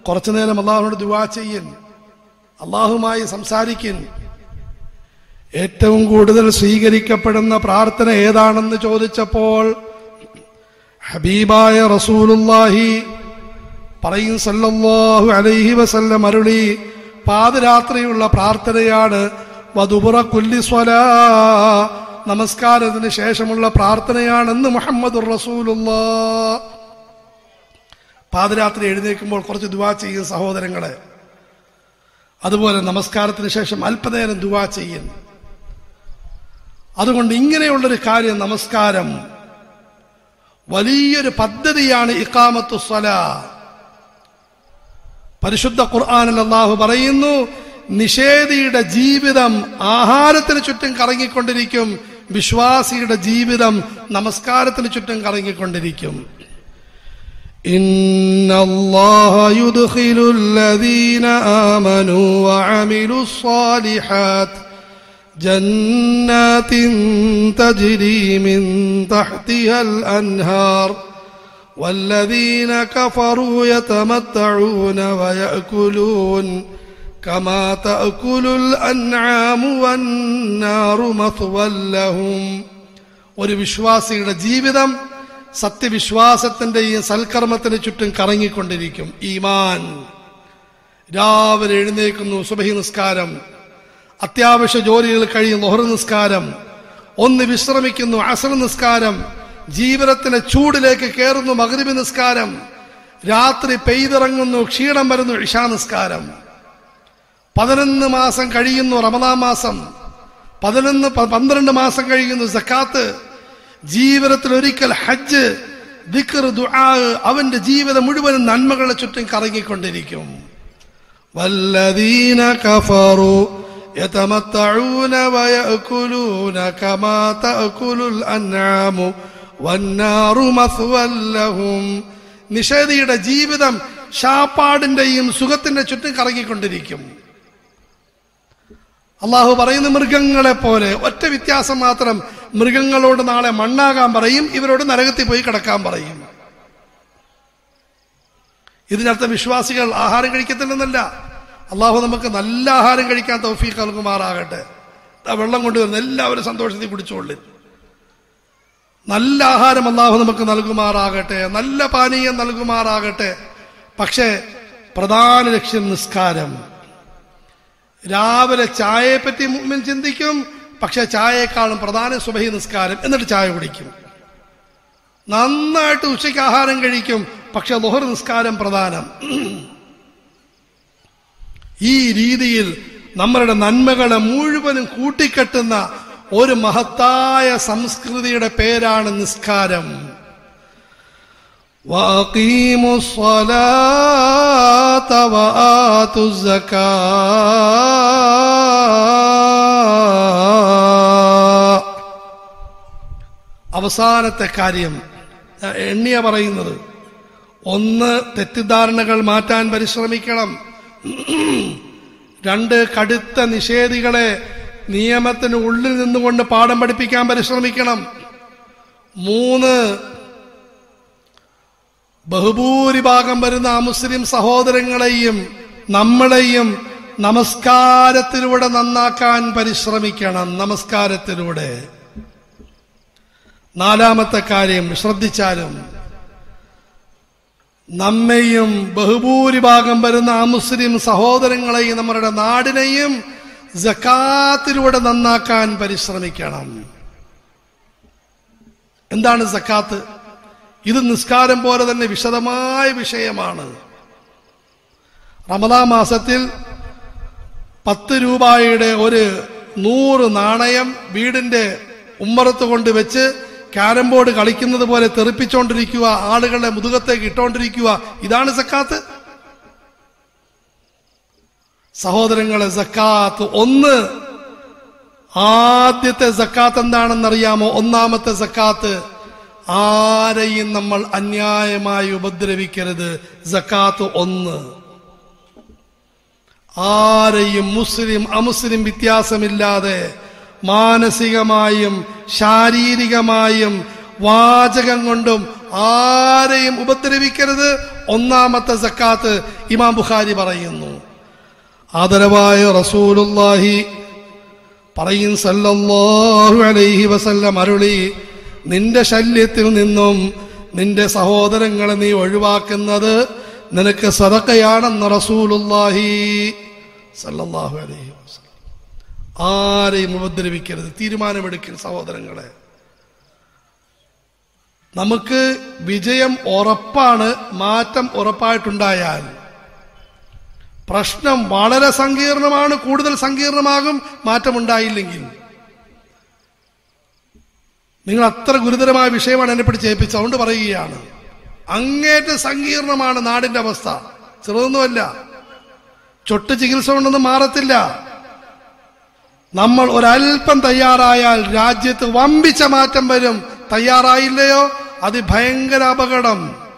കുറച്ചു നേരം അള്ളാഹുനോട് ദുവാ ചെയ്യൻ. അള്ളാഹുമായി സംസാരിക്കൻ. ഏറ്റവും കൂടുതൽ സ്വീകരിക്കപ്പെടുന്ന പ്രാർത്ഥന ഏതാണെന്ന് ചോദിച്ചപ്പോൾ ഹബീബായ റസൂലുല്ലാഹി പറയും സല്ലല്ലാഹു അലൈഹി വസല്ലം അരുളി പാതിരാത്രിയുള്ള പ്രാർത്ഥനയാണ് വധുപുറ കുല്ലി സ്വലാ നമസ്കാരത്തിന് ശേഷമുള്ള പ്രാർത്ഥനയാണെന്ന് മുഹമ്മദ് റസൂലുള്ള. പാതിരാത്രി എഴുന്നേൽക്കുമ്പോൾ കുറച്ച് ദുവാ ചെയ്യും സഹോദരങ്ങളെ. അതുപോലെ നമസ്കാരത്തിന് ശേഷം അല്പനേരം ദുവാ ചെയ്യും. അതുകൊണ്ട് ഇങ്ങനെയുള്ളൊരു കാര്യം നമസ്കാരം വലിയൊരു പദ്ധതിയാണ് ഇക്കാമത്തു സ്വല. പരിശുദ്ധ ഖുർആാനിൽ അള്ളാഹു പറയുന്നു നിഷേധിയുടെ ജീവിതം ആഹാരത്തിന് ചുറ്റും കറങ്ങിക്കൊണ്ടിരിക്കും വിശ്വാസിയുടെ ജീവിതം നമസ്കാരത്തിന് ചുറ്റും കറങ്ങിക്കൊണ്ടിരിക്കും إن الله يدخل الذين آمنوا وعملوا الصالحات جنات تجري من تحتها الأنهار والذين كفروا يتمتعون ويأكلون كما تأكل الأنعام والنار مثوى لهم ഒരു വിശ്വാസിയുടെ ജീവിതം സത്യവിശ്വാസത്തിന്റെയും സൽക്കർമ്മത്തിന് ചുറ്റും കറങ്ങിക്കൊണ്ടിരിക്കും ഈമാൻ രാവിലെ എഴുന്നേൽക്കുന്നു സുബഹി നിസ്കാരം അത്യാവശ്യ ജോലികൾ കഴിയും ലൊഹർ നിസ്കാരം ഒന്ന് വിശ്രമിക്കുന്നു അസർ നിസ്കാരം ജീവിതത്തിന്റെ ചൂടിലേക്ക് കയറുന്നു മകരിബി നിസ്കാരം രാത്രി പെയ്തിറങ്ങുന്നു ക്ഷീണം വരുന്നു ഇഷാ നിസ്കാരം പതിനൊന്ന് മാസം കഴിയുന്നു റമദാ മാസം പതിനൊന്ന് പന്ത്രണ്ട് മാസം കഴിയുന്നു സക്കാത്ത് ജീവിതത്തിൽ ഒരിക്കൽ ഹജ്ജ് ദിക്കർ ദുആ അവന്റെ ജീവിതം മുഴുവനും നന്മകളെ ചുറ്റും കറങ്ങിക്കൊണ്ടിരിക്കും വല്ലദീന കഫറു يتمتعون ويأكلون كما تأكل الأنعام والنار مثوى لهم നിഷേധിയുടെ ജീവിതം ഷാപ്പാടിന്റെയും സുഖത്തിന്റെ ചുറ്റും കറങ്ങിക്കൊണ്ടിരിക്കും അള്ളാഹു പറയുന്ന മൃഗങ്ങളെ പോലെ ഒറ്റ വ്യത്യാസം മാത്രം മൃഗങ്ങളോട് നാളെ മണ്ണാകാൻ പറയും ഇവരോട് നരകത്തിൽ പോയി കിടക്കാൻ പറയും. ഇതിനർത്ഥം വിശ്വാസികൾ ആഹാരം കഴിക്കത്തില്ലെന്നല്ല. അള്ളാഹു നമുക്ക് നല്ല ആഹാരം കഴിക്കാൻ തൗഫീഖ് നൽകുമാറാകട്ടെ. വെള്ളം കൊണ്ടുവരുന്ന എല്ലാവരും സന്തോഷത്തിൽ കുടിച്ചുകൊള്ളി നല്ല ആഹാരം അള്ളാഹു നമുക്ക് നൽകുമാറാകട്ടെ. നല്ല പാനീയം നൽകുമാറാകട്ടെ. പക്ഷേ പ്രധാന ലക്ഷ്യം നിസ്കാരം. രാവിലെ ചായയെപ്പറ്റി മുമ്പിൽ ചിന്തിക്കും പക്ഷെ ചായയെക്കാളും പ്രധാന സുബഹി നിസ്കാരം. എന്നിട്ട് ചായ കുടിക്കും. നന്നായിട്ട് ഉച്ചയ്ക്ക് ആഹാരം കഴിക്കും പക്ഷെ ലോഹർ നിസ്കാരം പ്രധാനം. ഈ രീതിയിൽ നമ്മളുടെ നന്മകളെ മുഴുവനും കൂട്ടിക്കെട്ടുന്ന ഒരു മഹത്തായ സംസ്കൃതിയുടെ പേരാണ് നിസ്കാരം. وأقيموا الصلاة وآتوا الزكاة അവസാനത്തെ കാര്യം എണ്ണിയ പറയുന്നത് ഒന്ന് തെറ്റിദ്ധാരണകൾ മാറ്റാൻ പരിശ്രമിക്കണം രണ്ട് കടുത്ത നിഷേധികളെ നിയമത്തിന് ഉള്ളിൽ നിന്നുകൊണ്ട് പാഠം പഠിപ്പിക്കാൻ പരിശ്രമിക്കണം മൂന്ന് ബഹുഭൂരിഭാഗം വരുന്ന മുസ്ലിം സഹോദരങ്ങളെയും നമ്മളെയും നമസ്കാരത്തിലൂടെ നന്നാക്കാൻ പരിശ്രമിക്കണം. നമസ്കാരത്തിലൂടെ. നാലാമത്തെ കാര്യം ശ്രദ്ധിച്ചാലും നമ്മെയും ബഹുഭൂരിഭാഗം വരുന്ന മുസ്ലിം സഹോദരങ്ങളെയും നമ്മുടെ നാടിനെയും ജക്കാത്തിലൂടെ നന്നാക്കാൻ പരിശ്രമിക്കണം. എന്താണ് സക്കാത്ത് ഇത് നിസ്കാരം പോലെ തന്നെ വിശദമായ വിഷയമാണ്. റമദാ മാസത്തിൽ പത്ത് രൂപയുടെ ഒരു നൂറ് നാണയം വീടിന്റെ ഉമ്മറത്ത് കൊണ്ട് വെച്ച് ക്യാരം ബോർഡ് കളിക്കുന്നത് പോലെ തെറിപ്പിച്ചുകൊണ്ടിരിക്കുക ആളുകളുടെ മുതുകത്തേക്ക് ഇട്ടുകൊണ്ടിരിക്കുക ഇതാണ് സക്കാത്ത്. സഹോദരങ്ങളെ സക്കാത്ത് ഒന്ന്. ആദ്യത്തെ സക്കാത്ത് എന്താണെന്നറിയാമോ? ഒന്നാമത്തെ സക്കാത്ത് ആരെയും നമ്മൾ അന്യായമായി ഉപദ്രവിക്കരുത്. ജക്കാത്ത് ഒന്ന്. ആരെയും മുസ്ലിം അമുസ്ലിം വ്യത്യാസമില്ലാതെ മാനസികമായും ശാരീരികമായും വാചകം കൊണ്ടും ആരെയും ഉപദ്രവിക്കരുത്. ഒന്നാമത്തെ സക്കാത്ത് ഇമാം ബുഖാരി പറയുന്നു. ആദരവായ റസൂലുല്ലാഹി പറയും സല്ലല്ലാഹു അലൈഹി വസല്ലം അരുളി നിന്റെ ശല്യത്തിൽ നിന്നും നിന്റെ സഹോദരങ്ങളെ നീ ഒഴിവാക്കുന്നത് നിനക്ക് സതക്കയാണെന്ന് റസൂലുല്ലാഹി സല്ലല്ലാഹു അലൈഹി വസല്ലം. ആരെയും ഉപദ്രവിക്കരുത് തീരുമാനമെടുക്കൽ സഹോദരങ്ങളെ. നമുക്ക് വിജയം ഉറപ്പാണ് മാറ്റം ഉറപ്പായിട്ടുണ്ടായാൽ. പ്രശ്നം വളരെ സങ്കീർണമാണ് കൂടുതൽ സങ്കീർണമാകും മാറ്റമുണ്ടായില്ലെങ്കിൽ. നിങ്ങൾ അത്ര ഗുരുതരമായ വിഷയമാണ് എന്നെ പിടിച്ച് ഏൽപ്പിച്ചത് അതുകൊണ്ട് പറയുകയാണ് അങ്ങേറ്റ സങ്കീർണമാണ് നാടിന്റെ അവസ്ഥ. ചെറുതൊന്നുമല്ല ചൊട്ട് ചികിത്സ കൊണ്ടൊന്നും മാറത്തില്ല. നമ്മൾ ഒരല്പം തയ്യാറായാൽ രാജ്യത്ത് വമ്പിച്ച മാറ്റം വരും. തയ്യാറായില്ലയോ? അതിഭയങ്കര അപകടം.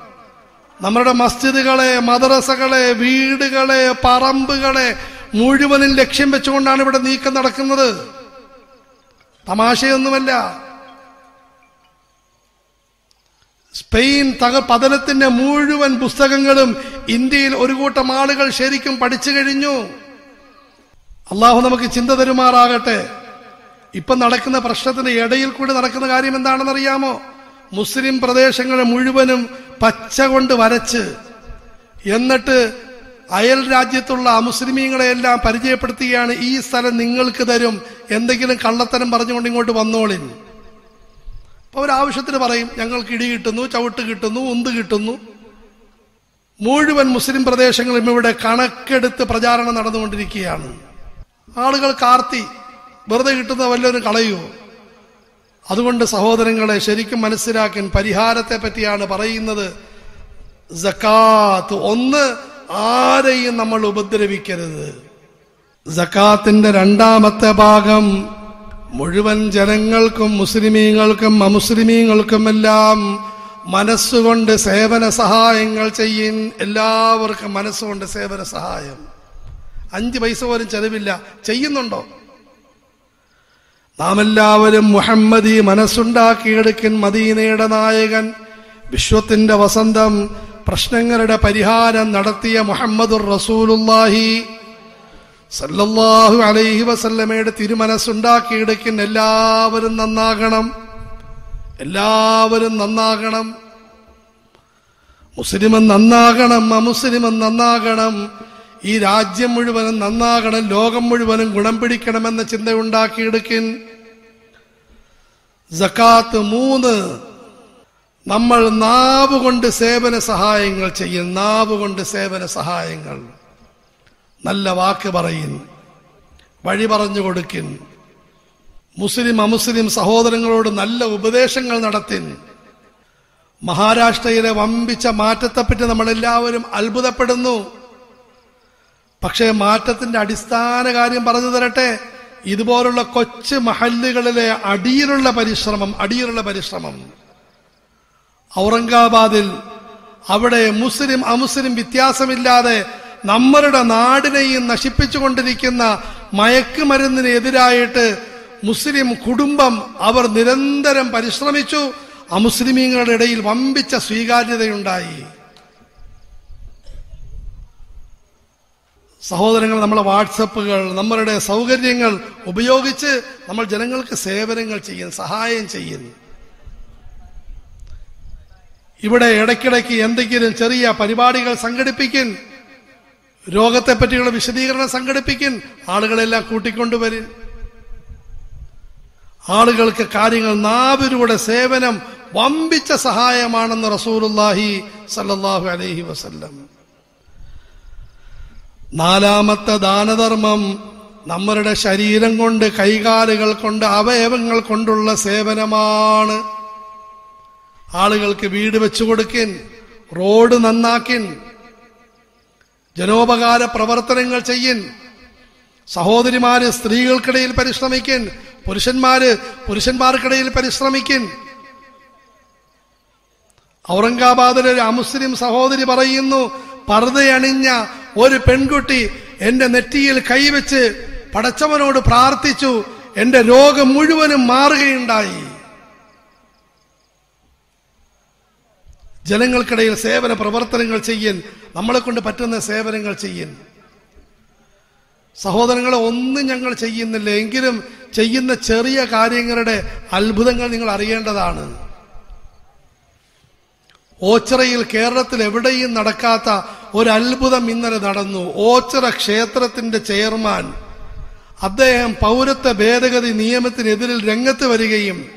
നമ്മുടെ മസ്ജിദുകളെ മദ്രസകളെ വീടുകളെ പറമ്പുകളെ മുഴുവനും ലക്ഷ്യം വെച്ചുകൊണ്ടാണ് ഇവിടെ നീക്കം നടക്കുന്നത്. തമാശയൊന്നുമല്ല. സ്പെയിൻ തക പതനത്തിന്റെ മുഴുവൻ പുസ്തകങ്ങളും ഇന്ത്യയിൽ ഒരു കൂട്ടം ആളുകൾ ശരിക്കും പഠിച്ചു കഴിഞ്ഞു. അള്ളാഹു നമുക്ക് ചിന്ത തരുമാറാകട്ടെ. ഇപ്പൊ നടക്കുന്ന പ്രശ്നത്തിന് ഇടയിൽ കൂടി നടക്കുന്ന കാര്യം എന്താണെന്നറിയാമോ? മുസ്ലിം പ്രദേശങ്ങളെ മുഴുവനും പച്ച കൊണ്ട് വരച്ച് എന്നിട്ട് അയൽ രാജ്യത്തുള്ള അമുസ്ലിമീങ്ങളെ എല്ലാം പരിചയപ്പെടുത്തുകയാണ് ഈ സ്ഥലം നിങ്ങൾക്ക് തരും. എന്തെങ്കിലും കള്ളത്തരം പറഞ്ഞുകൊണ്ട് ഇങ്ങോട്ട് വന്നോളിൻ. അപ്പൊ ഒരാവശ്യത്തിന് പറയും ഞങ്ങൾക്ക് ഇടി കിട്ടുന്നു ചവിട്ട് കിട്ടുന്നു ഉന്ത് കിട്ടുന്നു. മുഴുവൻ മുസ്ലിം പ്രദേശങ്ങളും ഇവിടെ കണക്കെടുത്ത് പ്രചാരണം നടന്നുകൊണ്ടിരിക്കുകയാണ്. ആളുകൾ കാർത്തി വെറുതെ കിട്ടുന്ന വല്ലവരും കളയുമോ അതുകൊണ്ട് സഹോദരങ്ങളെ ശരിക്കും മനസ്സിലാക്കാൻ പരിഹാരത്തെ പറ്റിയാണ് പറയുന്നത് ജക്കാത്ത് ഒന്ന് ആരെയും നമ്മൾ ഉപദ്രവിക്കരുത്. ജക്കാത്തിന്റെ രണ്ടാമത്തെ ഭാഗം മുഴുവൻ ജനങ്ങൾക്കും മുസ്ലിമീങ്ങൾക്കും അമുസ്ലിമീങ്ങൾക്കുമെല്ലാം മനസ്സുകൊണ്ട് സേവന സഹായങ്ങൾ ചെയ്യും എല്ലാവർക്കും മനസ്സുകൊണ്ട് സേവന സഹായം. അഞ്ച് പൈസ പോലും ചെലവില്ല. ചെയ്യുന്നുണ്ടോ? നാം എല്ലാവരും മുഹമ്മദി മനസ്സുണ്ടാക്കിയെടുക്കൻ മദീനയുടെ നായകൻ വിശ്വത്തിന്റെ വസന്തം പ്രശ്നങ്ങളുടെ പരിഹാരം നടത്തിയ മുഹമ്മദുർ റസൂലുല്ലാഹി സല്ലല്ലാഹു അലൈഹി വസല്ലമയുടെ തിരുമനസ്സുണ്ടാക്കിയെടുക്കുന്ന എല്ലാവരും നന്നാകണം. എല്ലാവരും നന്നാകണം. മുസ്ലിമൻ നന്നാകണം അമുസ്ലിമൻ നന്നാകണം. ഈ രാജ്യം മുഴുവനും നന്നാകണം ലോകം മുഴുവനും ഗുണം പിടിക്കണമെന്ന ചിന്ത ഉണ്ടാക്കിയെടുക്കിൻ ജക്കാത്ത് മൂന്ന്. നമ്മൾ നാവ് കൊണ്ട് സേവന സഹായങ്ങൾ ചെയ്യും. നാവ് കൊണ്ട് സേവന സഹായങ്ങൾ. നല്ല വാക്ക് പറയിൻ വഴി പറഞ്ഞു കൊടുക്കിൻ മുസ്ലിം അമുസ്ലിം സഹോദരങ്ങളോട് നല്ല ഉപദേശങ്ങൾ നടത്തിൻ. മഹാരാഷ്ട്രയിലെ വമ്പിച്ച മാറ്റത്തെപ്പറ്റി നമ്മളെല്ലാവരും അത്ഭുതപ്പെടുന്നു. പക്ഷേ മാറ്റത്തിന്റെ അടിസ്ഥാന കാര്യം പറഞ്ഞു തരട്ടെ. ഇതുപോലുള്ള കൊച്ചു മഹല്ലുകളിലെ അടിയിലുള്ള പരിശ്രമം അടിയിലുള്ള പരിശ്രമം. ഔറംഗാബാദിൽ അവിടെ മുസ്ലിം അമുസ്ലിം വ്യത്യാസമില്ലാതെ നമ്മളുടെ നാടിനെയും നശിപ്പിച്ചുകൊണ്ടിരിക്കുന്ന മയക്കുമരുന്നിനെതിരായിട്ട് മുസ്ലിം കുടുംബം അവർ നിരന്തരം പരിശ്രമിച്ചു. അമുസ്ലിമീങ്ങളുടെ ഇടയിൽ വമ്പിച്ച സ്വീകാര്യതയുണ്ടായി. സഹോദരങ്ങൾ നമ്മളെ വാട്സപ്പുകൾ നമ്മളുടെ സൗകര്യങ്ങൾ ഉപയോഗിച്ച് നമ്മൾ ജനങ്ങൾക്ക് സേവനങ്ങൾ ചെയ്യുന്നു സഹായം ചെയ്യുന്നു. ഇവിടെ ഇടയ്ക്കിടയ്ക്ക് എന്തെങ്കിലും ചെറിയ പരിപാടികൾ സംഘടിപ്പിക്കും രോഗത്തെ പറ്റിയുള്ള വിശദീകരണം സംഘടിപ്പിക്കൻ ആളുകളെല്ലാം കൂട്ടിക്കൊണ്ടുവരിൻ. ആളുകൾക്ക് കാര്യങ്ങൾ നാവിലൂടെ സേവനം വമ്പിച്ച സഹായമാണെന്ന് റസൂലുല്ലാഹി സല്ലാഹു അലൈഹി വസല്ലം. നാലാമത്തെ ദാനധർമ്മം നമ്മളുടെ ശരീരം കൊണ്ട് കൈകാലുകൾ കൊണ്ട് അവയവങ്ങൾ കൊണ്ടുള്ള സേവനമാണ്. ആളുകൾക്ക് വീട് വെച്ചു കൊടുക്കിൻ റോഡ് നന്നാക്കിൻ ജനോപകാര പ്രവർത്തനങ്ങൾ ചെയ്യൻ സഹോദരിമാര് സ്ത്രീകൾക്കിടയിൽ പരിശ്രമിക്കൻ പുരുഷന്മാര് പുരുഷന്മാർക്കിടയിൽ പരിശ്രമിക്കൻ. ഔറംഗാബാദിലെ ഒരു അമുസ്ലിം സഹോദരി പറയുന്നു പർദ്ദയണിഞ്ഞ ഒരു പെൺകുട്ടി എന്റെ നെറ്റിയിൽ കൈവച്ച് പടച്ചവനോട് പ്രാർത്ഥിച്ചു എന്റെ രോഗം മുഴുവനും മാറുകയുണ്ടായി. ജനങ്ങൾക്കിടയിൽ സേവന പ്രവർത്തനങ്ങൾ ചെയ്യൻ നമ്മളെ കൊണ്ട് പറ്റുന്ന സേവനങ്ങൾ ചെയ്യൻ. സഹോദരങ്ങളെ ഒന്നും ഞങ്ങൾ ചെയ്യുന്നില്ല. എങ്കിലും ചെയ്യുന്ന ചെറിയ കാര്യങ്ങളുടെ അത്ഭുതങ്ങൾ നിങ്ങൾ അറിയേണ്ടതാണ്. ഓച്ചിറയിൽ കേരളത്തിൽ എവിടെയും നടക്കാത്ത ഒരു അത്ഭുതം ഇന്നലെ നടന്നു. ഓച്ചിറ ക്ഷേത്രത്തിന്റെ ചെയർമാൻ അദ്ദേഹം പൗരത്വ ഭേദഗതി നിയമത്തിനെതിരിൽ രംഗത്ത് വരികയും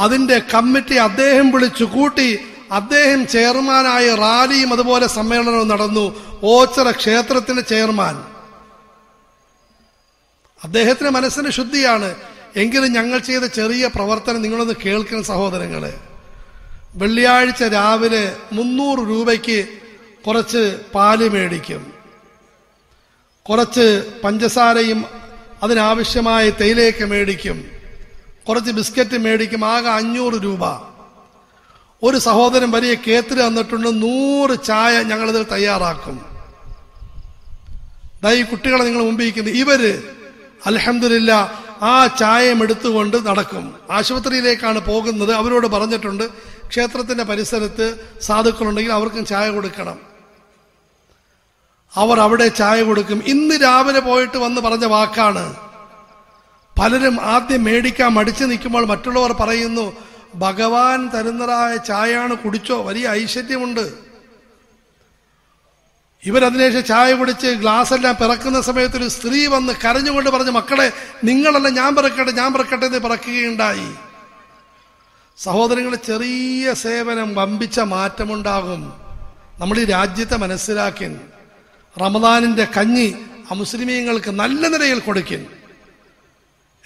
അതിന്റെ കമ്മിറ്റി അദ്ദേഹം വിളിച്ചു കൂട്ടി അദ്ദേഹം ചെയർമാനായ റാലിയും അതുപോലെ സമ്മേളനവും നടന്നു. ഓച്ചറ ക്ഷേത്രത്തിന്റെ ചെയർമാൻ. അദ്ദേഹത്തിന്റെ മനസ്സിന് ശുദ്ധിയാണ്. എങ്കിലും ഞങ്ങൾ ചെയ്ത ചെറിയ പ്രവർത്തനം നിങ്ങളൊന്ന് കേൾക്കുന്ന സഹോദരങ്ങളെ. വെള്ളിയാഴ്ച രാവിലെ മുന്നൂറ് രൂപയ്ക്ക് കുറച്ച് പാൽ മേടിക്കും. കുറച്ച് പഞ്ചസാരയും അതിനാവശ്യമായ തേയിലയൊക്കെ മേടിക്കും. കുറച്ച് ബിസ്ക്കറ്റ് മേടിക്കും. ആകെ അഞ്ഞൂറ് രൂപ. ഒരു സഹോദരൻ വലിയ കേത്തിരി തന്നിട്ടുണ്ട് നൂറ് ചായ ഞങ്ങളിതിൽ തയ്യാറാക്കും. ഈ കുട്ടികളെ നിങ്ങൾ മുമ്പിരിക്കുന്നത് ഇവർ അലഹമില്ല ആ ചായം എടുത്തുകൊണ്ട് നടക്കും. ആശുപത്രിയിലേക്കാണ് പോകുന്നത്. അവരോട് പറഞ്ഞിട്ടുണ്ട് ക്ഷേത്രത്തിന്റെ പരിസരത്ത് സാധുക്കളുണ്ടെങ്കിൽ അവർക്കും ചായ കൊടുക്കണം. അവർ അവിടെ ചായ കൊടുക്കും. ഇന്ന് രാവിലെ പോയിട്ട് വന്ന് പറഞ്ഞ വാക്കാണ്. പലരും ആദ്യം മേടിക്കാൻ മടിച്ചു നിൽക്കുമ്പോൾ മറ്റുള്ളവർ പറയുന്നു ഭഗവാൻ തരുന്നതായ ചായയാണ് കുടിച്ചോ? വലിയ ഐശ്വര്യമുണ്ട്. ഇവരതിനുശേഷം ചായ കുടിച്ച് ഗ്ലാസ് എല്ലാം പിറക്കുന്ന സമയത്ത് ഒരു സ്ത്രീ വന്ന് കരഞ്ഞുകൊണ്ട് പറഞ്ഞു മക്കളെ നിങ്ങളല്ല ഞാൻ പിറക്കട്ടെ ഞാൻ പിറക്കട്ടെ എന്ന് പിറക്കുകയുണ്ടായി. സഹോദരങ്ങളെ ചെറിയ സേവനം വമ്പിച്ച മാറ്റമുണ്ടാകും. നമ്മൾ ഈ രാജ്യത്തെ മനസ്സിലാക്കി റമദാനിന്റെ കഞ്ഞി അമുസ്ലിമീങ്ങൾക്ക് നല്ല നിലയിൽ കൊടുക്കും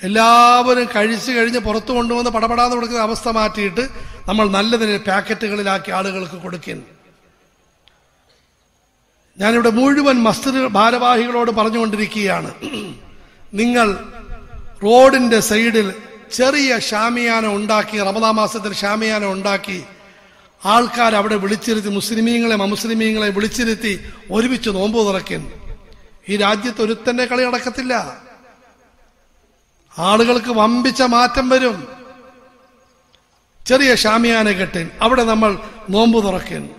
എല്ലാവരും കഴിച്ചു കഴിഞ്ഞ് പുറത്തു കൊണ്ടുവന്ന് പടപടാന്ന് കൊടുക്കുന്ന അവസ്ഥ മാറ്റിയിട്ട് നമ്മൾ നല്ല നിലയിൽ പാക്കറ്റുകളിലാക്കി ആളുകൾക്ക് കൊടുക്കുന്നു ഞാനിവിടെ മുഴുവൻ മസ്ജിദ് ഭാരവാഹികളോട് പറഞ്ഞുകൊണ്ടിരിക്കുകയാണ്. നിങ്ങൾ റോഡിന്റെ സൈഡിൽ ചെറിയ ഷാമിയാന ഉണ്ടാക്കി റമദാ മാസത്തിൽ ഷാമിയാന ഉണ്ടാക്കി ആൾക്കാർ അവിടെ വിളിച്ചിരുത്തി മുസ്ലിമീങ്ങളെ അമുസ്ലിമീങ്ങളെ വിളിച്ചിരുത്തി ഒരുമിച്ച് നോമ്പ് തുറക്കുന്നു ഈ രാജ്യത്ത് ഒരുത്തന്റെ കളി നടക്കത്തില്ല. ആളുകൾക്ക് വമ്പിച്ച മാറ്റം വരും. ചെറിയ ഷാമിയാന കെട്ടിൻ. അവിടെ നമ്മൾ നോമ്പ് തുറക്കും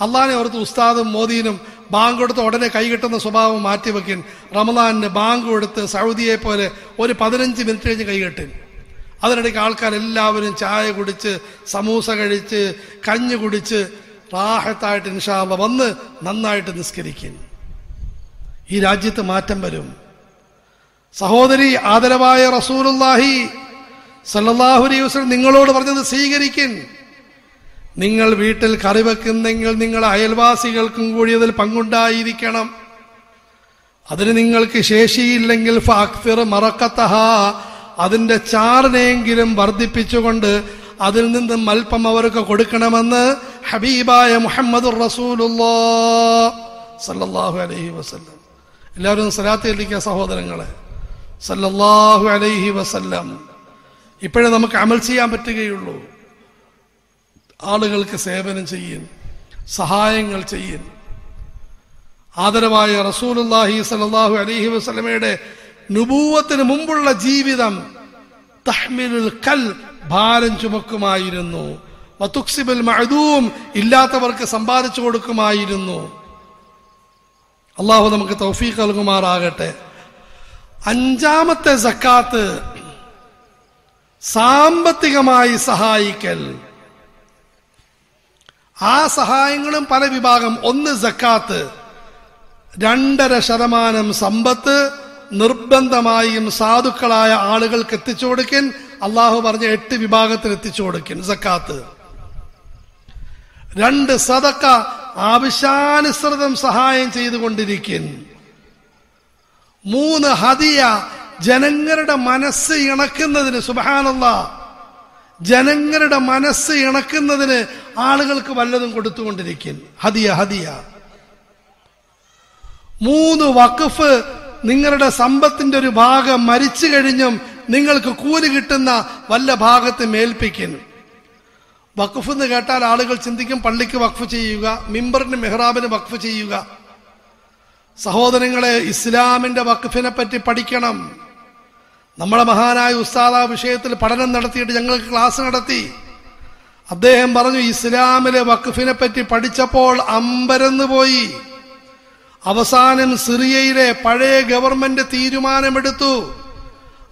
അള്ളാനെ ഓർത്ത് ഉസ്താദും മോദീനും ബാങ്ക് കൊടുത്ത് ഉടനെ കൈകിട്ടുന്ന സ്വഭാവം മാറ്റി വെക്കേൻ. റമദാനിന് ബാങ്ക് കൊടുത്ത് സൗദിയെ പോലെ ഒരു പതിനഞ്ച് മിനിറ്റ് കഴിഞ്ഞ് കൈകെട്ടിൻ അതിനിടയ്ക്ക് ആൾക്കാർ എല്ലാവരും ചായ കുടിച്ച് സമൂസ കഴിച്ച് കഞ്ഞ് കുടിച്ച് റാഹത്തായിട്ട് നിഷാബ വന്ന് നന്നായിട്ട് നിസ്കരിക്കും ഈ രാജ്യത്ത് മാറ്റം വരും. സഹോദരി ആദരവായ റസൂലുല്ലാഹി സല്ലാഹു അലൈഹി നിങ്ങളോട് പറഞ്ഞത് സ്വീകരിക്കൻ. നിങ്ങൾ വീട്ടിൽ കറി വെക്കുന്നെങ്കിൽ നിങ്ങൾ അയൽവാസികൾക്കും കൂടി അതിൽ പങ്കുണ്ടായിരിക്കണം. അതിന് നിങ്ങൾക്ക് ശേഷിയില്ലെങ്കിൽ ഫാക്ഫിർ മറക്കത്തഹ അതിന്റെ ചാറിനെങ്കിലും വർദ്ധിപ്പിച്ചുകൊണ്ട് അതിൽ നിന്നും അല്പം അവർക്ക് കൊടുക്കണമെന്ന് ഹബീബായ മുഹമ്മദ് സല്ലല്ലാഹു അലൈഹി വസല്ലം. എല്ലാവരും സലാത്ത് ചെല്ലിക്കുക സഹോദരങ്ങളെ. സല്ലല്ലാഹു അലൈഹി വസല്ലം. ഇപ്പോഴേ നമുക്ക് അമൽ ചെയ്യാൻ പറ്റുകയുള്ളൂ. ആളുകൾക്ക് സേവനം ചെയ്യും സഹായങ്ങൾ ചെയ്യും ആദരവായ റസൂലുല്ലാഹി സല്ലാഹു അലഹി വസ്ലമയുടെ നുപൂവത്തിന് മുമ്പുള്ള ജീവിതം തഹ്മിലുൽ കൽ ഭാരം ചുമക്കുമായിരുന്നു. വതുക്സിബൽ മഴതൂം ഇല്ലാത്തവർക്ക് സമ്പാദിച്ചു കൊടുക്കുമായിരുന്നു. അള്ളാഹു നമുക്ക് തൗഫീഖ് നൽകുമാറാകട്ടെ. അഞ്ചാമത്തെ സക്കാത്ത് സാമ്പത്തികമായി സഹായിക്കൽ. ആ സഹായങ്ങളും പല വിഭാഗം. ഒന്ന് സക്കാത്ത്. രണ്ടര ശതമാനം സമ്പത്ത് നിർബന്ധമായും സാധുക്കളായ ആളുകൾക്ക് എത്തിച്ചു കൊടുക്കൻ. അള്ളാഹു പറഞ്ഞ എട്ട് വിഭാഗത്തിൽ എത്തിച്ചു കൊടുക്കൻ സക്കാത്ത്. രണ്ട് സതക്ക ആവശ്യാനുസൃതം സഹായം ചെയ്തുകൊണ്ടിരിക്കും മൂന്ന് ഹദിയ ജനങ്ങളുടെ മനസ്സ് ഇണക്കുന്നതിന് സുബാനല്ല ജനങ്ങളുടെ മനസ്സ് ഇണക്കുന്നതിന് ആളുകൾക്ക് വല്ലതും കൊടുത്തുകൊണ്ടിരിക്കും. ഹദിയ ഹദിയ. മൂന്ന് വഖഫ് നിങ്ങളുടെ സമ്പത്തിന്റെ ഒരു ഭാഗം മരിച്ചു കഴിഞ്ഞും നിങ്ങൾക്ക് കൂലി കിട്ടുന്ന വല്ല ഭാഗത്ത് മേൽപ്പിക്കും. വഖഫ് എന്ന് കേട്ടാൽ ആളുകൾ ചിന്തിക്കും പള്ളിക്ക് വഖഫ് ചെയ്യുക മിമ്പറിന് മെഹ്റാബിന് വഖഫ് ചെയ്യുക. സഹോദരങ്ങളെ ഇസ്ലാമിന്റെ വഖഫിനെ പറ്റി പഠിക്കണം. നമ്മളെ മഹാനായ ഉസ്താദ് ആ വിഷയത്തിൽ പഠനം നടത്തിയിട്ട് ഞങ്ങൾക്ക് ക്ലാസ് നടത്തി. അദ്ദേഹം പറഞ്ഞു ഇസ്ലാമിലെ വഖഫിനെ പറ്റി പഠിച്ചപ്പോൾ അമ്പരന്ന് പോയി. അവസാനം സിറിയയിലെ പഴയ ഗവൺമെന്റ് തീരുമാനമെടുത്തു.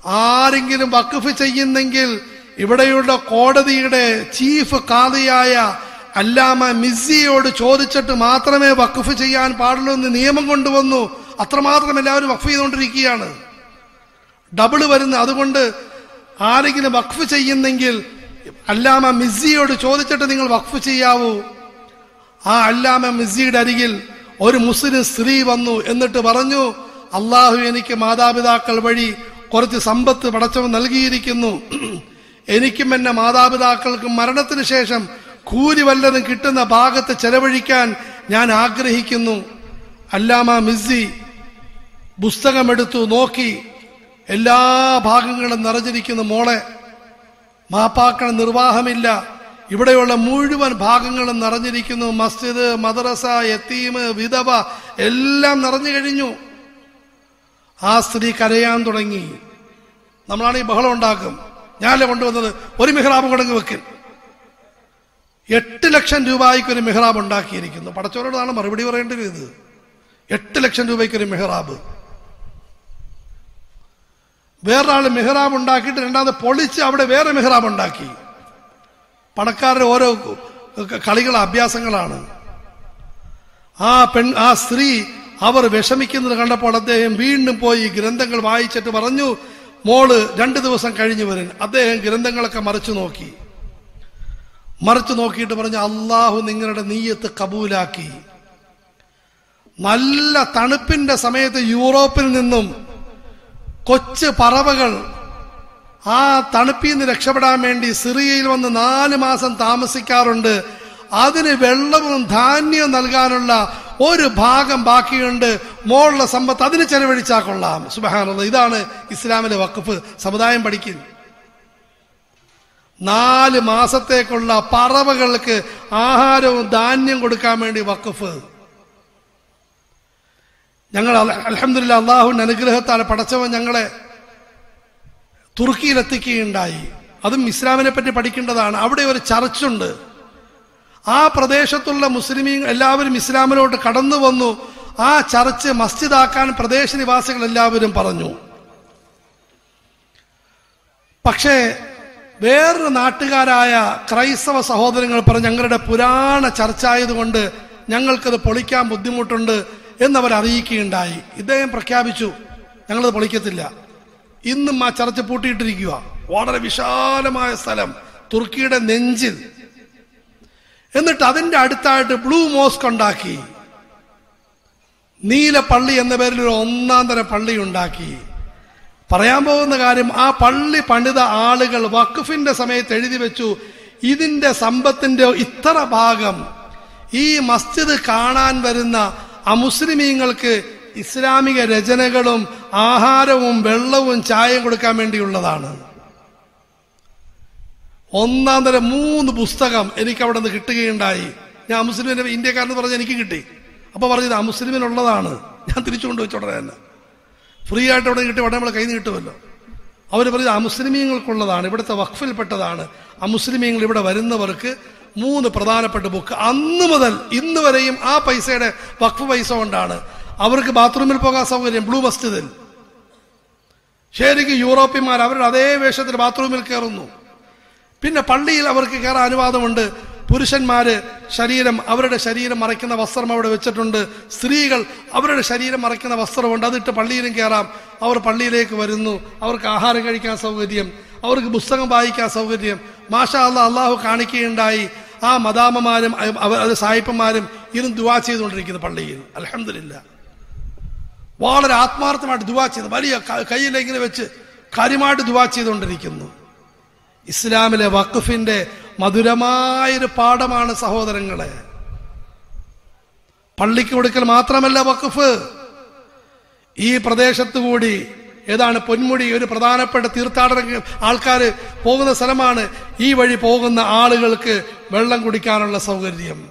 ആരെങ്കിലും വഖഫ് ചെയ്യുന്നെങ്കിൽ ഇവിടെയുള്ള കോടതിയുടെ ചീഫ് കാതിയായ അല്ലാമ മിസ്സിയോട് ചോദിച്ചിട്ട് മാത്രമേ വഖഫ് ചെയ്യാൻ പാടുള്ളൂ എന്ന് നിയമം കൊണ്ടുവന്നു. അത്രമാത്രം എല്ലാവരും വഖഫ് ചെയ്തുകൊണ്ടിരിക്കുകയാണ്. ഡബിൾ വരുന്ന അതുകൊണ്ട് ആരെങ്കിലും വഖഫ് ചെയ്യുന്നെങ്കിൽ അല്ലാമ മിസ്സിയോട് ചോദിച്ചിട്ട് നിങ്ങൾ വഖഫ് ചെയ്യാവൂ. ആ അല്ലാമ മിസ്സിയുടെ അരികിൽ ഒരു മുസ്ലിം സ്ത്രീ വന്നു എന്നിട്ട് പറഞ്ഞു അള്ളാഹു എനിക്ക് മാതാപിതാക്കൾ വഴി കുറച്ച് സമ്പത്ത് പടച്ചവൻ നൽകിയിരിക്കുന്നു. എനിക്കും എന്റെ മാതാപിതാക്കൾക്കും മരണത്തിന് ശേഷം കൂലി വല്ലതും കിട്ടുന്ന ഭാഗത്ത് ചെലവഴിക്കാൻ ഞാൻ ആഗ്രഹിക്കുന്നു. അല്ലാമ മിസ്സി പുസ്തകമെടുത്തു നോക്കി എല്ലാ ഭാഗങ്ങളും നിറഞ്ഞിരിക്കുന്ന മോളെ. മാപ്പാക്കണ നിർവാഹമില്ല. ഇവിടെയുള്ള മുഴുവൻ ഭാഗങ്ങളും നിറഞ്ഞിരിക്കുന്നു. മസ്ജിദ് മദ്രസ എത്തീമ് വിധവ എല്ലാം നിറഞ്ഞു കഴിഞ്ഞു. ആ സ്ത്രീ കരയാൻ തുടങ്ങി. നമ്മളാണ് ഈ ബഹളം ഉണ്ടാക്കും. ഞാനല്ലേ കൊണ്ടുവന്നത്? ഒരു മിഹ്റാബ് കൊടുങ്ങി വെക്ക്. എട്ട് ലക്ഷം രൂപയ്ക്ക് ഒരു മെഹ്റാബ് ഉണ്ടാക്കിയിരിക്കുന്നു. പടച്ചോരോടാണ് മറുപടി പറയേണ്ടത്. ഇത് എട്ട് ലക്ഷം രൂപയ്ക്ക് ഒരു മിഹ്റാബ്. വേറൊരാൾ മെഹ്റാബ് ഉണ്ടാക്കിയിട്ട് രണ്ടാമത് പൊളിച്ച് അവിടെ വേറെ മെഹ്റാബ് ഉണ്ടാക്കി. പണക്കാരുടെ ഓരോ കളികൾ അഭ്യാസങ്ങളാണ്. ആ പെൺ ആ സ്ത്രീ അവർ വിഷമിക്കുന്നത് കണ്ടപ്പോൾ അദ്ദേഹം വീണ്ടും പോയി ഗ്രന്ഥങ്ങൾ വായിച്ചിട്ട് പറഞ്ഞു മോൾ രണ്ടു ദിവസം കഴിഞ്ഞു വരും അദ്ദേഹം ഗ്രന്ഥങ്ങളൊക്കെ മറിച്ചു നോക്കി. മറിച്ചു നോക്കിയിട്ട് പറഞ്ഞു അള്ളാഹു നിങ്ങളുടെ നീയത്ത് കബൂലാക്കി. നല്ല തണുപ്പിന്റെ സമയത്ത് യൂറോപ്പിൽ നിന്നും കൊച്ചു പറവകൾ ആ തണുപ്പിൽ നിന്ന് രക്ഷപ്പെടാൻ വേണ്ടി സിറിയയിൽ വന്ന് നാല് മാസം താമസിക്കാറുണ്ട്. അതിന് വെള്ളവും ധാന്യവും നൽകാനുള്ള ഒരു ഭാഗം ബാക്കിയുണ്ട്. മോളുടെ സമ്പത്ത് അതിന് ചെലവഴിച്ചാൽ കൊള്ളാം. സുബഹാനുള്ള ഇതാണ് ഇസ്ലാമിലെ വഖഫ് സമുദായം പഠിക്കുന്നത് നാല് മാസത്തേക്കുള്ള പറവകൾക്ക് ആഹാരവും ധാന്യം കൊടുക്കാൻ വേണ്ടി വഖഫ്. ഞങ്ങൾ അലഹമില്ല അള്ളാഹുവിന്റെ അനുഗ്രഹത്താൽ പടച്ചവൻ ഞങ്ങളെ തുർക്കിയിലെത്തിക്കുകയുണ്ടായി. അതും ഇസ്ലാമിനെ പറ്റി പഠിക്കേണ്ടതാണ്. അവിടെ ഒരു ചർച്ചുണ്ട്. ആ പ്രദേശത്തുള്ള മുസ്ലിമീ എല്ലാവരും ഇസ്ലാമിലോട്ട് കടന്നു വന്നു. ആ ചർച്ച് മസ്ജിദാക്കാൻ പ്രദേശനിവാസികൾ എല്ലാവരും പറഞ്ഞു. പക്ഷേ വേറൊരു നാട്ടുകാരായ ക്രൈസ്തവ സഹോദരങ്ങൾ പറഞ്ഞു ഞങ്ങളുടെ പുരാണ ചർച്ച ആയതുകൊണ്ട് ഞങ്ങൾക്കത് പൊളിക്കാൻ ബുദ്ധിമുട്ടുണ്ട് എന്നവർ അറിയിക്കുകയുണ്ടായി ഇദ്ദേഹം പ്രഖ്യാപിച്ചു ഞങ്ങളത് പൊളിക്കത്തില്ല. ഇന്നും ആ ചർച്ച പൂട്ടിയിട്ടിരിക്കുക. വളരെ വിശാലമായ സ്ഥലം തുർക്കിയുടെ നെഞ്ചിൽ. എന്നിട്ട് അതിന്റെ അടുത്തായിട്ട് ബ്ലൂ മോസ്ക് ഉണ്ടാക്കി. നീല പള്ളി എന്ന പേരിൽ ഒരു ഒന്നാം തരം പള്ളി ഉണ്ടാക്കി പറയാൻ പോകുന്ന കാര്യം ആ പള്ളി പണിത ആളുകൾ വഖഫിന്റെ സമയത്ത് എഴുതി വെച്ചു ഇതിന്റെ സമ്പത്തിന്റെ ഇത്ര ഭാഗം ഈ മസ്ജിദ് കാണാൻ വരുന്ന അമുസ്ലിമീങ്ങൾക്ക് ഇസ്ലാമിക രചനകളും ആഹാരവും വെള്ളവും ചായയും കൊടുക്കാൻ വേണ്ടിയുള്ളതാണ്. ഒന്നാം തരം മൂന്ന് പുസ്തകം എനിക്ക് അവിടെ നിന്ന് കിട്ടുകയുണ്ടായി. ഞാൻ മുസ്ലിമിന്റെ ഇന്ത്യക്കാരെന്ന് പറഞ്ഞ് എനിക്ക് കിട്ടി. അപ്പൊ പറഞ്ഞത് അമുസ്ലിമിനുള്ളതാണ് മുസ്ലിമിനുള്ളതാണ്. ഞാൻ തിരിച്ചു കൊണ്ടുവച്ച ഉടനെ തന്നെ ഫ്രീ ആയിട്ട് അവിടെ കിട്ടി ഉടനെ നമ്മൾ കൈ നിന്ന് കിട്ടുമല്ലോ. അവർ പറയുന്നത് ആ മുസ്ലിമീങ്ങൾക്കുള്ളതാണ് ഇവിടുത്തെ വഖഫിൽപ്പെട്ടതാണ്. ആ മുസ്ലിമീങ്ങൾ ഇവിടെ വരുന്നവർക്ക് മൂന്ന് പ്രധാനപ്പെട്ട ബുക്ക് അന്ന് മുതൽ ഇന്ന് വരെയും ആ പൈസയുടെ വഖഫ് പൈസ കൊണ്ടാണ്. അവർക്ക് ബാത്റൂമിൽ പോകാൻ സൗകര്യം ബ്ലൂ മസ്ജിദിൽ. ശരിക്കും യൂറോപ്യന്മാർ അവരുടെ അതേ വേഷത്തിൽ ബാത്റൂമിൽ കയറുന്നു. പിന്നെ പള്ളിയിൽ അവർക്ക് കയറാൻ അനുവാദമുണ്ട്. പുരുഷന്മാര് ശരീരം അവരുടെ ശരീരം മറയ്ക്കുന്ന വസ്ത്രം അവിടെ വെച്ചിട്ടുണ്ട്. സ്ത്രീകൾ അവരുടെ ശരീരം മറയ്ക്കുന്ന വസ്ത്രമുണ്ട്. അതിട്ട് പള്ളിയിലും കയറാം. അവർ പള്ളിയിലേക്ക് വരുന്നു. അവർക്ക് ആഹാരം കഴിക്കാൻ സൗകര്യം. അവർക്ക് പുസ്തകം വായിക്കാൻ സൗകര്യം. മാഷാ അള്ള അള്ളാഹു കാണിക്കുകയുണ്ടായി. ആ മദാമമാരും അത് സായിപ്പന്മാരും ഇന്നും ദുവാ ചെയ്തുകൊണ്ടിരിക്കുന്നു പള്ളിയിൽ. അലഹമില്ല വളരെ ആത്മാർത്ഥമായിട്ട് ദുവാ ചെയ്ത്. വലിയ കയ്യിലെങ്കിലും വെച്ച് കാര്യമായിട്ട് ദുവാ ചെയ്തുകൊണ്ടിരിക്കുന്നു. ഇസ്ലാമിലെ വഖഫിന്റെ മധുരമായൊരു പാഠമാണ് സഹോദരങ്ങളെ. പള്ളിക്ക് കൊടുക്കൽ മാത്രമല്ല വഖഫ്. ഈ പ്രദേശത്തു കൂടി ഏതാണ് പൊന്മുടി ഒരു പ്രധാനപ്പെട്ട തീർത്ഥാടന ആൾക്കാർ പോകുന്ന സ്ഥലമാണ്. ഈ വഴി പോകുന്ന ആളുകൾക്ക് വെള്ളം കുടിക്കാനുള്ള സൗകര്യം.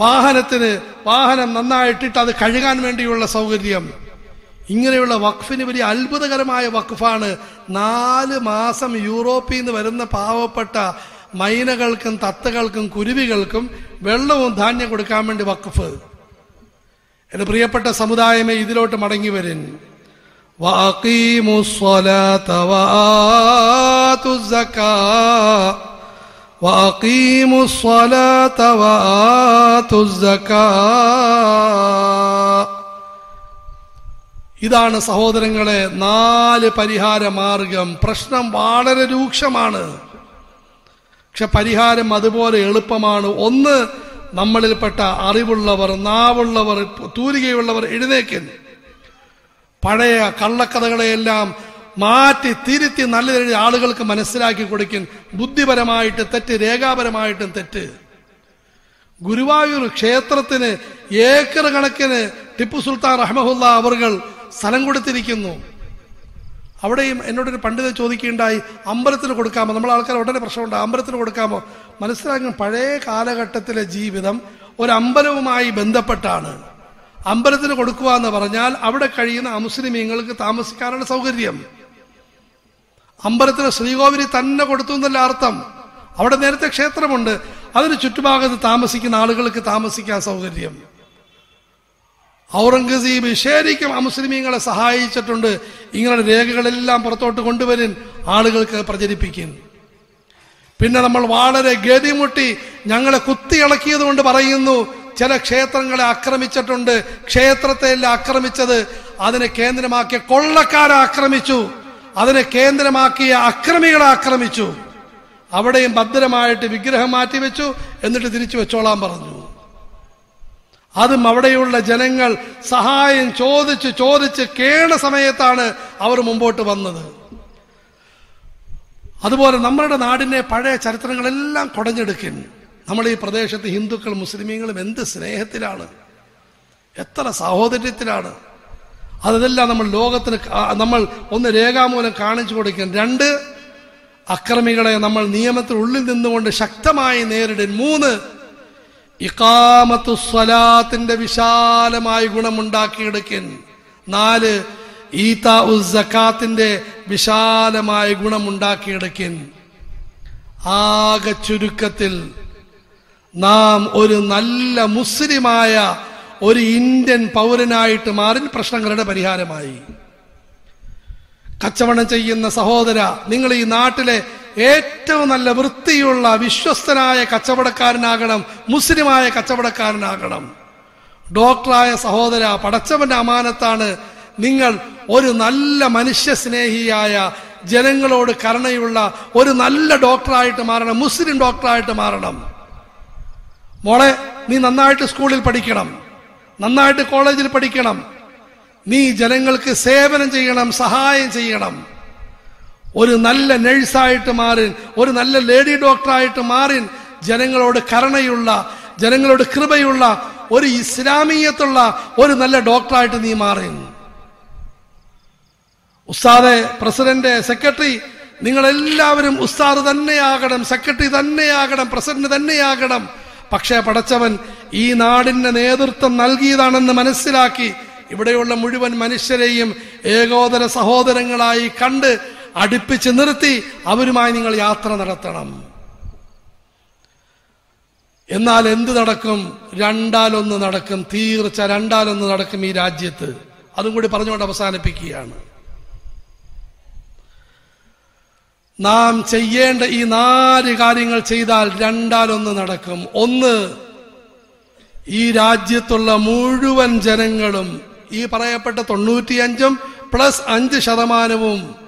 വാഹനത്തിന് വാഹനം നന്നായിട്ടിട്ട് അത് കഴുകാൻ വേണ്ടിയുള്ള സൗകര്യം. ഇങ്ങനെയുള്ള വഖഫിന് വലിയ അത്ഭുതകരമായ വഖഫാണ്. നാല് മാസം യൂറോപ്പിൽ നിന്ന് വരുന്ന പാവപ്പെട്ട മൈനകൾക്കും തത്തകൾക്കും കുരുവികൾക്കും വെള്ളവും ധാന്യം കൊടുക്കാൻ വേണ്ടി വഖഫ്. എന്റെ പ്രിയപ്പെട്ട സമുദായമേ ഇതിലോട്ട് മടങ്ങി വരൻ. വാക്കീമുസ്വല തവാ തുസക്കാ ഇതാണ് സഹോദരങ്ങളെ നാല് പരിഹാര മാർഗം. പ്രശ്നം വളരെ രൂക്ഷമാണ്. പക്ഷെ പരിഹാരം അതുപോലെ എളുപ്പമാണ്. ഒന്ന് നമ്മളിൽപ്പെട്ട അറിവുള്ളവർ നാവുള്ളവർ തൂലികയുള്ളവർ എഴുന്നേക്കൻ പഴയ കള്ളക്കഥകളെയെല്ലാം മാറ്റി തിരുത്തി നല്ല ആളുകൾക്ക് മനസ്സിലാക്കി കൊടുക്കൻ ബുദ്ധിപരമായിട്ട് തെറ്റ് രേഖാപരമായിട്ടും തെറ്റ്. ഗുരുവായൂർ ക്ഷേത്രത്തിന് ഏക്കർ കണക്കിന് ടിപ്പു സുൽത്താൻ റഹ്മഹുല്ല അവർകൾ സ്ഥലം കൊടുത്തിരിക്കുന്നു. അവിടെയും എന്നോടൊരു പണ്ഡിതൻ ചോദിക്കുകയുണ്ടായി അമ്പലത്തിന് കൊടുക്കാമോ? നമ്മൾ ആൾക്കാർ ഉടനെ പ്രശ്നമുണ്ട്. അമ്പലത്തിന് കൊടുക്കാമോ? മനസ്സിലാക്കണം പഴയ കാലഘട്ടത്തിലെ ജീവിതം ഒരു അമ്പലവുമായി ബന്ധപ്പെട്ടാണ്. അമ്പലത്തിന് കൊടുക്കുക എന്ന് പറഞ്ഞാൽ അവിടെ കഴിയുന്ന അമുസ്ലിമീങ്ങൾക്ക് താമസിക്കാനുള്ള സൗകര്യം. അമ്പലത്തിന് ശ്രീകോവിലി തന്നെ കൊടുത്തു എന്നല്ല അർത്ഥം. അവിടെ നേരത്തെ ക്ഷേത്രമുണ്ട്. അതിന് ചുറ്റുഭാഗത്ത് താമസിക്കുന്ന ആളുകൾക്ക് താമസിക്കാൻ സൗകര്യം. ഔറംഗസീബ് ശരിക്കും അമുസ്ലിമീങ്ങളെ സഹായിച്ചിട്ടുണ്ട്. ഇങ്ങനെ രേഖകളെല്ലാം പുറത്തോട്ട് കൊണ്ടുവരും ആളുകൾക്ക് പ്രചരിപ്പിക്കും. പിന്നെ നമ്മൾ വളരെ ഗതിമുട്ടി ഞങ്ങളെ കുത്തിയിളക്കിയത് കൊണ്ട് പറയുന്നു ചില ക്ഷേത്രങ്ങളെ ആക്രമിച്ചിട്ടുണ്ട്. ക്ഷേത്രത്തെ ആക്രമിച്ചത്. അതിനെ കേന്ദ്രമാക്കിയ കൊള്ളക്കാരെ ആക്രമിച്ചു. അതിനെ കേന്ദ്രമാക്കിയ അക്രമികളെ ആക്രമിച്ചു. അവിടെയും ഭദ്രമായിട്ട് വിഗ്രഹം മാറ്റി വെച്ചു എന്നിട്ട് തിരിച്ചു വെച്ചോളാൻ പറഞ്ഞു. അതും അവിടെയുള്ള ജനങ്ങൾ സഹായം ചോദിച്ച് ചോദിച്ച് കേണ സമയത്താണ് അവർ മുമ്പോട്ട് വന്നത്. അതുപോലെ നമ്മുടെ നാടിന്റെ പഴയ ചരിത്രങ്ങളെല്ലാം കുടഞ്ഞെടുക്കും. നമ്മൾ ഈ പ്രദേശത്ത് ഹിന്ദുക്കൾ മുസ്ലിമീങ്ങളും എന്ത് സ്നേഹത്തിലാണ്. എത്ര സഹോദര്യത്തിലാണ്. അതെല്ലാം നമ്മൾ ലോകത്തിന് നമ്മൾ ഒന്ന് രേഖാമൂലം കാണിച്ചു കൊടുക്കും. രണ്ട് അക്രമികളെ നമ്മൾ നിയമത്തിനുള്ളിൽ നിന്നുകൊണ്ട് ശക്തമായി നേരിടും. മൂന്ന് ഇക്കാമത്തു സ്വലാത്തിന്റെ വിശാലമായ ഗുണമുണ്ടാക്കിയെടുക്കൻ. നാല് ഈത്ത ഉസക്കാത്തിന്റെ വിശാലമായ ഗുണമുണ്ടാക്കിയെടുക്കൻ. ആകെ ചുരുക്കത്തിൽ നാം ഒരു നല്ല മുസ്ലിമായ ഒരു ഇന്ത്യൻ പൗരനായിട്ട് മാറി പ്രശ്നങ്ങളുടെ പരിഹാരമായി. കച്ചവടം ചെയ്യുന്ന സഹോദര നിങ്ങൾ ഈ നാട്ടിലെ ഏറ്റവും നല്ല വൃത്തിയുള്ള വിശ്വസ്തനായ കച്ചവടക്കാരനാകണം മുസ്ലിമായ കച്ചവടക്കാരനാകണം. ഡോക്ടറായ സഹോദര പടച്ചവന്റെ അമാനത്താണ് നിങ്ങൾ ഒരു നല്ല മനുഷ്യസ്നേഹിയായ ജനങ്ങളോട് കരുണയുള്ള ഒരു നല്ല ഡോക്ടറായിട്ട് മാറണം മുസ്ലിം ഡോക്ടറായിട്ട് മാറണം. മോളെ നീ നന്നായിട്ട് സ്കൂളിൽ പഠിക്കണം നന്നായിട്ട് കോളേജിൽ പഠിക്കണം. നീ ജനങ്ങൾക്ക് സേവനം ചെയ്യണം സഹായം ചെയ്യണം. ഒരു നല്ല നഴ്സായിട്ട് മാറി ഒരു നല്ല ലേഡി ഡോക്ടറായിട്ട് മാറി ജനങ്ങളോട് കരുണയുള്ള ജനങ്ങളോട് കൃപയുള്ള ഒരു ഇസ്ലാമീയത്തുള്ള ഒരു നല്ല ഡോക്ടറായിട്ട് നീ മാറി ഉസ്താദെ പ്രസിഡന്റ് സെക്രട്ടറി നിങ്ങളെല്ലാവരും ഉസ്താദ് തന്നെയാകണം സെക്രട്ടറി തന്നെയാകണം പ്രസിഡന്റ് തന്നെയാകണം. പക്ഷേ പടച്ചവൻ ഈ നാടിന്റെ നേതൃത്വം നൽകിയതാണെന്ന് മനസ്സിലാക്കി ഇവിടെയുള്ള മുഴുവൻ മനുഷ്യരെയും ഏകോദര സഹോദരങ്ങളായി കണ്ട് അടുപ്പിച്ച് നിർത്തി അവരുമായി നിങ്ങൾ യാത്ര നടത്തണം. എന്നാൽ എന്ത് നടക്കും? രണ്ടാലൊന്ന് നടക്കും. തീർച്ച രണ്ടാലൊന്ന് നടക്കും ഈ രാജ്യത്ത്. അതും കൂടി പറഞ്ഞുകൊണ്ട് അവസാനിപ്പിക്കുകയാണ്. നാം ചെയ്യേണ്ട ഈ നാല് കാര്യങ്ങൾ ചെയ്താൽ രണ്ടാലൊന്ന് നടക്കും. ഒന്ന് ഈ രാജ്യത്തുള്ള മുഴുവൻ ജനങ്ങളും ഈ പറയപ്പെട്ട തൊണ്ണൂറ്റിയഞ്ചും പ്ലസ് അഞ്ച് ശതമാനവും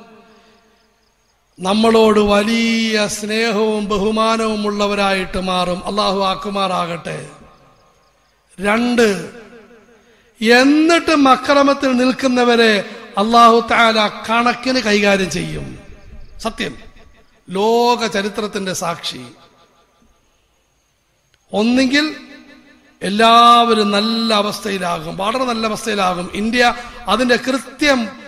നമ്മളോട് വലിയ സ്നേഹവും ബഹുമാനവും ഉള്ളവരായിട്ട് മാറും. അള്ളാഹു ആക്കുമാറാകട്ടെ. രണ്ട് എന്നിട്ട് അക്രമത്തിൽ നിൽക്കുന്നവരെ അള്ളാഹു താല കണക്കിന് കൈകാര്യം ചെയ്യും. സത്യം. ലോക ചരിത്രത്തിന്റെ സാക്ഷി. ഒന്നെങ്കിൽ എല്ലാവരും നല്ല അവസ്ഥയിലാകും. വളരെ നല്ല അവസ്ഥയിലാകും. ഇന്ത്യ അതിന്റെ കൃത്യം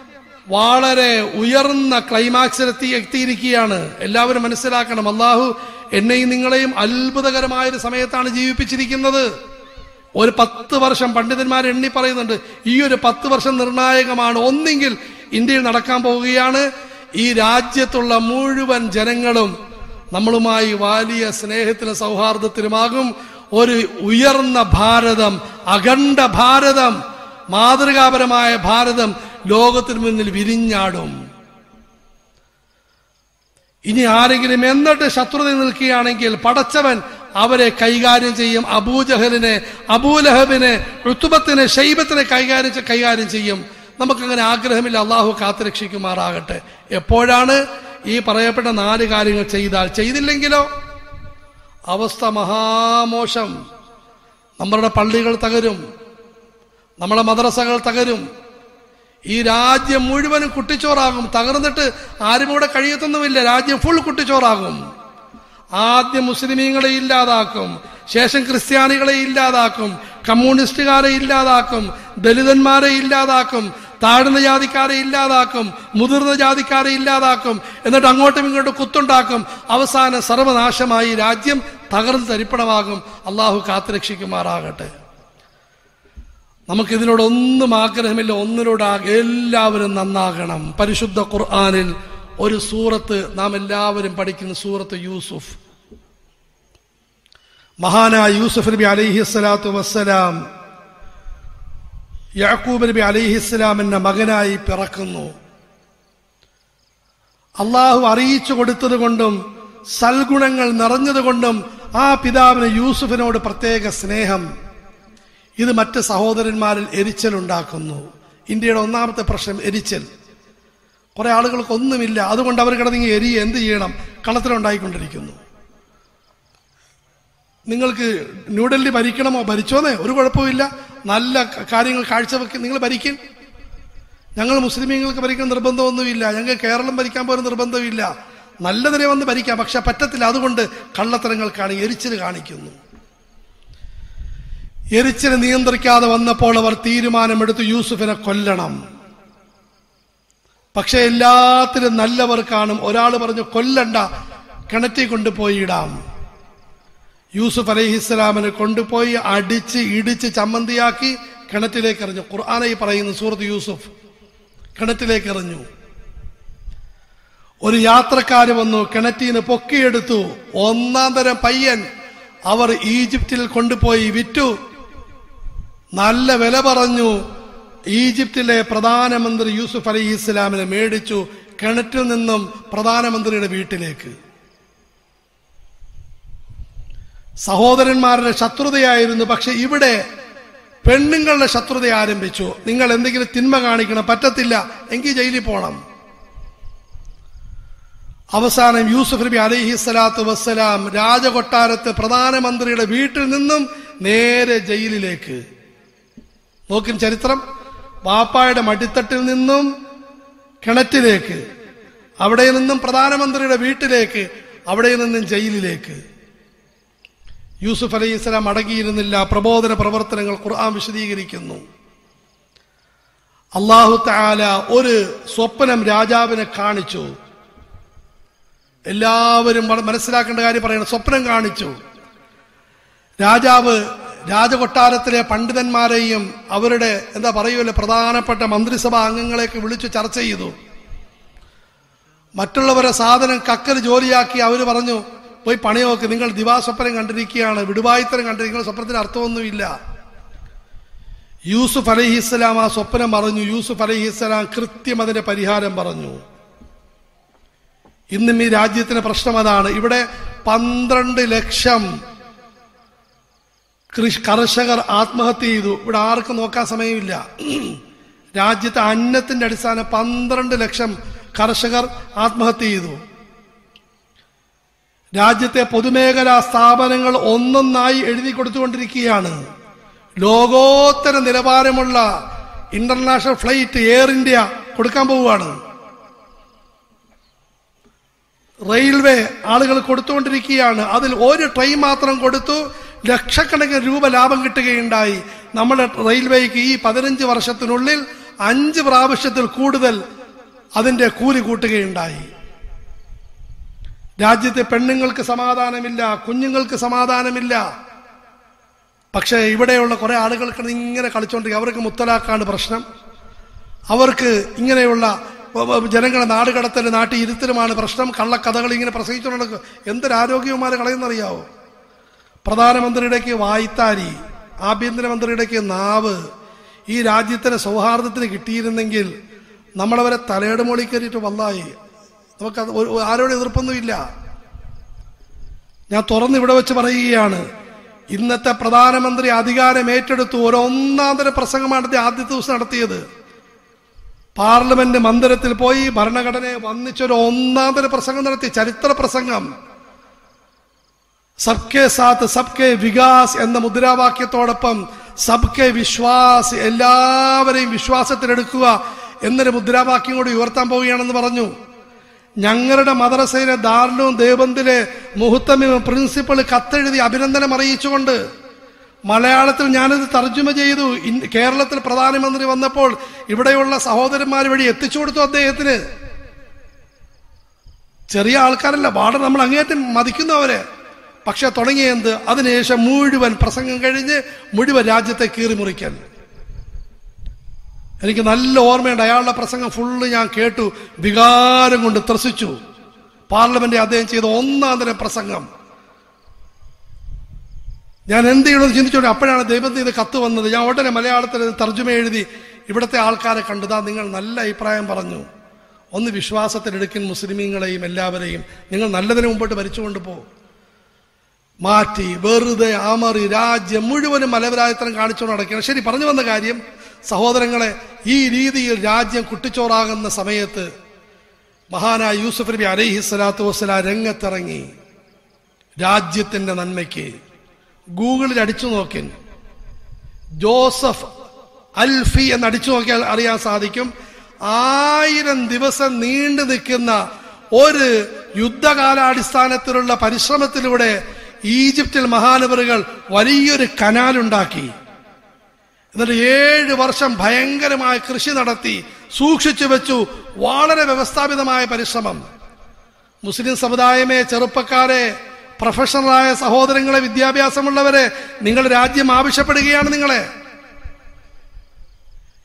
വളരെ ഉയർന്ന ക്ലൈമാക്സിലെത്തി എത്തിയിരിക്കുകയാണ്. എല്ലാവരും മനസ്സിലാക്കണം അള്ളാഹു എന്നെയും നിങ്ങളെയും അത്ഭുതകരമായ ഒരു സമയത്താണ് ജീവിപ്പിച്ചിരിക്കുന്നത്. ഒരു പത്ത് വർഷം പണ്ഡിതന്മാർ എണ്ണി പറയുന്നുണ്ട് ഈ ഒരു പത്ത് വർഷം നിർണായകമാണ്. ഒന്നെങ്കിൽ ഇന്ത്യയിൽ നടക്കാൻ പോവുകയാണ്. ഈ രാജ്യത്തുള്ള മുഴുവൻ ജനങ്ങളും നമ്മളുമായി വലിയ സ്നേഹത്തിലും സൗഹാർദ്ദത്തിലുമാകും. ഒരു ഉയർന്ന ഭാരതം അഖണ്ഡ ഭാരതം മാതൃകാപരമായ ഭാരതം ലോകത്തിന് മുന്നിൽ വിരിഞ്ഞാടും. ഇനി ആരെങ്കിലും എന്നിട്ട് ശത്രുത നിൽക്കുകയാണെങ്കിൽ പടച്ചവൻ അവരെ കൈകാര്യം ചെയ്യും. അബൂജഹലിനെ അബൂലഹബിനെ ഋത്തുബത്തിനെ ഷൈബത്തിനെ കൈകാര്യം കൈകാര്യം ചെയ്യും. നമുക്കങ്ങനെ ആഗ്രഹമില്ല. അള്ളാഹു കാത്തുരക്ഷിക്കുമാറാകട്ടെ. എപ്പോഴാണ് ഈ പറയപ്പെട്ട നാല് കാര്യങ്ങൾ ചെയ്താൽ? ചെയ്തില്ലെങ്കിലോ? അവസ്ഥ മഹാമോശം. നമ്മളുടെ പള്ളികൾ തകരും. നമ്മുടെ മദ്രസകൾ തകരും. ഈ രാജ്യം മുഴുവനും കുട്ടിച്ചോറാകും. തകർന്നിട്ട് ആരും ഇവിടെ കഴിയത്തൊന്നുമില്ല. രാജ്യം ഫുൾ കുട്ടിച്ചോറാകും. ആദ്യം മുസ്ലിമീങ്ങളെ ഇല്ലാതാക്കും. ശേഷം ക്രിസ്ത്യാനികളെ ഇല്ലാതാക്കും. കമ്മ്യൂണിസ്റ്റുകാരെ ഇല്ലാതാക്കും. ദലിതന്മാരെ ഇല്ലാതാക്കും. താഴ്ന്ന ജാതിക്കാരെ ഇല്ലാതാക്കും. മുതിർന്ന ജാതിക്കാരെ ഇല്ലാതാക്കും. എന്നിട്ട് അങ്ങോട്ടും ഇങ്ങോട്ടും കുത്തുണ്ടാക്കും. അവസാന സർവനാശമായി രാജ്യം തകർന്ന് തരിപ്പണമാകും. അള്ളാഹു കാത്തുരക്ഷിക്കുമാറാകട്ടെ. നമുക്കിതിനോട് ഒന്നും ആഗ്രഹമില്ല. ഒന്നിനോട് എല്ലാവരും നന്നാകണം. പരിശുദ്ധ ഖുർആാനിൽ ഒരു സൂറത്ത് നാം എല്ലാവരും പഠിക്കുന്ന സൂറത്ത് യൂസുഫ്. മഹാനായ യൂസുഫ് നബി അലൈഹി സ്വലാത്തു വസ്സലാം യാക്കൂബ് നബി അലൈഹിസ്സലാമിന്റെ മകനായി പിറക്കുന്നു. അള്ളാഹു അറിയിച്ചു കൊടുത്തത് കൊണ്ടും സൽഗുണങ്ങൾ നിറഞ്ഞതുകൊണ്ടും ആ പിതാവിന് യൂസുഫിനോട് പ്രത്യേക സ്നേഹം. ഇത് മറ്റ് സഹോദരന്മാരിൽ എരിച്ചൽ ഉണ്ടാക്കുന്നു. ഇന്ത്യയുടെ ഒന്നാമത്തെ പ്രശ്നം എരിച്ചൽ. കുറെ ആളുകൾക്ക് ഒന്നുമില്ല. അതുകൊണ്ട് അവർ കിടന്നെങ്കിൽ എരി എന്ത് ചെയ്യണം? കളത്തിലുണ്ടായിക്കൊണ്ടിരിക്കുന്നു നിങ്ങൾക്ക് ന്യൂഡൽഹി ഭരിക്കണമോ? ഭരിച്ചോന്നേ? ഒരു കുഴപ്പമില്ല നല്ല കാര്യങ്ങൾ കാര്യങ്ങൾ കാഴ്ചവെക്ക്. നിങ്ങൾ ഭരിക്കും. ഞങ്ങൾ മുസ്ലിമീങ്ങൾക്ക് ഭരിക്കാൻ നിർബന്ധമൊന്നുമില്ല. ഞങ്ങൾ കേരളം ഭരിക്കാൻ പോലും നിർബന്ധമില്ല. നല്ലതിനെ വന്ന് ഭരിക്കാം. പക്ഷെ പറ്റത്തില്ല. അതുകൊണ്ട് കള്ളത്തരങ്ങൾ കാണി എരിച്ചിൽ കാണിക്കുന്നു. എരിച്ചിനെ നിയന്ത്രിക്കാതെ വന്നപ്പോൾ അവർ തീരുമാനമെടുത്ത് യൂസുഫിനെ കൊല്ലണം. പക്ഷെ എല്ലാത്തിലും നല്ലവർ കാണും. ഒരാൾ പറഞ്ഞു കൊല്ലണ്ട കിണറ്റി കൊണ്ടുപോയി ഇടാം. യൂസുഫ് അലൈഹിസ്സലാമിനെ കൊണ്ടുപോയി അടിച്ച് ഇടിച്ച് ചമ്മന്തിയാക്കി കിണറ്റിലേക്ക് എറിഞ്ഞു. ഖുർആാനായി പറയുന്നു സൂറത്ത് യൂസുഫ്. കിണറ്റിലേക്ക് എറിഞ്ഞു. ഒരു യാത്രക്കാര് വന്നു കിണറ്റീന് പൊക്കിയെടുത്തു. ഒന്നാം തരം പയ്യൻ അവർ ഈജിപ്തിൽ കൊണ്ടുപോയി വിറ്റു. നല്ല വില പറഞ്ഞു ഈജിപ്തിലെ പ്രധാനമന്ത്രി യൂസുഫ് അലി ഇസ്ലാമിനെ മേടിച്ചു കിണറ്റിൽ നിന്നും പ്രധാനമന്ത്രിയുടെ വീട്ടിലേക്ക്. സഹോദരന്മാരുടെ ശത്രുതയായിരുന്നു പക്ഷെ ഇവിടെ പെണ്ണുങ്ങളുടെ ശത്രുത ആരംഭിച്ചു. നിങ്ങൾ എന്തെങ്കിലും തിന്മ കാണിക്കണം പറ്റത്തില്ല എങ്കിൽ ജയിലിൽ പോണം. അവസാനം യൂസുഫ് നബി അലഹി സ്വലാത്തു വസ്സലാം രാജകൊട്ടാരത്ത് പ്രധാനമന്ത്രിയുടെ വീട്ടിൽ നിന്നും നേരെ ജയിലിലേക്ക്. നോക്കും ചരിത്രം. വാപ്പായുടെ മടിത്തട്ടിൽ നിന്നും കിണറ്റിലേക്ക് അവിടെ നിന്നും പ്രധാനമന്ത്രിയുടെ വീട്ടിലേക്ക് അവിടെ നിന്നും ജയിലിലേക്ക്. യൂസുഫ് അലൈഹി ഇസ്ലാം അടങ്ങിയിരുന്നില്ല. പ്രബോധന പ്രവർത്തനങ്ങൾ ഖുർആൻ വിശദീകരിക്കുന്നു. അള്ളാഹു താല ഒരു സ്വപ്നം രാജാവിനെ കാണിച്ചു. എല്ലാവരും മനസ്സിലാക്കേണ്ട കാര്യം പറയണം. സ്വപ്നം കാണിച്ചു. രാജാവ് രാജകൊട്ടാരത്തിലെ പണ്ഡിതന്മാരെയും അവരുടെ എന്താ പറയുമല്ലോ പ്രധാനപ്പെട്ട മന്ത്രിസഭാ അംഗങ്ങളെയൊക്കെ വിളിച്ച് ചർച്ച ചെയ്തു. മറ്റുള്ളവരെ സാധനം കക്കൽ ജോലിയാക്കി അവർ പറഞ്ഞു പോയി പണി നോക്ക് നിങ്ങൾ ദിവാസ്വപ്നം കണ്ടിരിക്കുകയാണ് വിടുവായുത്തരം കണ്ടിരിക്കുന്ന സ്വപ്നത്തിന് അർത്ഥമൊന്നുമില്ല. യൂസുഫ് അലഹിസ്സലാം ആ സ്വപ്നം പറഞ്ഞു യൂസുഫ് അലഹിസ്സലാം കൃത്യം അതിന്റെ പരിഹാരം പറഞ്ഞു. ഇന്നും ഈ രാജ്യത്തിന് പ്രശ്നം അതാണ്. ഇവിടെ പന്ത്രണ്ട് ലക്ഷം കൃഷി കർഷകർ ആത്മഹത്യ ചെയ്തു. ഇവിടെ ആർക്കും നോക്കാൻ സമയമില്ല. രാജ്യത്തെ അന്നത്തിന്റെ അടിസ്ഥാനം പന്ത്രണ്ട് ലക്ഷം കർഷകർ ആത്മഹത്യ ചെയ്തു. രാജ്യത്തെ പൊതുമേഖലാ സ്ഥാപനങ്ങൾ ഒന്നൊന്നായി എഴുതി കൊടുത്തുകൊണ്ടിരിക്കുകയാണ്. ലോകോത്തര നിലവാരമുള്ള ഇന്റർനാഷണൽ ഫ്ലൈറ്റ് എയർ ഇന്ത്യ കൊടുക്കാൻ പോവുകയാണ്. റെയിൽവേ ആളുകൾ കൊടുത്തുകൊണ്ടിരിക്കുകയാണ്. അതിൽ ഒരു ട്രെയിൻ മാത്രം കൊടുത്തു. ലക്ഷക്കണക്കിന് രൂപ ലാഭം കിട്ടുകയുണ്ടായി. നമ്മുടെ റെയിൽവേക്ക് ഈ പതിനഞ്ച് വർഷത്തിനുള്ളിൽ അഞ്ച് പ്രാവശ്യത്തിൽ കൂടുതൽ അതിന്റെ കൂലി കൂട്ടുകയുണ്ടായി. രാജ്യത്തെ പെണ്ണുങ്ങൾക്ക് സമാധാനമില്ല കുഞ്ഞുങ്ങൾക്ക് സമാധാനമില്ല. പക്ഷേ ഇവിടെയുള്ള കുറേ ആളുകൾക്ക് ഇങ്ങനെ കളിച്ചുകൊണ്ടിരിക്കുക അവർക്ക് മുത്തലാക്കാണ് പ്രശ്നം. അവർക്ക് ഇങ്ങനെയുള്ള ജനങ്ങളെ നാടുകടത്തൽ നാട്ടിയിരുത്തലുമാണ് പ്രശ്നം. കള്ളക്കഥകൾ ഇങ്ങനെ പ്രസംഗിച്ചുകൊണ്ട് നടക്കുക. എന്തൊരു ആരോഗ്യവുമാരെ കളയുന്നറിയാവോ? പ്രധാനമന്ത്രിയുടെക്ക് വായ്ത്താരി ആഭ്യന്തരമന്ത്രിയുടേക്ക് നാവ് ഈ രാജ്യത്തിന് സൗഹാർദ്ദത്തിന് കിട്ടിയിരുന്നെങ്കിൽ നമ്മളവരെ തലയുടെ മോളി കയറിയിട്ട് വന്നായി. നമുക്ക് ആരോട് എതിർപ്പൊന്നുമില്ല. ഞാൻ തുറന്ന് ഇവിടെ വെച്ച് പറയുകയാണ്. ഇന്നത്തെ പ്രധാനമന്ത്രി അധികാരം ഏറ്റെടുത്തു ഒരൊന്നാന്തര പ്രസംഗമാണ് അദ്ദേഹം ആദ്യത്തെ ദിവസം നടത്തിയത്. പാർലമെന്റ് മന്ദിരത്തിൽ പോയി ഭരണഘടനയെ വന്നിച്ചൊരു ഒന്നാന്തര പ്രസംഗം നടത്തി. ചരിത്ര പ്രസംഗം. സബ്കെ സാത്ത് സബ്കെ വികാസ് എന്ന മുദ്രാവാക്യത്തോടൊപ്പം സബ്കെ വിശ്വാസ് എല്ലാവരെയും വിശ്വാസത്തിലെടുക്കുക എന്നൊരു മുദ്രാവാക്യം കൂടി ഉയർത്താൻ പോവുകയാണെന്ന് പറഞ്ഞു. ഞങ്ങളുടെ മദ്രസയിലെ ദാർലും ദേവന്തിലെ മുഹത്തമിമ പ്രിൻസിപ്പൾ കത്തെഴുതി അഭിനന്ദനം അറിയിച്ചുകൊണ്ട് മലയാളത്തിൽ ഞാനിത് തർജമ ചെയ്തു. കേരളത്തിൽ പ്രധാനമന്ത്രി വന്നപ്പോൾ ഇവിടെയുള്ള സഹോദരന്മാർ വഴി എത്തിച്ചു കൊടുത്തു അദ്ദേഹത്തിന്. ചെറിയ ആൾക്കാരല്ല പാടെ നമ്മൾ അങ്ങേറ്റം മതിക്കുന്നു അവരെ. പക്ഷെ തുടങ്ങിയെന്ത്? അതിനുശേഷം മുഴുവൻ പ്രസംഗം കഴിഞ്ഞ് മുഴുവൻ രാജ്യത്തെ കീറിമുറിക്കാൻ എനിക്ക് നല്ല ഓർമ്മയുണ്ട്. അയാളുടെ പ്രസംഗം ഫുള്ള് ഞാൻ കേട്ടു. വികാരം കൊണ്ട് ത്രസിച്ചു. പാർലമെന്റ് അദ്ദേഹം ചെയ്ത ഒന്നാം തരം പ്രസംഗം. ഞാൻ എന്ത് ചെയ്യണമെന്ന് ചിന്തിച്ചോണ്ട് അപ്പോഴാണ് ദൈവത്തിന് ഇത് കത്ത് വന്നത്. ഞാൻ ഉടനെ മലയാളത്തിൽ തർജമ എഴുതി ഇവിടുത്തെ ആൾക്കാരെ കണ്ടതാ നിങ്ങൾ നല്ല അഭിപ്രായം പറഞ്ഞു. ഒന്ന് വിശ്വാസത്തിലെടുക്കൻ മുസ്ലിമീങ്ങളെയും എല്ലാവരെയും. നിങ്ങൾ നല്ലതിന് മുമ്പോട്ട് ഭരിച്ചുകൊണ്ട് പോ. മാറ്റി വെറുതെ അമറി രാജ്യം മുഴുവനും മലവരായത്തരം കാണിച്ചുകൊണ്ട് നടക്കുകയാണ്. ശരി പറഞ്ഞു വന്ന കാര്യം സഹോദരങ്ങളെ ഈ രീതിയിൽ രാജ്യം കുട്ടിച്ചോറാകുന്ന സമയത്ത് മഹാനായ യൂസുഫ് നബി അലൈഹി സ്വലാത്തു വസ്സലാം രംഗത്തിറങ്ങി. രാജ്യത്തിന്റെ നന്മയ്ക്ക് ഗൂഗിളിൽ അടിച്ചു നോക്കി ജോസഫ് അൽഫി എന്ന് അടിച്ചു നോക്കിയാൽ അറിയാൻ സാധിക്കും. ആയിരം ദിവസം നീണ്ടു നിൽക്കുന്ന ഒരു യുദ്ധകാലാടിസ്ഥാനത്തിലുള്ള പരിശ്രമത്തിലൂടെ ഈജിപ്തിൽ മഹാനവറുകൾ വലിയൊരു കനാലുണ്ടാക്കി. എന്നിട്ട് ഏഴ് വർഷം ഭയങ്കരമായ കൃഷി നടത്തി സൂക്ഷിച്ചു വെച്ചു വളരെ വ്യവസ്ഥാപിതമായ പരിശ്രമം. മുസ്ലിം സമുദായമേ ചെറുപ്പക്കാരെ പ്രൊഫഷണലായ സഹോദരങ്ങളെ വിദ്യാഭ്യാസമുള്ളവരെ നിങ്ങൾ രാജ്യം ആവശ്യപ്പെടുകയാണ് നിങ്ങളെ.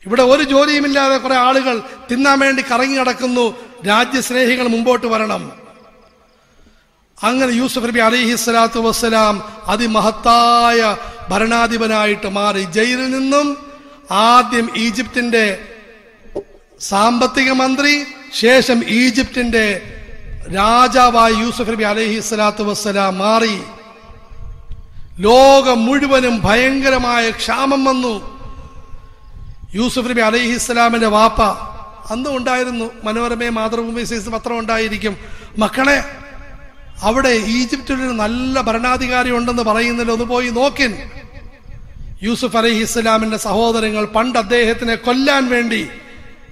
ഇവിടെ ഒരു ജോലിയുമില്ലാതെ കുറെ ആളുകൾ തിന്നാൻ വേണ്ടി കറങ്ങി നടക്കുന്നു. രാജ്യസ്നേഹികൾ മുമ്പോട്ട് വരണം. അങ്ങനെ യൂസുഫ് നബി അലിഹി സ്വലാത്തു വസ്സലാം അതിമഹത്തായ ഭരണാധിപനായിട്ട് മാറി. ജയിലിൽ നിന്നും ആദ്യം ഈജിപ്തിന്റെ സാമ്പത്തിക മന്ത്രി ശേഷം ഈജിപ്തിന്റെ രാജാവായി യൂസുഫ് നബി അലൈഹി സ്വലാത്തു വസ്സലാം മാറി. ലോകം മുഴുവനും ഭയങ്കരമായ ക്ഷാമം വന്നു. യൂസുഫ് നബി അലൈഹി ഇസ്ലാമിന്റെ വാപ്പ അന്നും ഉണ്ടായിരുന്നു മനോരമയെ മാതൃഭൂമി സൈസ് പത്രം ഉണ്ടായിരിക്കും. മക്കളെ അവിടെ ഈജിപ്തിൽ ഒരു നല്ല ഭരണാധികാരി ഉണ്ടെന്ന് പറയുന്നതിൽ ഒന്ന് പോയി നോക്കിൻ. യൂസുഫ് അലഹി ഇസ്ലാമിന്റെ സഹോദരങ്ങൾ പണ്ട് അദ്ദേഹത്തിനെ കൊല്ലാൻ വേണ്ടി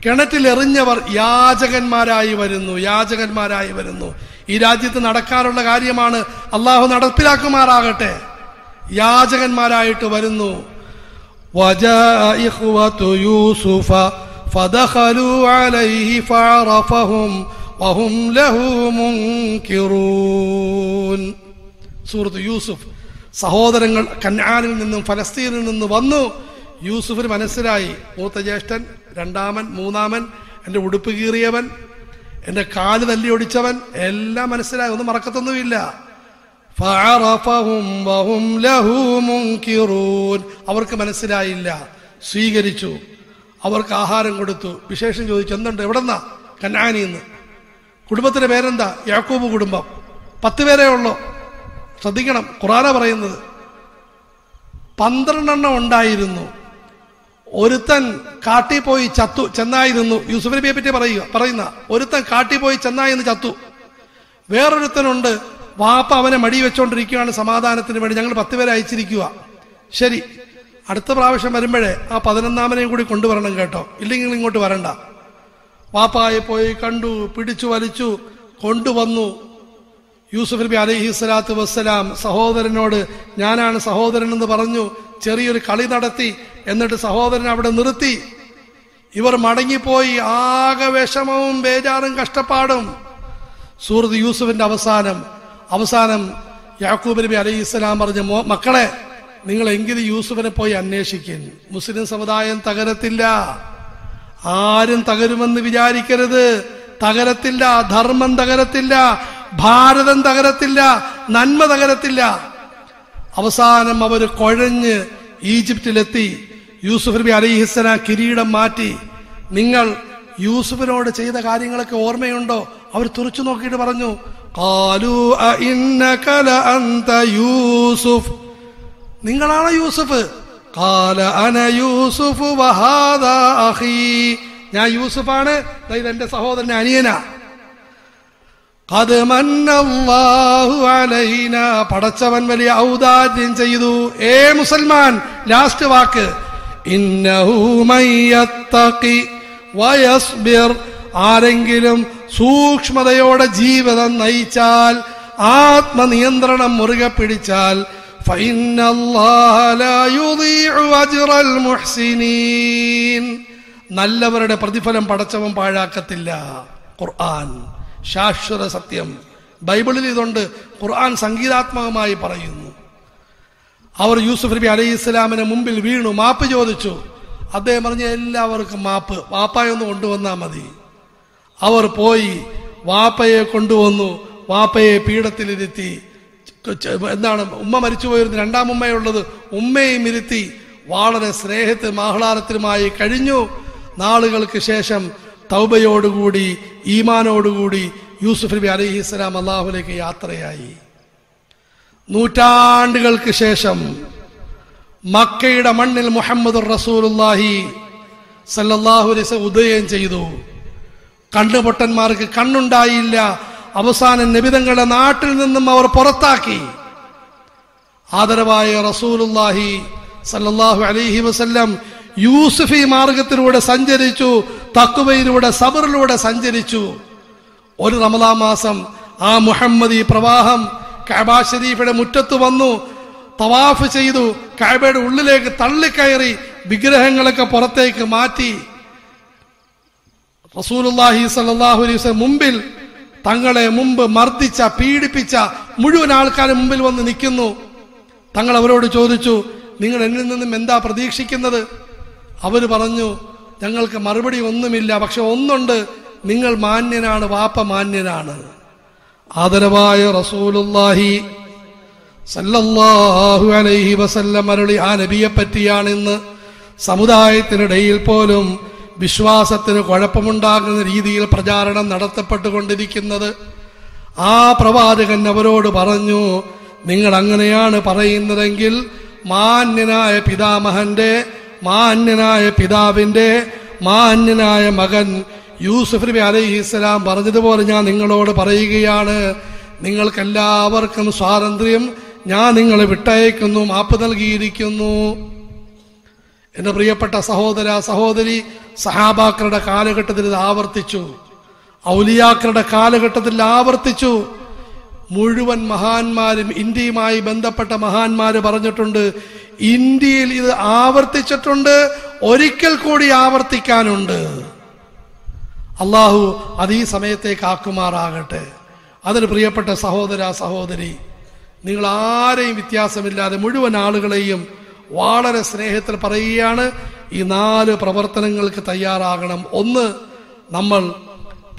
കിണറ്റിൽ എറിഞ്ഞവർ യാചകന്മാരായി വരുന്നു യാചകന്മാരായി വരുന്നു. ഈ രാജ്യത്ത് നടക്കാറുള്ള കാര്യമാണ് അള്ളാഹു നടപ്പിലാക്കുമാറാകട്ടെ. യാചകന്മാരായിട്ട് വരുന്നു. യൂസുഫ അലൈഹി വഹും ലഹു മുൻകിറൂൻ. സൂറത്ത് യൂസുഫ്. സഹോദരങ്ങൾ കന്നാനിൽ നിന്നും ഫലസ്തീനിൽ നിന്നും വന്നു. യൂസുഫിന് മനസ്സിലായി. മൂത്ത ജ്യേഷ്ഠൻ രണ്ടാമൻ മൂന്നാമൻ എന്റെ ഉടുപ്പ് കീറിയവൻ എന്റെ കാൽ തല്ലി ഒടിച്ചവൻ എല്ലാം മനസ്സിലായി. ഒന്നും മറക്കത്തൊന്നുമില്ല. അവർക്ക് മനസ്സിലായില്ല. സ്വീകരിച്ചു. അവർക്ക് ആഹാരം കൊടുത്തു. വിശേഷം ചോദിച്ചു എന്തുണ്ട്? എവിടെന്നാ? കന്നാനിന്ന് കുടുംബത്തിന്റെ പേരെന്താ? യാക്കൂബ് കുടുംബം. പത്ത് പേരേ ഉള്ളൂ. ശ്രദ്ധിക്കണം ഖുറാന പറയുന്നത്. പന്ത്രണ്ടെണ്ണം ഉണ്ടായിരുന്നു. ഒരുത്തൻ കാട്ടി പോയി ചത്തു ചെന്നായിരുന്നു. യൂസുഫ് നബിയെ പറ്റി പറയുക പറയുന്ന ഒരുത്തൻ കാട്ടി പോയി ചെന്നായി എന്ന് ചത്തു. വേറൊരുത്തനുണ്ട്. വാപ്പ അവനെ മടി വെച്ചോണ്ടിരിക്കുകയാണ് സമാധാനത്തിന് വേണ്ടി. ഞങ്ങൾ പത്ത് പേരെ അയച്ചിരിക്കുക ശരി അടുത്ത പ്രാവശ്യം വരുമ്പോഴേ ആ പതിനൊന്നാമനെയും കൂടി കൊണ്ടുവരണം കേട്ടോ. ഇല്ലെങ്കിൽ ഇങ്ങോട്ട് വരണ്ട. വാപ്പായെ പോയി കണ്ടു പിടിച്ചു വലിച്ചു കൊണ്ടുവന്നു. യൂസുഫ് നബി അലൈഹി സ്വലാത്തു വസ്സലാം സഹോദരനോട് ഞാനാണ് സഹോദരൻ എന്ന് പറഞ്ഞു ചെറിയൊരു കളി നടത്തി എന്നിട്ട് സഹോദരൻ അവിടെ നിർത്തി. ഇവർ മടങ്ങിപ്പോയി ആകെ വിഷമവും ബേജാറും കഷ്ടപ്പാടും. സൂറത്ത് യൂസുഫിന്റെ അവസാനം അവസാനം യാക്കൂബ് നബി അലൈഹി ഇസ്ലാം പറഞ്ഞു മക്കളെ നിങ്ങൾ എങ്കിലും യൂസുഫിനെ പോയി അന്വേഷിക്കും മുസ്ലിം സമുദായം തകരത്തില്ല. ആരും തകരുമെന്ന് വിചാരിക്കരുത്. തകരത്തില്ല ധർമ്മം തകരത്തില്ല ഭാരതം തകരത്തില്ല നന്മ തകരത്തില്ല. അവസാനം അവർ കുഴഞ്ഞ് ഈജിപ്തിലെത്തി. യൂസുഫ് നബി അലിഹിസ്സന കിരീടം മാറ്റി. നിങ്ങൾ യൂസുഫിനോട് ചെയ്ത കാര്യങ്ങളൊക്കെ ഓർമ്മയുണ്ടോ? അവർ തുറച്ചു നോക്കിയിട്ട് പറഞ്ഞു "ഖാലൂ അഇന്നക ലഅന്ത യൂസുഫ്. നിങ്ങളാണ് യൂസുഫ്? കാല അന യൂസുഫ് അഹി ഞാൻ യൂസുഫാണ്. ഇത് എന്റെ സഹോദരൻ അനിയനാ. മന്നല്ലാഹു അലൈന പടച്ചവൻ വലിയ ഔദാര്യം ചെയ്തു. ഏ മുസൽമാൻ ലാസ്റ്റ് വാക്ക്. ആരെങ്കിലും സൂക്ഷ്മതയോടെ ജീവിതം നയിച്ചാൽ ആത്മനിയന്ത്രണം മുറുകെ പിടിച്ചാൽ فإن الله لا يضيع أجر المحسنين നല്ലവരുടെ പ്രതിഫലം പടച്ചവൻ പാഴാക്കത്തില്ല ഖുർആൻ ശാശ്വത സത്യം ബൈബിളിൽ ഇതുണ്ട് ഖുർആൻ സംഗീതാത്മകമായി പറയുന്നു അവർ യൂസുഫ് നബി അലൈഹി ഇസ്ലാമിന് മുമ്പിൽ വീണു മാപ്പ് ചോദിച്ചു അദ്ദേഹം പറഞ്ഞ എല്ലാവർക്കും മാപ്പ് വാപ്പായൊന്ന് കൊണ്ടുവന്നാൽ മതി അവർ പോയി വാപ്പയെ കൊണ്ടുവന്നു വാപ്പയെ പീഠത്തിലിരുത്തി ച- എന്താണ് ഉമ്മ മരിച്ചു പോയിരുന്നു രണ്ടാം ഉമ്മയുള്ളത് ഉമ്മയും ഇരുത്തി വളരെ സ്നേഹത്തിനും ആഹ്ലാദത്തിനുമായി കഴിഞ്ഞു. നാളുകൾക്ക് ശേഷം തൗബയോടുകൂടി ഈമാനോടുകൂടി യൂസുഫ് നബി അലഹി ഇസ്ലാം അള്ളാഹുലേക്ക് യാത്രയായി. നൂറ്റാണ്ടുകൾക്ക് ശേഷം മക്കയുടെ മണ്ണിൽ മുഹമ്മദ് റസൂലുല്ലാഹി സല്ലാഹുലിസ ഉദയം ചെയ്തു. കണ്ണുപൊട്ടന്മാർക്ക് കണ്ണുണ്ടായില്ല അവസാനം നിബിതങ്ങളുടെ നാട്ടിൽ നിന്നും അവർ പുറത്താക്കി. ആദരവായ റസൂലുല്ലാഹി സല്ലാഹു അലൈഹി വസല്ലം യൂസുഫി മാർഗത്തിലൂടെ സഞ്ചരിച്ചു തക്കുവയിലൂടെ സബറിലൂടെ സഞ്ചരിച്ചു. ഒരു റമദാ മാസം ആ മുഹമ്മദി പ്രവാഹം കഅബ ഷരീഫയുടെ മുറ്റത്ത് വന്നു തവാഫ് ചെയ്തു കഅബയുടെ ഉള്ളിലേക്ക് തള്ളിക്കയറി വിഗ്രഹങ്ങളൊക്കെ പുറത്തേക്ക് മാറ്റി. റസൂലുള്ളാഹി സല്ലാഹു അലൈഹി മുമ്പിൽ തങ്ങളെ മുമ്പ് മർദ്ദിച്ച പീഡിപ്പിച്ച മുഴുവൻ ആൾക്കാരും മുമ്പിൽ വന്ന് നിൽക്കുന്നു. തങ്ങൾ അവരോട് ചോദിച്ചു നിങ്ങൾ എന്നിൽ നിന്നും എന്താ പ്രതീക്ഷിക്കുന്നത്? അവർ പറഞ്ഞു ഞങ്ങൾക്ക് മറുപടി ഒന്നുമില്ല പക്ഷെ ഒന്നുണ്ട്. നിങ്ങൾ മാന്യനാണ് വാപ്പ മാന്യനാണ്. ആദരവായ റസൂലുല്ലാഹി സല്ലല്ലാഹു അലൈഹി വസല്ലം അരുളി ആ നബിയെ പറ്റിയാണ് ഇന്ന് സമുദായത്തിനിടയിൽ പോലും വിശ്വാസത്തിന് കുഴപ്പമുണ്ടാകുന്ന രീതിയിൽ പ്രചാരണം നടത്തപ്പെട്ടുകൊണ്ടിരിക്കുന്നത്. ആ പ്രവാചകൻ അവരോട് പറഞ്ഞു നിങ്ങൾ അങ്ങനെയാണ് പറയുന്നതെങ്കിൽ മാന്യനായ പിതാമഹന്റെ മാന്യനായ പിതാവിന്റെ മാന്യനായ മകൻ യൂസുഫ് നബി അലൈഹി ഇസ്ലാം പറഞ്ഞതുപോലെ ഞാൻ നിങ്ങളോട് പറയുകയാണ്. നിങ്ങൾക്കെല്ലാവർക്കും സ്വാതന്ത്ര്യം ഞാൻ നിങ്ങളെ വിട്ടയക്കുന്നു മാപ്പ് നൽകിയിരിക്കുന്നു. എന്റെ പ്രിയപ്പെട്ട സഹോദര സഹോദരി സഹാബാക്കളുടെ കാലഘട്ടത്തിൽ ഇത് ആവർത്തിച്ചു. ഔലിയാക്കളുടെ കാലഘട്ടത്തിൽ ആവർത്തിച്ചു. മുഴുവൻ മഹാന്മാരും ഇന്ത്യയുമായി ബന്ധപ്പെട്ട മഹാന്മാര് പറഞ്ഞിട്ടുണ്ട് ഇന്ത്യയിൽ ഇത് ആവർത്തിച്ചിട്ടുണ്ട് ഒരിക്കൽ കൂടി ആവർത്തിക്കാനുണ്ട്. അള്ളാഹു അത് ഈ സമയത്തേക്ക് ആക്കുമാറാകട്ടെ. അതിന് പ്രിയപ്പെട്ട സഹോദര സഹോദരി നിങ്ങൾ ആരെയും വ്യത്യാസമില്ലാതെ മുഴുവൻ ആളുകളെയും വളരെ സ്നേഹത്തിൽ പറയുകയാണ് ഈ നാല് പ്രവർത്തനങ്ങൾക്ക് തയ്യാറാകണം. ഒന്ന് നമ്മൾ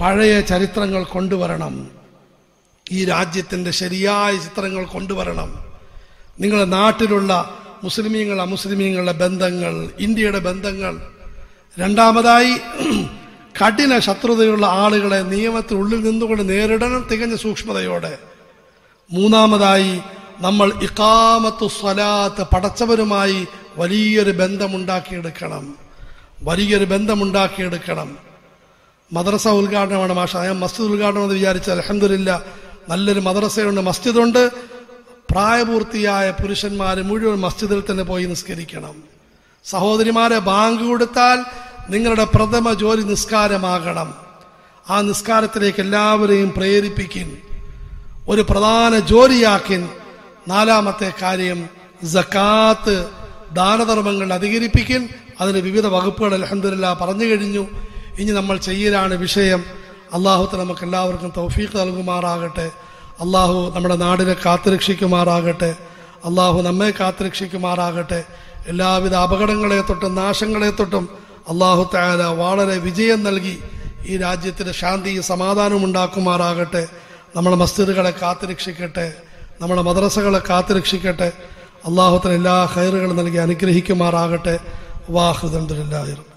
പഴയ ചരിത്രങ്ങൾ കൊണ്ടുവരണം. ഈ രാജ്യത്തിന്റെ ശരിയായ ചിത്രങ്ങൾ കൊണ്ടുവരണം. നിങ്ങളുടെ നാട്ടിലുള്ള മുസ്ലിമീങ്ങൾ അമുസ്ലിമീങ്ങളുടെ ബന്ധങ്ങൾ ഇന്ത്യയുടെ ബന്ധങ്ങൾ. രണ്ടാമതായി കഠിന ശത്രുതയുള്ള ആളുകളെ നിയമത്തിനുള്ളിൽ നിന്നുകൊണ്ട് നേരിടണം തികഞ്ഞ സൂക്ഷ്മതയോടെ. മൂന്നാമതായി നമ്മൾ ഇക്കാമത്തു സ്വലാത്ത് പടച്ചവരുമായി വലിയൊരു ബന്ധമുണ്ടാക്കിയെടുക്കണം. വലിയൊരു ബന്ധമുണ്ടാക്കിയെടുക്കണം. മദ്രസ ഉദ്ഘാടനമാണ് മാഷ ഞാൻ മസ്ജിദ് ഉദ്ഘാടനം എന്ന് വിചാരിച്ച അലഹമില്ല നല്ലൊരു മദ്രസയുണ്ട് മസ്ജിദുണ്ട്. പ്രായപൂർത്തിയായ പുരുഷന്മാർ മുഴുവൻ മസ്ജിദിൽ തന്നെ പോയി നിസ്കരിക്കണം. സഹോദരിമാരെ ബാങ്ക് കൊടുത്താൽ നിങ്ങളുടെ പ്രഥമ ജോലി നിസ്കാരമാകണം. ആ നിസ്കാരത്തിലേക്ക് എല്ലാവരെയും പ്രേരിപ്പിക്കും. ഒരു പ്രധാന ജോലിയാക്കി നാലാമത്തെ കാര്യം ജക്കാത്ത് ദാനധർമ്മങ്ങൾ അധികരിപ്പിക്കൽ. അതിന് വിവിധ വകുപ്പുകൾ അലഹമില്ല പറഞ്ഞു കഴിഞ്ഞു. ഇനി നമ്മൾ ചെയ്യലാണ് വിഷയം. അള്ളാഹുത്തെ നമുക്ക് എല്ലാവർക്കും തൗഫീഖ് നൽകുമാറാകട്ടെ. അള്ളാഹു നമ്മുടെ നാടിനെ കാത്തുരക്ഷിക്കുമാറാകട്ടെ. അള്ളാഹു നമ്മെ കാത്തുരക്ഷിക്കുമാറാകട്ടെ. എല്ലാവിധ അപകടങ്ങളെ തൊട്ടും നാശങ്ങളെ തൊട്ടും അള്ളാഹു താല വളരെ വിജയം നൽകി ഈ രാജ്യത്തിന് ശാന്തിയും സമാധാനവും ഉണ്ടാക്കുമാറാകട്ടെ നമ്മുടെ മസ്ജിദുകളെ കാത്തുരക്ഷിക്കട്ടെ. നമ്മുടെ മദ്രസകളെ കാത്തുരക്ഷിക്കട്ടെ. അള്ളാഹുത്തിന് എല്ലാ ഹൈറുകളും നൽകി അനുഗ്രഹിക്കുമാറാകട്ടെ. വാഹുദല്ലാഹിർ